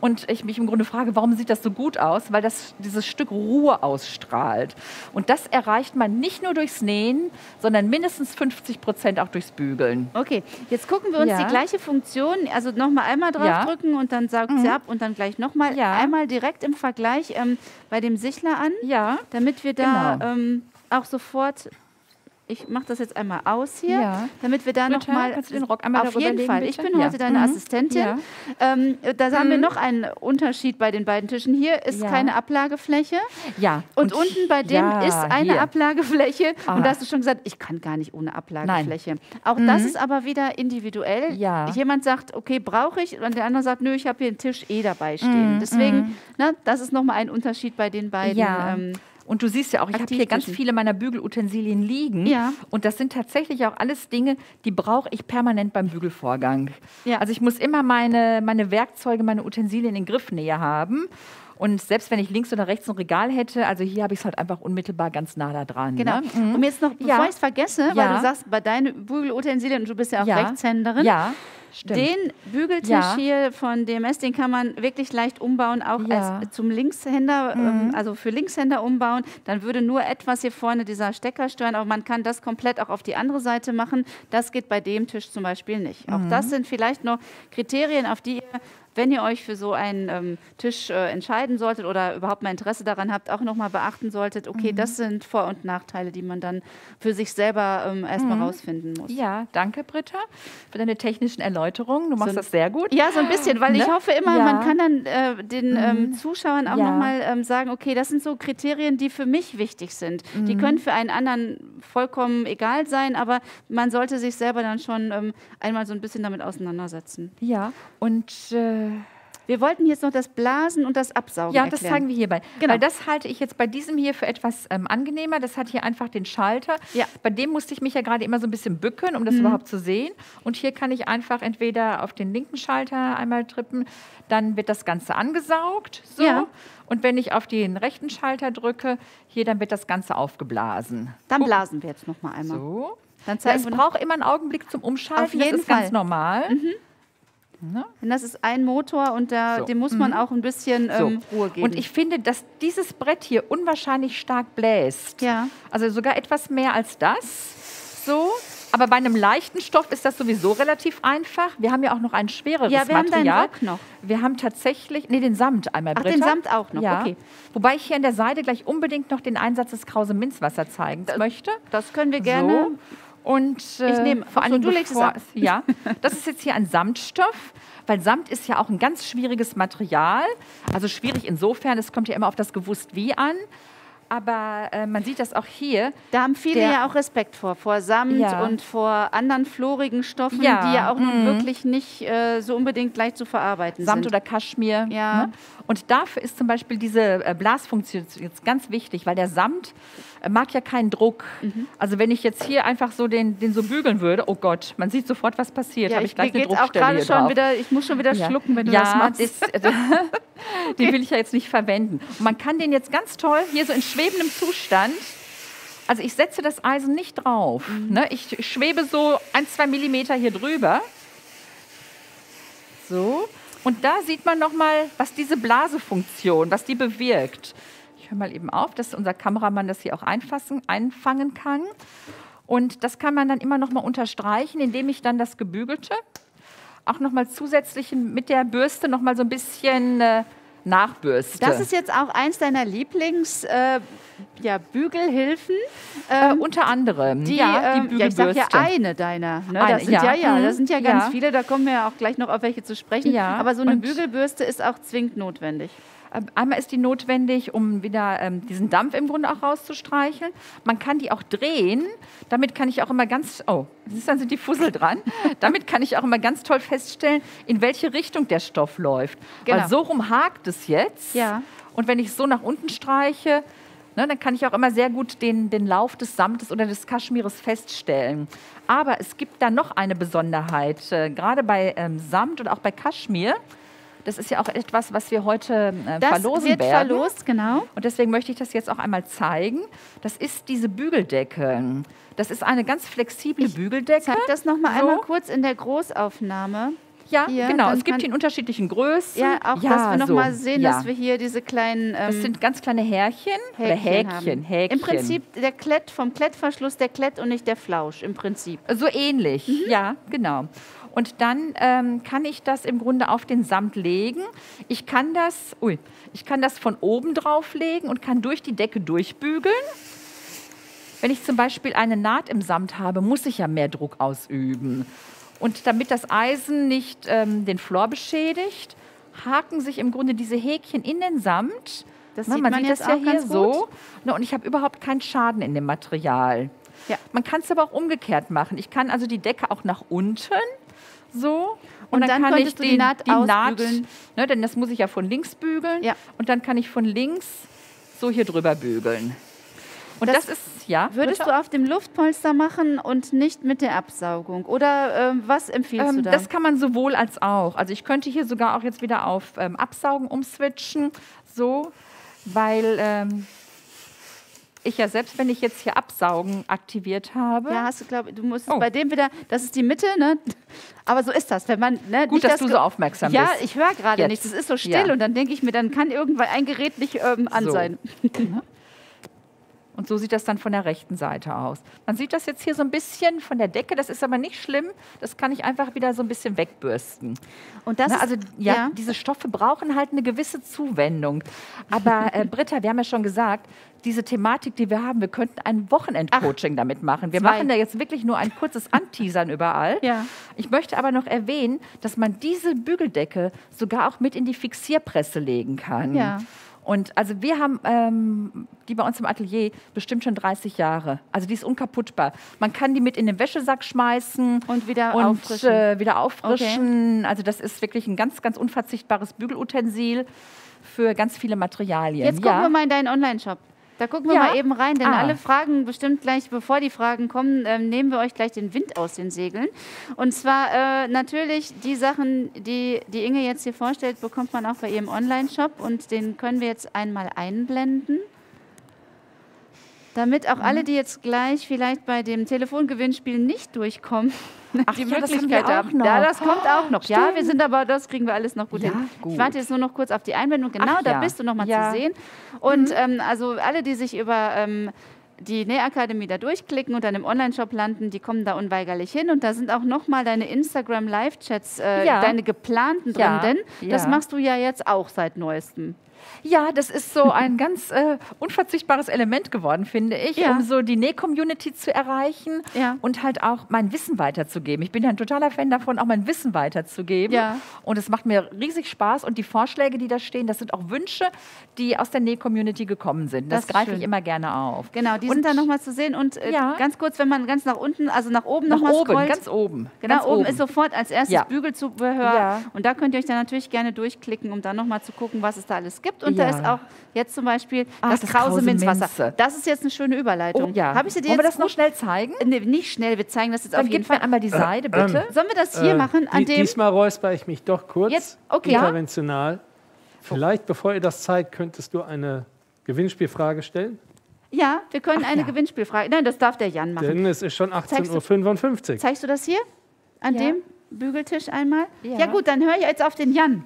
und ich mich im Grunde frage, warum sieht das so gut aus? Weil das dieses Stück Ruhe ausstrahlt. Und das erreicht man nicht nur durchs Nähen, sondern mindestens 50 Prozent auch durchs Bügeln. Okay, jetzt gucken wir uns Ja. die gleiche Funktion, also nochmal einmal Ja. draufdrücken und dann saugt sie ab und dann gleich nochmal Ja. einmal direkt im Vergleich ähm, bei dem Sichler an, Ja. damit wir da Genau. ähm, auch sofort, ich mache das jetzt einmal aus hier, Ja. damit wir da nochmal, kannst du den Rock einmal auf jeden Fall, bitte? ich bin Ja. heute deine Mhm. Assistentin, Ja. ähm, da haben wir noch einen Unterschied bei den beiden Tischen. Hier ist keine Ablagefläche. Ja. Und, unten bei dem ist eine hier. Ablagefläche. Ah. Und da hast du schon gesagt, ich kann gar nicht ohne Ablagefläche. Auch das ist aber wieder individuell. Mhm. Ja. Jemand sagt, okay, brauche ich. Und der andere sagt, nö, ich habe hier einen Tisch eh dabei Mhm, stehen. Deswegen, na, das ist nochmal ein Unterschied bei den beiden. Ja. Ähm, Und du siehst ja auch, ich habe hier ganz viele meiner Bügelutensilien liegen. Ja. Und das sind tatsächlich auch alles Dinge, die brauche ich permanent beim Bügelvorgang. Ja. Also ich muss immer meine, meine Werkzeuge, meine Utensilien in Griffnähe haben. Und selbst wenn ich links oder rechts ein Regal hätte, also hier habe ich es halt einfach unmittelbar ganz nah da dran. Genau. Ne? Und jetzt noch, bevor Ja. ich es vergesse, weil du sagst, bei deinen Bügelutensilien, und du bist ja auch. Rechtshänderin, Ja, stimmt. Den Bügeltisch Ja. hier von DMS, den kann man wirklich leicht umbauen, auch Ja. Mhm. als zum Linkshänder, ähm, also für Linkshänder umbauen. Dann würde nur etwas hier vorne dieser Stecker stören, aber man kann das komplett auch auf die andere Seite machen. Das geht bei dem Tisch zum Beispiel nicht. Auch Mhm. das sind vielleicht noch Kriterien, auf die ihr wenn ihr euch für so einen ähm, Tisch äh, entscheiden solltet oder überhaupt mal Interesse daran habt, auch nochmal beachten solltet, okay, Mhm. das sind Vor- und Nachteile, die man dann für sich selber ähm, erstmal rausfinden muss. Mhm. ja, danke Britta für deine technischen Erläuterungen. Du machst So- das sehr gut. Ja, so ein bisschen, weil ich Ne? hoffe immer, Ja. man kann dann äh, den ähm, Zuschauern auch Ja. nochmal ähm, sagen, okay, das sind so Kriterien, die für mich wichtig sind. Mhm. Die können für einen anderen vollkommen egal sein, aber man sollte sich selber dann schon ähm, einmal so ein bisschen damit auseinandersetzen. Ja, und äh, Wir wollten jetzt noch das Blasen und das Absaugen Ja, erklären. das zeigen wir hierbei. Genau. Weil das halte ich jetzt bei diesem hier für etwas ähm, angenehmer. Das hat hier einfach den Schalter. Ja. Mhm. Bei dem musste ich mich ja gerade immer so ein bisschen bücken, um das überhaupt zu sehen. Und hier kann ich einfach entweder auf den linken Schalter einmal trippen, dann wird das Ganze angesaugt. So. Ja. Und wenn ich auf den rechten Schalter drücke, hier, dann wird das Ganze aufgeblasen. Dann blasen wir jetzt noch mal einmal. So. Dann Ja, zeigen es wir noch, braucht immer einen Augenblick zum Umschalten. Auf jeden das ist Fall. Mhm. ganz normal. Denn das ist ein Motor und da, So. dem muss man auch ein bisschen So. ähm, Ruhe geben. Und ich finde, dass dieses Brett hier unwahrscheinlich stark bläst. Ja. Also sogar etwas mehr als das. So. Aber bei einem leichten Stoff ist das sowieso relativ einfach. Wir haben ja auch noch ein schwereres Ja, wir haben deinen Material. Rock noch. Wir haben tatsächlich, nee, den Samt einmal Ach, Britta. den Samt auch noch, Ja. okay. Wobei ich hier an der Seite gleich unbedingt noch den Einsatz des Krause Minzwasser zeigen möchte. das können wir gerne. So. Und äh, Ich nehme- vor ach so, allem du bevor Ja, das ist jetzt hier ein Samtstoff, weil Samt ist ja auch ein ganz schwieriges Material. Also schwierig insofern, es kommt ja immer auf das Gewusst wie an. Aber äh, man sieht das auch hier. Da haben viele Der- ja auch Respekt vor, vor Samt Ja. und vor anderen florigen Stoffen, Ja, die ja auch nun wirklich nicht äh, so unbedingt leicht zu verarbeiten Samt sind. oder Kaschmir. Ja. Ne? Und dafür ist zum Beispiel diese äh, Blasfunktion jetzt ganz wichtig, weil der Samt mag ja keinen Druck. Mhm. Also wenn ich jetzt hier einfach so den, den so bügeln würde, oh Gott, man sieht sofort, was passiert. ja, Habe ich, ich gleich eine geht's auch Druckstelle gerade schon wieder, ich muss schon wieder schlucken, wenn du ja, das machst. Das, äh, den will ich ja jetzt nicht verwenden. Und man kann den jetzt ganz toll hier so in schwebendem Zustand. Also ich setze das Eisen nicht drauf. Mhm. Ne? Ich schwebe so ein, zwei Millimeter hier drüber. So. Und da sieht man nochmal, was diese Blasefunktion, was die bewirkt. Ich höre mal eben auf, dass unser Kameramann das hier auch einfassen, einfangen kann. Und das kann man dann immer noch mal unterstreichen, indem ich dann das Gebügelte auch noch mal zusätzlich mit der Bürste noch mal so ein bisschen äh, nachbürste. Das ist jetzt auch eins deiner Lieblings äh, ja, Bügelhilfen. äh, unter anderem Die, ja, die ähm, ja, ich sag ja eine deiner. Ne? Eine, das sind ja, ja. ja, das sind ja ganz viele. Da kommen wir ja auch gleich noch auf welche zu sprechen. Aber so eine Bügelbürste ist auch zwingend notwendig. Einmal ist die notwendig, um wieder ähm, diesen Dampf im Grunde auch rauszustreicheln. Man kann die auch drehen. Damit kann ich auch immer ganz, oh, siehst dann sind die Fussel dran. Damit kann ich auch immer ganz toll feststellen, in welche Richtung der Stoff läuft. Genau. Weil so rum hakt es jetzt. Ja. Und wenn ich so nach unten streiche, ne, dann kann ich auch immer sehr gut den, den Lauf des Samtes oder des Kaschmires feststellen. Aber es gibt da noch eine Besonderheit, äh, gerade bei ähm, Samt und auch bei Kaschmir. Das ist ja auch etwas, was wir heute äh, Das verlosen wird werden. verlost, genau. Und deswegen möchte ich das jetzt auch einmal zeigen. Das ist diese Bügeldecke. Das ist eine ganz flexible Bügeldecke. Zeig das noch mal So. einmal kurz in der Großaufnahme. Ja, Hier, genau. Es gibt die in unterschiedlichen Größen. Ja, auch, dass wir noch so. mal sehen, ja. dass wir hier diese kleinen ähm, Das sind ganz kleine Härchen, oder Häkchen, Häkchen, haben. Häkchen. Im Prinzip der Klett, vom Klettverschluss der Klett und nicht der Flausch, im Prinzip. So ähnlich, Mhm. ja, genau. Und dann ähm, kann ich das im Grunde auf den Samt legen. Ich kann das, ui, ich kann das von oben drauf legen und kann durch die Decke durchbügeln. Wenn ich zum Beispiel eine Naht im Samt habe, muss ich ja mehr Druck ausüben. Und damit das Eisen nicht ähm, den Flor beschädigt, haken sich im Grunde diese Häkchen in den Samt. Das Na, sieht man, man sieht jetzt das ja hier so. Na, und ich habe überhaupt keinen Schaden in dem Material. Ja. Man kann es aber auch umgekehrt machen. Ich kann also die Decke auch nach unten so. Und dann kann könntest du die Naht ausbügeln. ne, denn das muss ich ja von links bügeln. Ja. Und dann kann ich von links so hier drüber bügeln. Und Das das, ist, ja. Würdest bitte? du auf dem Luftpolster machen und nicht mit der Absaugung? Oder ähm, was empfiehlst du Ähm, da? das kann man sowohl als auch. Also ich könnte hier sogar auch jetzt wieder auf ähm, Absaugen umswitchen, so, weil ähm, ich ja selbst, wenn ich jetzt hier Absaugen aktiviert habe, ja, hast du, glaube du musst Oh. bei dem wieder, das ist die Mitte, ne? Aber so ist das, wenn man, ne, gut, dass das du so aufmerksam Ja, bist. ich höre gerade nichts. Es ist so still Ja. und dann denke ich mir, dann kann irgendwann ein Gerät nicht ähm, an So. sein. Und so sieht das dann von der rechten Seite aus. Man sieht das jetzt hier so ein bisschen von der Decke, das ist aber nicht schlimm. Das kann ich einfach wieder so ein bisschen wegbürsten. Und das Ne, ist, also ja, ja. diese Stoffe brauchen halt eine gewisse Zuwendung. Aber äh, Britta, wir haben ja schon gesagt, diese Thematik, die wir haben, wir könnten ein Wochenendcoaching damit machen. Wir zwei. machen da jetzt wirklich nur ein kurzes Anteasern überall. Ja. Ich möchte aber noch erwähnen, dass man diese Bügeldecke sogar auch mit in die Fixierpresse legen kann. Ja. Und also wir haben ähm, die bei uns im Atelier bestimmt schon 30 Jahre. Also die ist unkaputtbar. Man kann die mit in den Wäschesack schmeißen Und wieder und, auffrischen. Äh, wieder auffrischen. Also das ist wirklich ein ganz, ganz unverzichtbares Bügelutensil für ganz viele Materialien. Jetzt gucken ja. wir mal in deinen Online-Shop. Da gucken wir Ja? mal eben rein, denn Ah. alle Fragen bestimmt gleich, bevor die Fragen kommen, ähm, nehmen wir euch gleich den Wind aus den Segeln. Und zwar äh, natürlich die Sachen, die die Inge jetzt hier vorstellt, bekommt man auch bei ihrem Online-Shop und den können wir jetzt einmal einblenden. Damit auch Mhm. alle, die jetzt gleich vielleicht bei dem Telefongewinnspiel nicht durchkommen, Ach die ja, das Möglichkeit auch haben. noch. Ja, das kommt auch noch. Ja, wir stimmt. sind aber, das kriegen wir alles noch gut Ja, hin. gut. Ich warte jetzt nur noch kurz auf die Einblendung. Genau, Ach da ja. bist du noch mal Ja. Mhm. zu sehen. Und ähm, also alle, die sich über ähm, die Nähakademie da durchklicken und dann im Online-Shop landen, die kommen da unweigerlich hin. Und da sind auch noch mal deine Instagram-Live-Chats, äh, deine geplanten drin, denn das machst du ja jetzt auch seit neuestem. Ja, das ist so ein ganz äh, unverzichtbares Element geworden, finde ich, Ja. um so die Näh-Community zu erreichen Ja. und halt auch mein Wissen weiterzugeben. Ich bin ja ein totaler Fan davon, auch mein Wissen weiterzugeben. Ja. Und es macht mir riesig Spaß. Und die Vorschläge, die da stehen, das sind auch Wünsche, die aus der Näh-Community gekommen sind. Das Das, greife schön. ich immer gerne auf. Genau, die Und sind da noch mal zu sehen. Und äh, ganz kurz, wenn man ganz nach unten, also nach oben nach noch mal oben, scrollt. ganz oben. Genau, ganz oben, ist sofort als erstes. Bügelzubehör. Ja. Und da könnt ihr euch dann natürlich gerne durchklicken, um dann nochmal zu gucken, was es da alles gibt. Und da Ja. ist auch jetzt zum Beispiel Ah, das, das Krause Minzwasser. Minze. Das ist jetzt eine schöne Überleitung. Oh, ja. Habe ich sie dir Wollen wir das noch schnell zeigen? Nee, nicht schnell, wir zeigen das jetzt Dann auf jeden Fall. einmal die Seide, bitte. Sollen wir das hier Äh, machen? An die- dem, Diesmal räusper ich mich doch kurz. Jetzt? Okay. Interventional. Vielleicht, bevor ihr das zeigt, könntest du eine Gewinnspielfrage stellen? ja, wir können eine ja. Gewinnspielfrage. Nein, das darf der Jan machen. Denn es ist schon Zeigst du- 18.55 Uhr. Zeigst du das hier? An Ja. dem Bügeltisch einmal? Ja. ja gut, dann höre ich jetzt auf den Jan.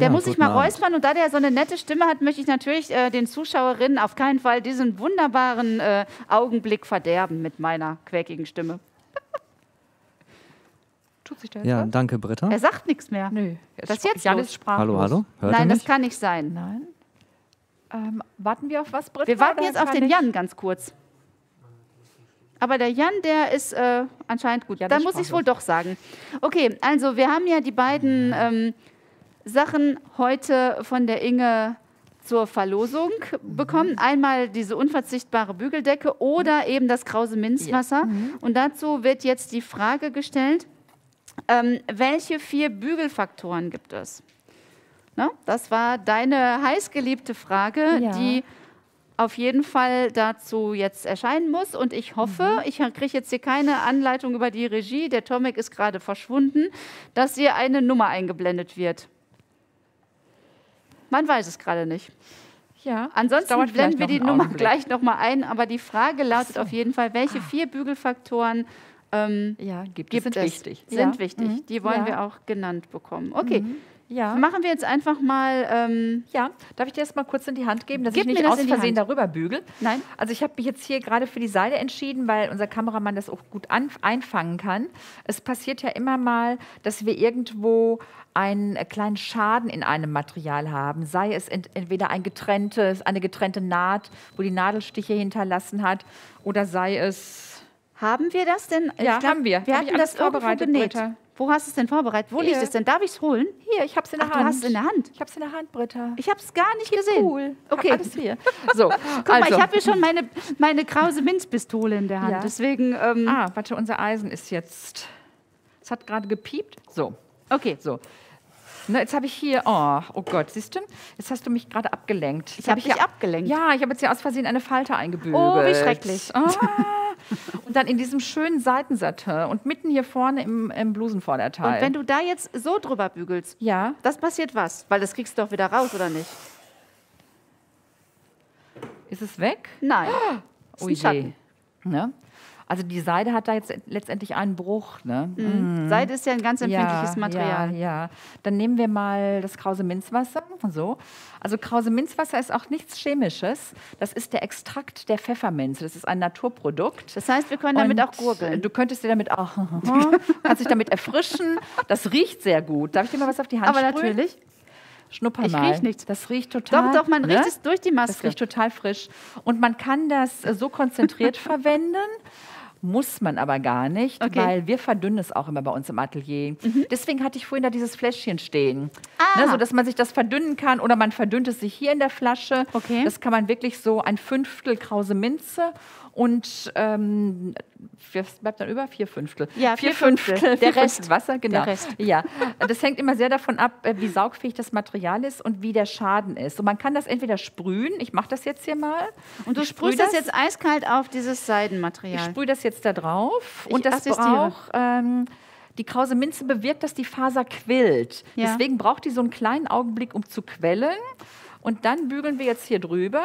Der Ja, muss sich mal Abend. räuspern und da der so eine nette Stimme hat, möchte ich natürlich äh, den Zuschauerinnen auf keinen Fall diesen wunderbaren äh, Augenblick verderben mit meiner quäkigen Stimme. Tut sich da jetzt Ja, was? danke, Britta. Er sagt nichts mehr. Nö. Das ist jetzt Jan los. ist sprachlos. Hallo, hallo. Hört Nein, das kann nicht sein. Nein. Ähm, warten wir auf was, Britta? Wir warten jetzt auf den Jan ganz kurz. Aber der Jan, der ist äh, anscheinend gut. Jan Dann muss ich es wohl doch sagen. Okay, also wir haben ja die beiden ähm, Sachen heute von der Inge zur Verlosung bekommen. Einmal diese unverzichtbare Bügeldecke oder eben das Krause Minzwasser. Und dazu wird jetzt die Frage gestellt, ähm, welche vier Bügelfaktoren gibt es? Ne? Das war deine heißgeliebte Frage, Ja. die auf jeden Fall dazu jetzt erscheinen muss. Und ich hoffe, ich kriege jetzt hier keine Anleitung über die Regie, der Tomek ist gerade verschwunden, dass hier eine Nummer eingeblendet wird. Man weiß es gerade nicht. Ja. Ansonsten blenden wir die Nummer gleich nochmal ein, aber die Frage lautet auf jeden Fall, welche vier Bügelfaktoren ähm, Ja, gibt, gibt es. es? Sind wichtig. Sind ja. wichtig. Mhm. Die wollen ja. wir auch genannt bekommen. Okay, Ja. machen wir jetzt einfach mal. Ähm, Ja, darf ich dir das mal kurz in die Hand geben, dass Gib ich nicht aus Versehen darüber bügel? Nein. Also ich habe mich jetzt hier gerade für die Seide entschieden, weil unser Kameramann das auch gut an, einfangen kann. Es passiert ja immer mal, dass wir irgendwo einen äh, kleinen Schaden in einem Material haben, sei es ent entweder ein getrenntes, eine getrennte Naht, wo die Nadelstiche hinterlassen hat, oder sei es Haben wir das denn? Ja, glaub, haben wir. Wir Hab hatten das irgendwo vorbereitet, genäht. Britta. Wo hast du es denn vorbereitet? Wo liegt Hier. es denn? Darf ich es holen? hier, ich habe es in der Ach, Hand. du hast es in der Hand. Ich habe es in der Hand, Britta. Ich habe es gar nicht gesehen. Cool. Okay. Hab alles hier. So, Guck mal, also. ich habe hier schon meine, meine Krause Minzpistole in der Hand. Ja. Deswegen, ähm, Ah, warte, unser Eisen ist jetzt. Es hat gerade gepiept. So, okay. so. Na, jetzt habe ich hier, oh, oh Gott, siehst du? Jetzt hast du mich gerade abgelenkt. Jetzt Ich hab dich hier- abgelenkt. Ja, ich habe jetzt hier aus Versehen eine Falte eingebügelt. Oh, wie schrecklich. Ah. Und dann in diesem schönen Seitensatin und mitten hier vorne im, im Blusenvorderteil. Und wenn du da jetzt so drüber bügelst, ja, das passiert was? Weil das kriegst du doch wieder raus, oder nicht? ist es weg? Nein. Ist Oh ein Schatten. Ne? Also die Seide hat da jetzt letztendlich einen Bruch. Ne? Mhm. Seide ist ja ein ganz empfindliches Material. Ja, ja. Dann nehmen wir mal das Krause Minzwasser. So. Also Krause Minzwasser ist auch nichts Chemisches. Das ist der Extrakt der Pfefferminze. Das ist ein Naturprodukt. Das heißt, wir können damit Und auch gurgeln. Du könntest dir damit auch, kannst dich damit erfrischen. Das riecht sehr gut. Darf ich dir mal was auf die Hand Aber sprühen? natürlich. Schnupper Ich mal. riech nichts. Das riecht total. Doch, doch, man ne? riecht es durch die Das Maske. riecht total frisch. Und man kann das äh, so konzentriert verwenden. Muss man aber gar nicht, Okay. Mhm. weil wir verdünnen es auch immer bei uns im Atelier. Deswegen hatte ich vorhin da dieses Fläschchen stehen. Ah. Ne, so dass man sich das verdünnen kann oder man verdünnt es sich hier in der Flasche. Okay. Das kann man wirklich so ein Fünftel krause Minze und ähm, was bleibt dann über? Vier Fünftel. Ja, vier, vier Fünftel. Fünftel. Der vier Rest. Fünftel Wasser, genau. Der Rest. Ja, das hängt immer sehr davon ab, äh, wie saugfähig das Material ist und wie der Schaden ist. Und man kann das entweder sprühen, ich mache das jetzt hier mal. Und du Ich sprühst das jetzt eiskalt auf dieses Ich Seidenmaterial. sprühe das jetzt da drauf Ich und das braucht. Ähm, die krause Minze bewirkt, dass die Faser quillt. Ja. Deswegen braucht die so einen kleinen Augenblick, um zu quellen. Und dann bügeln wir jetzt hier drüber.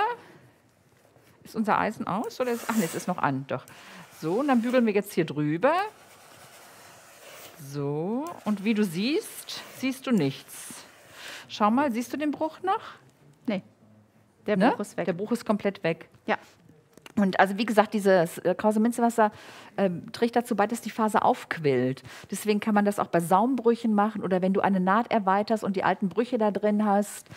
Ist unser Eisen aus? Oder ist, ach nee, es ist noch an. Doch. So, und dann bügeln wir jetzt hier drüber. So, und wie du siehst, siehst du nichts. Schau mal, siehst du den Bruch noch? nee, der Ne? Bruch ist weg. Der Bruch ist komplett weg. ja. Und also wie gesagt, dieses äh, krause Minzewasser ähm, trägt dazu bei, dass die Faser aufquillt. Deswegen kann man das auch bei Saumbrüchen machen oder wenn du eine Naht erweiterst und die alten Brüche da drin hast.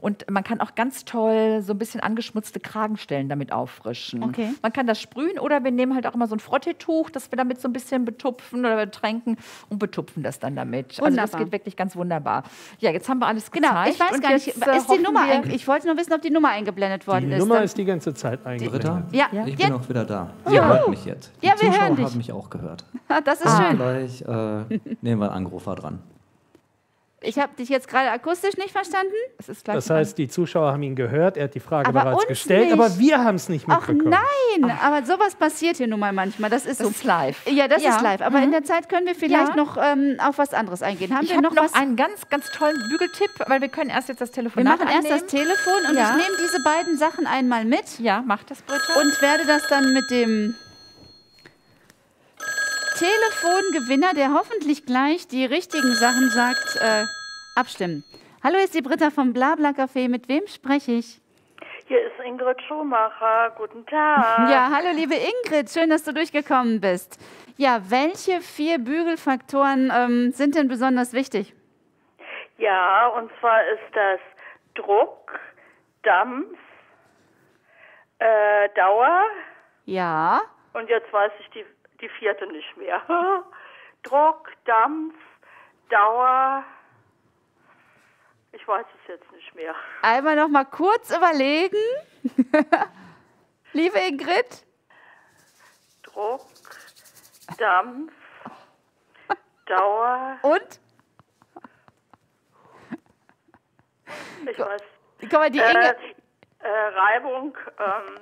Und man kann auch ganz toll so ein bisschen angeschmutzte Kragenstellen damit auffrischen. Okay. Man kann das sprühen oder wir nehmen halt auch immer so ein Frotteetuch, das wir damit so ein bisschen betupfen oder betränken und betupfen das dann damit. Also das Wunderbar. geht wirklich ganz wunderbar. Ja, jetzt haben wir alles Genau, gezeigt. ich weiß und gar nicht, jetzt, äh, ist die Nummer wir-? Ich wollte nur wissen, ob die Nummer eingeblendet worden Die ist. Nummer Dann- ist die ganze Zeit eingeblendet. Ja, Ja. ich bin auch wieder da. Juhu. Ihr hört mich jetzt. Die Ja, wir Zuschauer hören dich. haben mich auch gehört. das ist Ah. schön. Gleich äh, nehmen wir einen Anrufer dran. Ich habe dich jetzt gerade akustisch nicht verstanden. Es ist Das heißt, die Zuschauer haben ihn gehört, er hat die Frage Aber bereits gestellt, nicht. aber wir haben es nicht Ach mitbekommen. nein, aber sowas passiert hier nun mal manchmal. Das ist das so. ist live. Ja, das Ja. ist live. Aber in der Zeit können wir vielleicht Ja. noch ähm, auf was anderes eingehen. Haben Ich wir habe noch, noch, was? einen ganz, ganz tollen Bügeltipp, weil wir können erst jetzt das wir Telefonat machen erst das. Telefon und Ja. ich nehme diese beiden Sachen einmal mit Ja, mach das, Britta. und werde das dann mit dem Telefongewinner, der hoffentlich gleich die richtigen Sachen sagt, äh, abstimmen. Hallo, ist die Britta vom Blabla Café. Mit wem spreche ich? Hier ist Ingrid Schumacher. Guten Tag. Ja, hallo liebe Ingrid, schön, dass du durchgekommen bist. Ja, welche vier Bügelfaktoren ähm, sind denn besonders wichtig? Ja, und zwar ist das Druck, Dampf, äh, Dauer Ja, und jetzt weiß ich die, die vierte nicht mehr. Druck, Dampf, Dauer. Ich weiß es jetzt nicht mehr. einmal noch mal kurz überlegen. liebe Ingrid, Druck, Dampf, Dauer. und? Ich weiß. Guck mal, die Äh, Ingrid. äh, Reibung, ähm,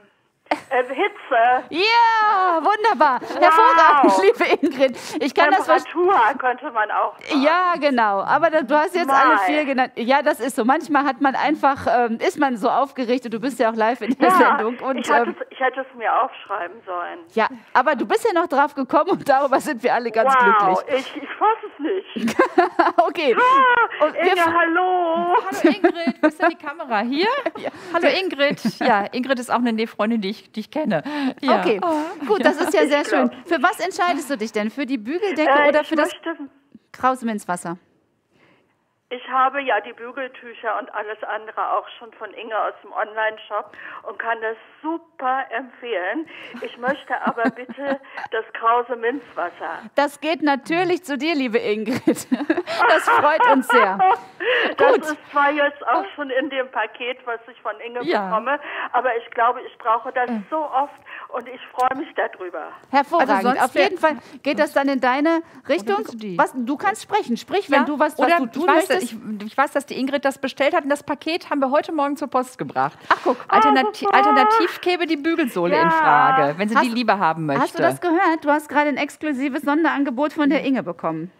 äh, Hitze. Ja, wunderbar. Hervorragend, liebe Ingrid. Ich kann das verstehen. Temperatur könnte man auch sagen. Ja, genau. Aber da, du hast jetzt alle Mal. vier genannt. Ja, das ist so. Manchmal hat man einfach, ähm, ist man so aufgeregt und du bist ja auch live in der Sendung. Und, ich, hätte ähm, es, ich hätte es mir aufschreiben sollen. ja, aber du bist ja noch drauf gekommen und darüber sind wir alle ganz wow, glücklich. ich, ich fasse es nicht. Okay. Ah, Und Inge, hallo. Hallo Ingrid, wo ist denn die Kamera? Hier? Hallo Ingrid. Ja, Ingrid ist auch eine Nähfreundin, die ich, die ich kenne. Ja. Okay, gut, das ist ja sehr schön. Für was entscheidest du dich denn? Für die Bügeldecke Äh, oder für das möchte, Krause-Minzwasser? Ich habe ja die Bügeltücher und alles andere auch schon von Inge aus dem Online-Shop und kann das super empfehlen. Ich möchte aber bitte das krause Minzwasser. Das geht natürlich zu dir, liebe Ingrid. Das freut uns sehr. Das Gut. ist zwar jetzt auch schon in dem Paket, was ich von Inge Ja. bekomme, aber ich glaube, ich brauche das so oft und ich freue mich darüber. Hervorragend. Also Auf jeden Fall geht das dann in deine Richtung. du? Was, du kannst sprechen. Sprich, wenn Ja, du was, was oder du tun ich möchtest. Ich, ich weiß, dass die Ingrid das bestellt hat und das Paket haben wir heute Morgen zur Post gebracht. Ach, guck. Alternati super. alternativ käme die Bügelsohle in Ja. Frage, wenn sie Hast- die lieber haben möchte. Hast du das gehört? Du hast gerade ein exklusives Sonderangebot von der Inge bekommen.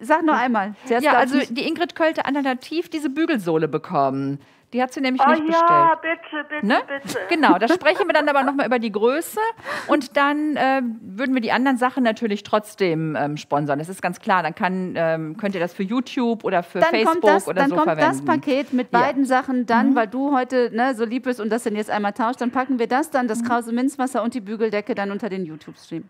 Sag nur einmal. Ja, also die Ingrid könnte alternativ diese Bügelsohle bekommen. Die hat sie nämlich Oh nicht ja, bestellt. bitte, bitte, Ne? bitte. Genau, da sprechen wir dann aber nochmal über die Größe und dann äh, würden wir die anderen Sachen natürlich trotzdem ähm, sponsern. Das ist ganz klar. Dann kann, ähm, könnt ihr das für YouTube oder für dann Facebook kommt das, oder dann so kommt verwenden. das Paket mit Ja. Mhm. beiden Sachen dann, weil du heute ne, so lieb bist und das dann jetzt einmal tauscht, dann packen wir das dann, das krause Minzwasser und die Bügeldecke dann unter den YouTube-Stream.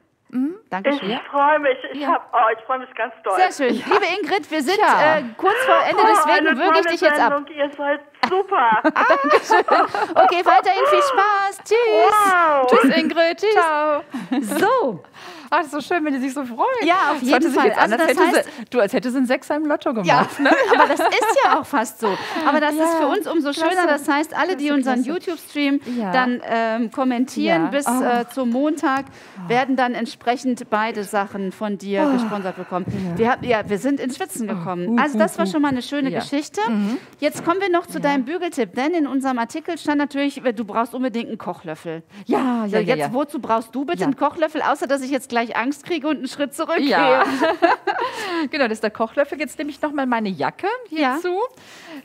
Dankeschön. Ich freue mich. Ich, Ja. hab, oh, ich freue mich ganz doll. Sehr schön. Liebe Ingrid, wir sind Tja. äh, kurz vor Ende, Oh, deswegen eine würge ich dich jetzt ab. Ihr seid super. Okay, weiterhin viel Spaß. Tschüss. wow. Tschüss, Ingrid. Ciao. So, Ach, das ist so schön, wenn die sich so freuen. Ja, auf jeden Fall. Also als das hätte sie, du, als hätte sie einen Sechser im Lotto gemacht. ja, aber das ist ja auch fast so. Aber das Ja, ist für uns umso klasse. schöner. Das heißt, alle, die unseren. YouTube-Stream Ja. dann ähm, kommentieren bis Oh. äh, zum Montag, werden dann entsprechend beide Sachen von dir Oh. gesponsert bekommen. Wir, haben, ja, wir sind ins Schwitzen gekommen. Also das war schon mal eine schöne. Geschichte. Jetzt kommen wir noch zu deinem Bügeltipp, denn in unserem Artikel stand natürlich, du brauchst unbedingt einen Kochlöffel. Ja, So, ja, ja. jetzt, wozu brauchst du bitte einen Kochlöffel, außer dass ich jetzt gleich Angst kriege und einen Schritt zurückgehe? Ja. genau, das ist der Kochlöffel. Jetzt nehme ich nochmal meine Jacke Ja.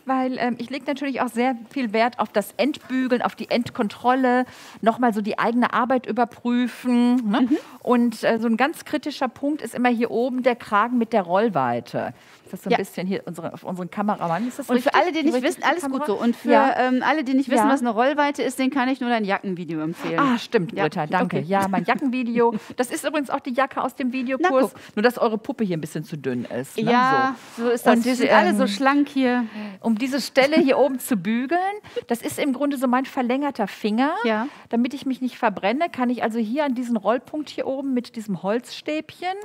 Weil ähm, ich lege natürlich auch sehr viel Wert auf das Entbügeln, auf die Endkontrolle, nochmal so die eigene Arbeit überprüfen. Ne? Mhm. Und äh, so ein ganz kritischer Punkt ist immer hier oben der Kragen mit der Rollweite. Ist das so ein Ja. bisschen hier unsere, auf unseren Kameramann? Ist das Und richtig? für alle, die nicht richtig, wissen, alles Kamera? gut so. Und für Ja. ähm, alle, die nicht wissen, Ja. was eine Rollweite ist, den kann ich nur dein Jackenvideo empfehlen. Ah, stimmt, Britta, danke. okay. Ja, mein Jackenvideo. Das ist übrigens auch die Jacke aus dem Na, Videokurs, guck. nur dass eure Puppe hier ein bisschen zu dünn ist. Ne? ja, so. ist das. Und, Wir sind alle so ähm, schlank hier. Um diese Stelle hier oben zu bügeln. Das ist im Grunde so mein verlängerter Finger. Ja. Damit ich mich nicht verbrenne, kann ich also hier an diesen Rollpunkt hier oben mit diesem Holzstäbchen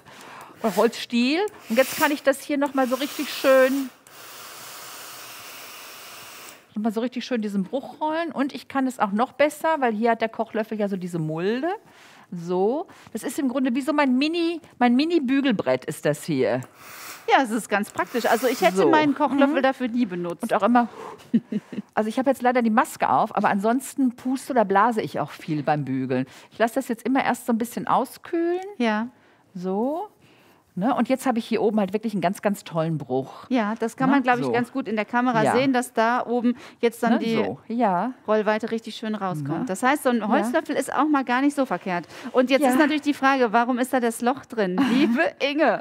oder Holzstiel. Und jetzt kann ich das hier nochmal so richtig schön nochmal so richtig schön diesen Bruch rollen. Und ich kann es auch noch besser, weil hier hat der Kochlöffel ja so diese Mulde. So. Das ist im Grunde wie so mein Mini, mein Mini-Bügelbrett ist das hier. Ja, es ist ganz praktisch. Also ich hätte So. Mhm. meinen Kochlöffel dafür nie benutzt. Und auch immer. Also ich habe jetzt leider die Maske auf, aber ansonsten puste oder blase ich auch viel beim Bügeln. Ich lasse das jetzt immer erst so ein bisschen auskühlen. ja. So. Ne? Und jetzt habe ich hier oben halt wirklich einen ganz, ganz tollen Bruch. Ja, das kann Na, man, glaube ich, so. ganz gut in der Kamera Ja. sehen, dass da oben jetzt dann Ne? die So, ja. Rollweite richtig schön rauskommt. Na. Das heißt, so ein Holzlöffel ist auch mal gar nicht so verkehrt. Und jetzt Ja. ist natürlich die Frage, warum ist da das Loch drin? Liebe Inge.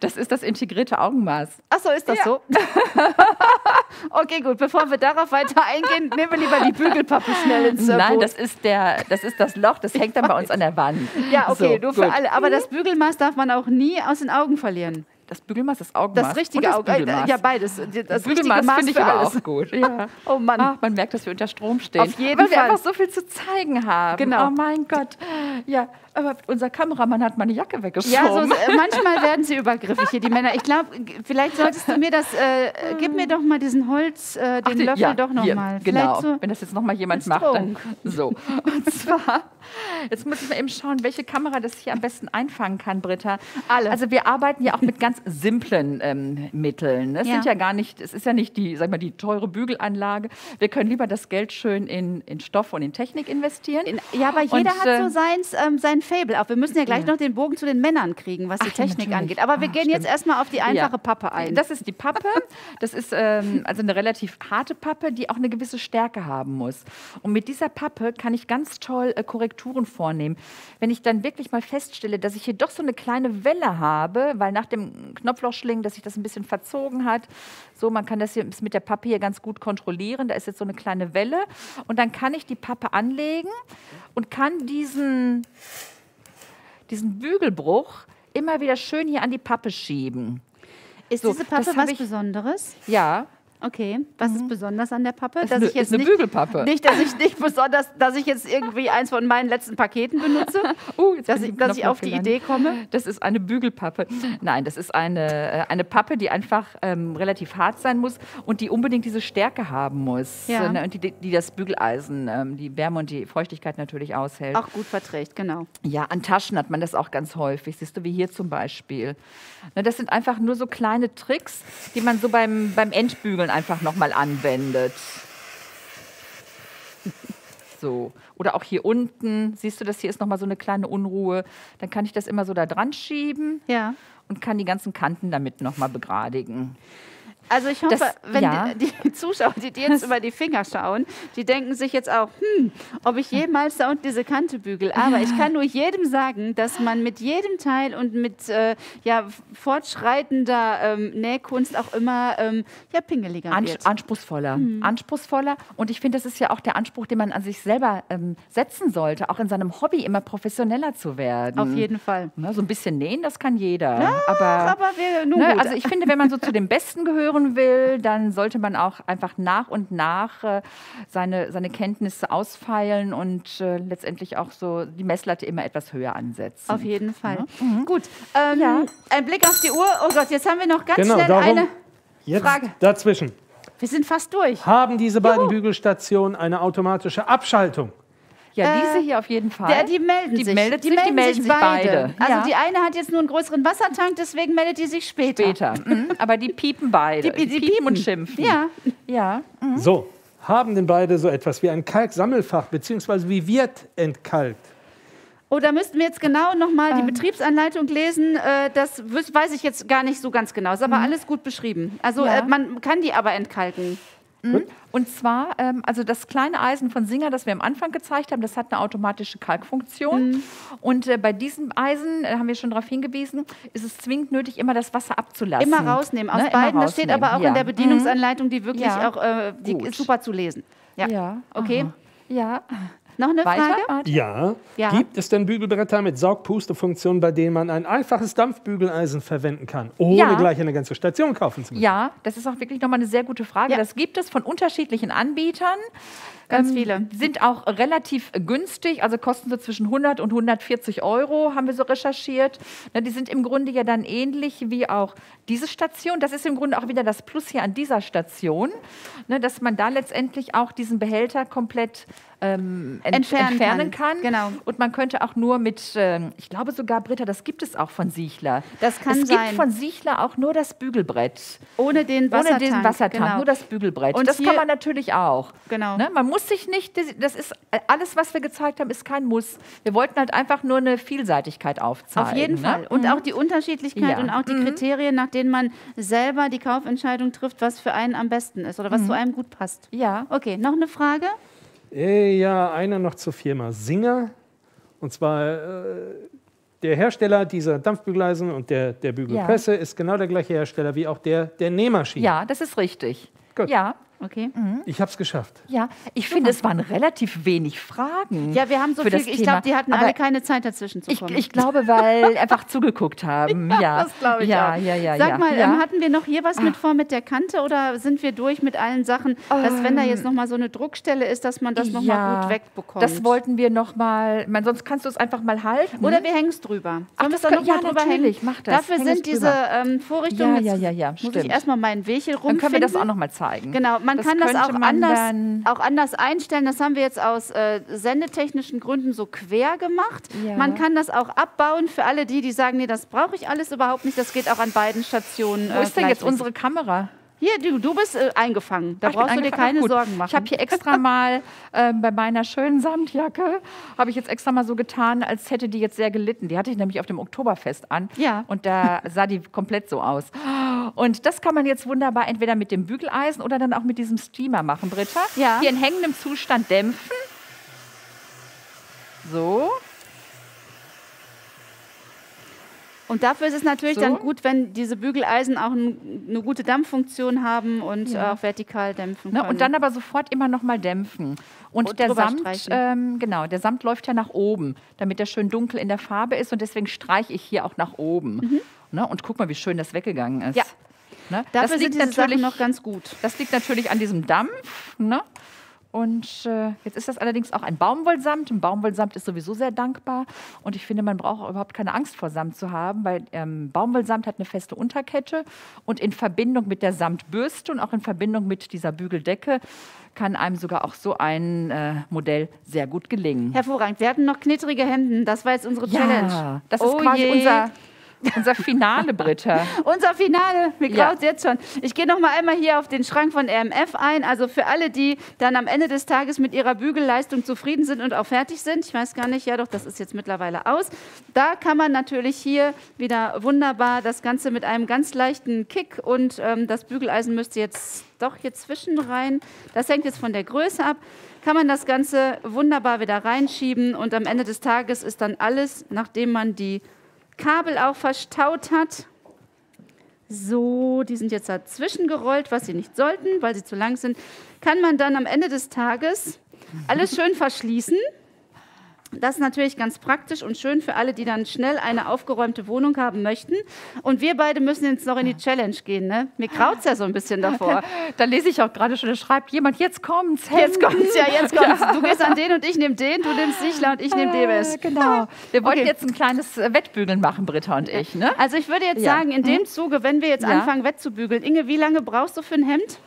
Das ist das integrierte Augenmaß. Ach so, ist das so? okay, gut. Bevor wir darauf weiter eingehen, nehmen wir lieber die Bügelpappe schnell ins äh, Nein, Boot. das ist, der, das ist das Loch, das hängt dann bei uns an der Wand. Ja, okay, So, nur für gut. alle. Aber das Bügelmaß darf man auch nie aus den Augen verlieren. Das Bügelmaß, das Augenmaß. Das richtige das Auge. Äh, ja, beides. Das Das Bügelmaß Maß finde ich aber auch gut. Ja. Oh Mann. Ach, man merkt, dass wir unter Strom stehen. Auf jeden Weil wir Fall. einfach so viel zu zeigen haben. Genau. Oh mein Gott. Ja, aber unser Kameramann hat meine Jacke weggeschoben. Ja, so, äh, manchmal werden sie übergriffig hier, die Männer. Ich glaube, vielleicht solltest du mir das, äh, äh, gib mir doch mal diesen Holz, äh, den Ach, die- Löffel ja, doch noch hier, mal. Genau, so, wenn das jetzt noch mal jemand macht, dann so. Und zwar, jetzt muss ich mal eben schauen, welche Kamera das hier am besten einfangen kann, Britta. Alle. Also wir arbeiten ja auch mit ganz simplen ähm, Mitteln. Es Ja. sind ja gar nicht, es ist ja nicht die, sag mal, die teure Bügelanlage. Wir können lieber das Geld schön in, in Stoff und in Technik investieren. in, ja, aber jeder Und, hat äh, so seins, ähm, sein Fable auch. Wir müssen ja gleich Ja. noch den Bogen zu den Männern kriegen, was die Ach Technik natürlich. angeht. Aber wir Ah, gehen jetzt stimmt. erstmal auf die einfache Ja. Pappe ein. Das ist die Pappe. Das ist ähm, also eine relativ harte Pappe, die auch eine gewisse Stärke haben muss. Und mit dieser Pappe kann ich ganz toll äh, Korrekturen vornehmen. Wenn ich dann wirklich mal feststelle, dass ich hier doch so eine kleine Welle habe, weil nach dem Knopflochschlingen, dass sich das ein bisschen verzogen hat. So, man kann das hier mit der Pappe hier ganz gut kontrollieren. Da ist jetzt so eine kleine Welle. Und dann kann ich die Pappe anlegen und kann diesen diesen Bügelbruch immer wieder schön hier an die Pappe schieben. ist so, diese Pappe was ich- Besonderes? Ja, Okay. Was ist besonders an der Pappe? ist eine, ist eine Bügelpappe. Nicht, dass ich nicht besonders, dass ich jetzt irgendwie eins von meinen letzten Paketen benutze, Oh, jetzt dass ich, dass ich auf die. Idee komme. Das ist eine Bügelpappe. Nein, das ist eine, äh, eine Pappe, die einfach ähm, relativ hart sein muss und die unbedingt diese Stärke haben muss. Ja. ne, Und die, die das Bügeleisen, ähm, die Wärme und die Feuchtigkeit natürlich aushält. Auch gut verträgt, genau. Ja, an Taschen hat man das auch ganz häufig. Siehst du, wie hier zum Beispiel. Ne, Das sind einfach nur so kleine Tricks, die man so beim, beim Entbügeln einfach nochmal anwendet. So. Oder auch hier unten, siehst du, das hier ist nochmal so eine kleine Unruhe. Dann kann ich das immer so da dran schieben Ja. und kann die ganzen Kanten damit nochmal begradigen. Also ich hoffe, Das- wenn ja. die, die Zuschauer, die dir jetzt über die Finger schauen, die denken sich jetzt auch, hm, ob ich jemals da unten diese Kante bügel. Aber ich kann nur jedem sagen, dass man mit jedem Teil und mit äh, ja, fortschreitender ähm, Nähkunst auch immer ähm, ja, pingeliger Ans wird. anspruchsvoller. Anspruchsvoller. Und ich finde, das ist ja auch der Anspruch, den man an sich selber ähm, setzen sollte, auch in seinem Hobby immer professioneller zu werden. Auf jeden Fall. Ne, so ein bisschen nähen, das kann jeder. aber Aber wir, Ne, also ich finde, wenn man so zu den Besten gehören will, dann sollte man auch einfach nach und nach äh, seine, seine Kenntnisse ausfeilen und äh, letztendlich auch so die Messlatte immer etwas höher ansetzen. Auf jeden Fall. Gut, ähm, Ja. ein Blick auf die Uhr. Oh Gott, jetzt haben wir noch ganz Genau, schnell darum eine. jetzt Frage. dazwischen. Wir sind fast durch. Haben diese beiden Bügelstationen eine automatische Abschaltung? Ja, Äh, diese hier auf jeden Fall. Der, die melden die sich. Meldet sich, die melden sich beide. Also ja. die eine hat jetzt nur einen größeren Wassertank, deswegen meldet die sich später. später. Mhm. Aber die piepen beide. Die, die, piepen und piepen. schimpfen. Ja. Ja. So, haben denn beide so etwas wie ein Kalksammelfach, beziehungsweise wie wird entkalkt? Oh, da müssten wir jetzt genau nochmal Ähm. die Betriebsanleitung lesen. Äh, Das weiß ich jetzt gar nicht so ganz genau. Ist aber alles gut beschrieben. Also Mhm. Ja. äh, man kann die aber entkalken. Und zwar, ähm, also das kleine Eisen von Singer, das wir am Anfang gezeigt haben, das hat eine automatische Kalkfunktion. Mhm. Und äh, bei diesem Eisen, äh, haben wir schon darauf hingewiesen, ist es zwingend nötig, immer das Wasser abzulassen. Immer rausnehmen. Aus Ne, beiden. Das steht rausnehmen, aber auch ja. in der Bedienungsanleitung, die wirklich Ja. auch äh, die super zu lesen. Ja. Ja. Okay. aha. Ja. Noch eine Weiter? Frage? Ja. Ja. Gibt es denn Bügelbretter mit Saugpustefunktion, bei denen man ein einfaches Dampfbügeleisen verwenden kann, ohne Ja. gleich eine ganze Station kaufen zu müssen? Ja, das ist auch wirklich nochmal eine sehr gute Frage. Ja. Das gibt es von unterschiedlichen Anbietern. Ganz viele. Sind auch relativ günstig, also kosten so zwischen 100 und 140 Euro, haben wir so recherchiert. Na, die sind im Grunde ja dann ähnlich wie auch diese Station. Das ist im Grunde auch wieder das Plus hier an dieser Station, ne, dass man da letztendlich auch diesen Behälter komplett ähm, ent Entfernen entfernen, kann. kann. Genau. Und man könnte auch nur mit, ähm, ich glaube sogar, Britta, das gibt es auch von Siechler. Das kann es sein. gibt von Siechler auch nur das Bügelbrett. Ohne den Ohne Wassertank. diesen Wassertank, genau. nur das Bügelbrett. Und das kann man natürlich auch. Genau. Ne? Man muss sich nicht, das ist alles, was wir gezeigt haben, ist kein Muss. Wir wollten halt einfach nur eine Vielseitigkeit aufzeigen. Auf jeden ne? Fall. Und auch die Unterschiedlichkeit Ja. Mhm. und auch die Kriterien, nach denen man selber die Kaufentscheidung trifft, was für einen am besten ist oder was Mhm. zu einem gut passt. Ja. Okay, noch eine Frage? Äh, ja, einer noch zur Firma Singer. Und zwar äh, der Hersteller dieser Dampfbügeleisen und der, der Bügelpresse ist genau der gleiche Hersteller wie auch der der Nähmaschine. Ja, das ist richtig. Gut. Ja, Okay. Ich habe es geschafft. ja. Ich finde, es waren relativ wenig Fragen. Ja, wir haben so viel, ich glaube, die hatten Aber alle keine Zeit dazwischen zu Ich, kommen. ich glaube, weil einfach zugeguckt haben. Ja, das glaube ich ja, auch. Ja, ja, Sag ja. mal, ja. ähm, hatten wir noch hier was mit vor mit der Kante oder sind wir durch mit allen Sachen, dass wenn da jetzt noch mal so eine Druckstelle ist, dass man das noch mal gut wegbekommt? Das wollten wir noch mal. Man, sonst kannst du es einfach mal halten. Oder wir hängen es drüber. Ach, Sollen wir das es doch kann- noch ja, mal drüber natürlich, hängen? mach das. Dafür Häng sind diese ähm, Vorrichtungen. Ja, ja, ja, ja, Muss ich stimmt. erstmal meinen Weg hier Dann rumfinden. können wir das auch noch mal zeigen. Genau, man kann das auch anders, auch anders einstellen. Das haben wir jetzt aus äh, sendetechnischen Gründen so quer gemacht. Ja. Man kann das auch abbauen für alle die, die sagen, nee, das brauche ich alles überhaupt nicht. Das geht auch an beiden Stationen. Wo äh, ist denn jetzt unsere Kamera? Hier, du, du bist äh, eingefangen. Da Ach, brauchst du dir keine Gut. Sorgen machen. Ich habe hier extra mal äh, bei meiner schönen Samtjacke, habe ich jetzt extra mal so getan, als hätte die jetzt sehr gelitten. Die hatte ich nämlich auf dem Oktoberfest an. Ja. Und da sah die komplett so aus. Und das kann man jetzt wunderbar entweder mit dem Bügeleisen oder dann auch mit diesem Steamer machen, Britta. Ja. Hier in hängendem Zustand dämpfen. So. Und dafür ist es natürlich So. dann gut, wenn diese Bügeleisen auch ein, eine gute Dampffunktion haben und Ja. auch vertikal dämpfen Ne, können. und dann aber sofort immer noch mal dämpfen. Und, Und der Samt, ähm, genau, der Samt läuft ja nach oben, damit er schön dunkel in der Farbe ist und deswegen streiche ich hier auch nach oben. Ne, und guck mal, wie schön das weggegangen ist. Mhm. Ja. Ne? dafür das liegt diese Sachen natürlich noch ganz gut. das liegt natürlich an diesem Dampf. Ne? Und äh, jetzt ist das allerdings auch ein Baumwollsamt. Ein Baumwollsamt ist sowieso sehr dankbar. Und ich finde, man braucht auch überhaupt keine Angst vor Samt zu haben, weil ähm, Baumwollsamt hat eine feste Unterkette. Und in Verbindung mit der Samtbürste und auch in Verbindung mit dieser Bügeldecke kann einem sogar auch so ein äh, Modell sehr gut gelingen. Hervorragend. Wir hatten noch knittrige Hemden. Das war jetzt unsere Challenge. das ist oh quasi je. unser, Unser Finale, Britta. Unser Finale, mir Ja. graut jetzt schon. Ich gehe noch mal einmal hier auf den Schrank von RMF ein. Also für alle, die dann am Ende des Tages mit ihrer Bügelleistung zufrieden sind und auch fertig sind. Ich weiß gar nicht, ja doch, das ist jetzt mittlerweile aus. Da kann man natürlich hier wieder wunderbar das Ganze mit einem ganz leichten Kick und ähm, das Bügeleisen müsste jetzt doch hier zwischen rein. Das hängt jetzt von der Größe ab. Kann man das Ganze wunderbar wieder reinschieben und am Ende des Tages ist dann alles, nachdem man die Kabel auch verstaut hat, so, die sind jetzt dazwischen gerollt, was sie nicht sollten, weil sie zu lang sind. Kann man dann am Ende des Tages alles schön verschließen. Das ist natürlich ganz praktisch und schön für alle, die dann schnell eine aufgeräumte Wohnung haben möchten. Und wir beide müssen jetzt noch in die Challenge gehen. Ne? Mir es ja so ein bisschen davor. Da lese ich auch gerade schon, da schreibt jemand, jetzt kommt's. Jetzt Hemden. kommt's ja, jetzt kommt's. Du gehst an den und ich nehme den, du nimmst Sichler und ich nehme Debes. Äh, Genau. Wir wollten Okay. jetzt ein kleines äh, Wettbügeln machen, Britta und ich. Ne? Also ich würde jetzt Ja. sagen, in dem Zuge, wenn wir jetzt Ja. anfangen wettzubügeln, Inge, wie lange brauchst du für ein Hemd?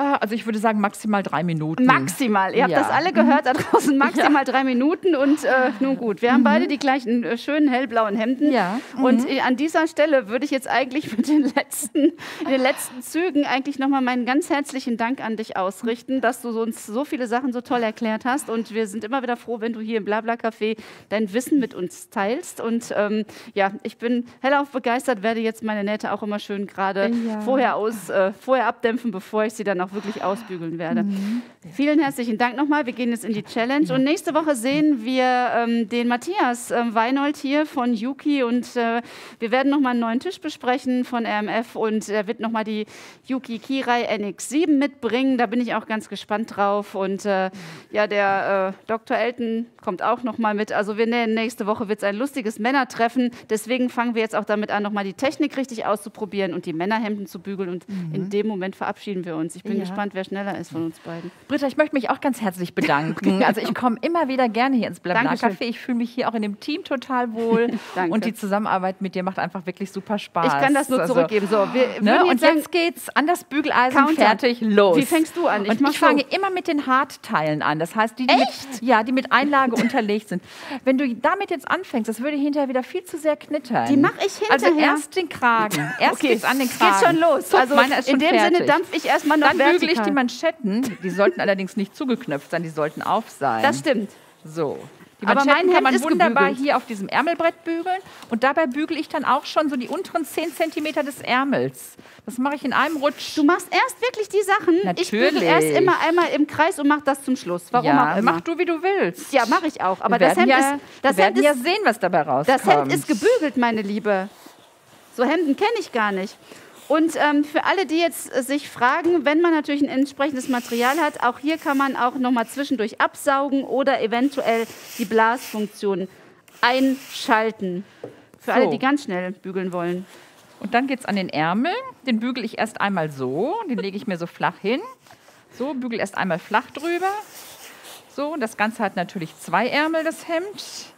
Ah, Also ich würde sagen maximal drei Minuten. Maximal. Ihr habt Ja. das alle gehört da draußen. Maximal drei Minuten. Und äh, nun gut, wir haben beide die gleichen äh, schönen hellblauen Hemden. Ja. Und äh, an dieser Stelle würde ich jetzt eigentlich mit den letzten, den letzten Zügen eigentlich nochmal meinen ganz herzlichen Dank an dich ausrichten, dass du uns so viele Sachen so toll erklärt hast. Und wir sind immer wieder froh, wenn du hier im Blabla Café dein Wissen mit uns teilst. Und ähm, ja, ich bin hellauf begeistert, werde jetzt meine Nähte auch immer schön gerade Ja. vorher aus, äh, vorher abdämpfen, bevor ich sie dann auch wirklich ausbügeln werde. Mhm. Vielen herzlichen Dank nochmal. Wir gehen jetzt in die Challenge. Und nächste Woche sehen wir ähm, den Matthias ähm, Weinold hier von Yuki. Und äh, wir werden nochmal einen neuen Tisch besprechen von RMF. Und er wird nochmal die Yuki Kirai NX7 mitbringen. Da bin ich auch ganz gespannt drauf. Und äh, ja, der äh, Dr. Elton kommt auch nochmal mit. Also wir nähen nächste Woche wird es ein lustiges Männertreffen. Deswegen fangen wir jetzt auch damit an, nochmal die Technik richtig auszuprobieren und die Männerhemden zu bügeln. Und in dem Moment verabschieden wir uns. Ich bin Ja. gespannt, wer schneller ist von uns beiden. Britta, ich möchte mich auch ganz herzlich bedanken. Also ich komme immer wieder gerne hier ins Blabla. Café. Ich fühle mich hier auch in dem Team total wohl. Danke. Und die Zusammenarbeit mit dir macht einfach wirklich super Spaß. Ich kann das nur Also, zurückgeben. So, wir Ne? würden Und jetzt sagen, jetzt geht's an das Bügeleisen Counter. fertig los. Wie fängst du an? Ich und ich fange so. immer mit den Hartteilen an. Das heißt, die, die mit, ja, die mit Einlage unterlegt sind. Wenn du damit jetzt anfängst, das würde hinterher wieder viel zu sehr knittern. Die mach ich Also hinterher. erst den Kragen. Erst okay, geht's an den Kragen. geht schon los. Also in dem fertig. Sinne dampf ich erstmal noch Dann bügele ich vertikal. die Manschetten. Die sollten allerdings nicht zugeknöpft sein, die sollten auf sein. Das stimmt. So. Die Aber mein kann man Hemd ist wunderbar gebügelt. hier auf diesem Ärmelbrett bügeln. Und dabei bügele ich dann auch schon so die unteren 10 cm des Ärmels. Das mache ich in einem Rutsch. Du machst erst wirklich die Sachen. Ich bügel Natürlich. erst immer einmal im Kreis und mach das zum Schluss. Warum ja, auch immer. mach du, wie du willst. ja, mache ich auch. Aber das Hemd ja, ist, das wir Hemd werden ja ist, sehen, was dabei rauskommt. das Hemd ist gebügelt, meine Liebe. So Hemden kenne ich gar nicht. Und ähm, für alle, die jetzt äh, sich fragen, wenn man natürlich ein entsprechendes Material hat, auch hier kann man auch noch mal zwischendurch absaugen oder eventuell die Blasfunktion einschalten. Für alle, So. die ganz schnell bügeln wollen. Und dann geht es an den Ärmel. Den bügel ich erst einmal so. Den lege ich mir so flach hin. So, bügel erst einmal flach drüber. So, und das Ganze hat natürlich zwei Ärmel, das Hemd.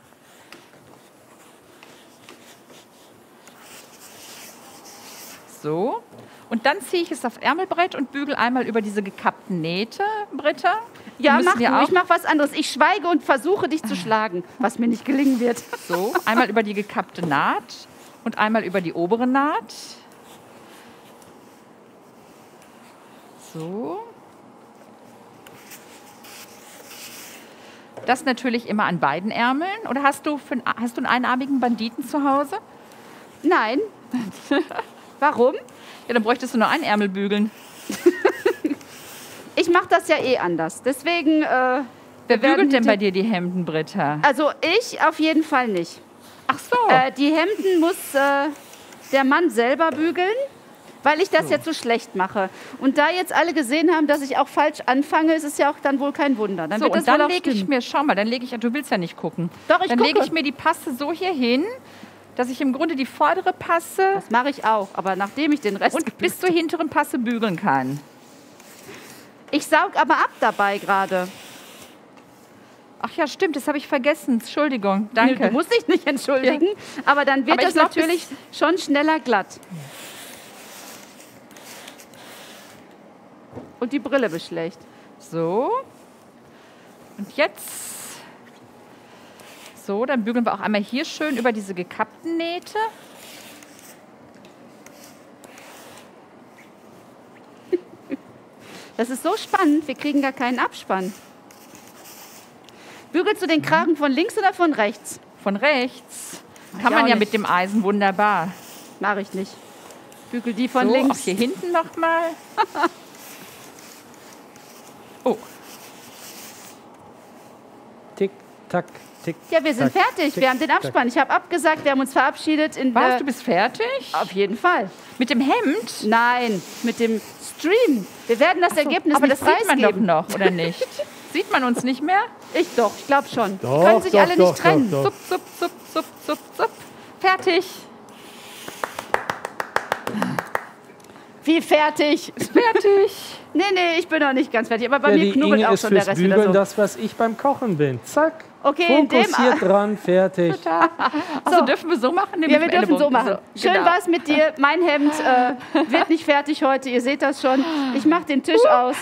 So. Und dann ziehe ich es aufs Ärmelbrett und bügel einmal über diese gekappten Nähte, Britta. Die Ja, mach ja auch Ich mach was anderes. Ich schweige und versuche dich zu schlagen, was mir nicht gelingen wird. So, einmal über die gekappte Naht und einmal über die obere Naht. So. Das natürlich immer an beiden Ärmeln. Oder hast du, für, hast du einen einarmigen Banditen zu Hause? Nein. Warum? Ja, dann bräuchtest du nur einen Ärmel bügeln. Ich mache das ja eh anders. Deswegen. Äh, Wer bügelt denn bei dir die Hemden, Britta? Also ich auf jeden Fall nicht. Ach so. Äh, die Hemden muss äh, der Mann selber bügeln, weil ich das jetzt so schlecht mache. Und da jetzt alle gesehen haben, dass ich auch falsch anfange, ist es ja auch dann wohl kein Wunder. Dann so, wird das und dann lege ich mir, schau mal, dann lege ich, du willst ja nicht gucken. Doch, ich Dann lege ich mir die Passe so hier hin, dass ich im Grunde die vordere Passe Das mache ich auch, aber nachdem ich den Rest und bis zur hinteren Passe bügeln kann. Ich saug aber ab dabei gerade. Ach ja, stimmt, das habe ich vergessen. Entschuldigung, danke. Du musst dich nicht entschuldigen, aber dann wird Aber das glaub, natürlich schon schneller glatt. Und die Brille beschlecht. so. Und jetzt. So, dann bügeln wir auch einmal hier schön über diese gekappten Nähte. Das ist so spannend, wir kriegen gar keinen Abspann. Bügelst du den mhm. Kragen von links oder von rechts? Von rechts. Kann man ja nicht. mit dem Eisen wunderbar. Mach ich nicht. Bügel die von so, links. Auch hier hinten nochmal. oh. Tick, tack, tick. Ja, wir sind tack, fertig. tick, Wir haben den. Abspann. Ich habe abgesagt, wir haben uns verabschiedet. In was, du bist fertig? Auf jeden Fall. Mit dem Hemd? Nein, mit dem Stream. Wir werden das Ergebnis Aber nicht das sieht man doch noch, oder nicht? sieht man uns nicht mehr? Ich doch, ich glaube schon. Doch, können sich doch, alle doch, nicht trennen. doch, doch. Zup, zup, zup, zup, zup. Fertig. Wie fertig? Fertig. Nee, nee, ich bin noch nicht ganz fertig. Aber bei Ja, mir knubbelt auch schon der fürs Rest wieder Bügeln so. das, was ich beim Kochen bin. Zack. Okay, in dem- Fokussiert dran, fertig. Also dürfen wir so machen? Ja, wir dürfen so machen. Schön genau. war's mit dir. Mein Hemd äh, wird nicht fertig heute. Ihr seht das schon. Ich mache den Tisch aus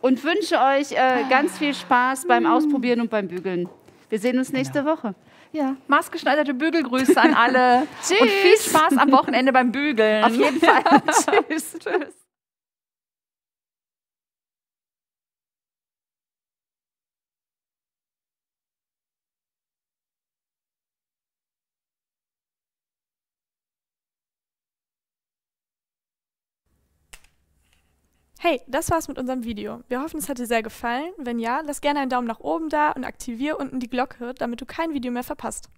und wünsche euch äh, ganz viel Spaß beim Ausprobieren und beim Bügeln. Wir sehen uns nächste Woche. Ja, maßgeschneiderte Bügelgrüße an alle. Tschüss. Und viel Spaß am Wochenende beim Bügeln. Auf jeden Fall. Tschüss. Tschüss. Hey, das war's mit unserem Video. Wir hoffen, es hat dir sehr gefallen. Wenn ja, lass gerne einen Daumen nach oben da und aktiviere unten die Glocke, damit du kein Video mehr verpasst.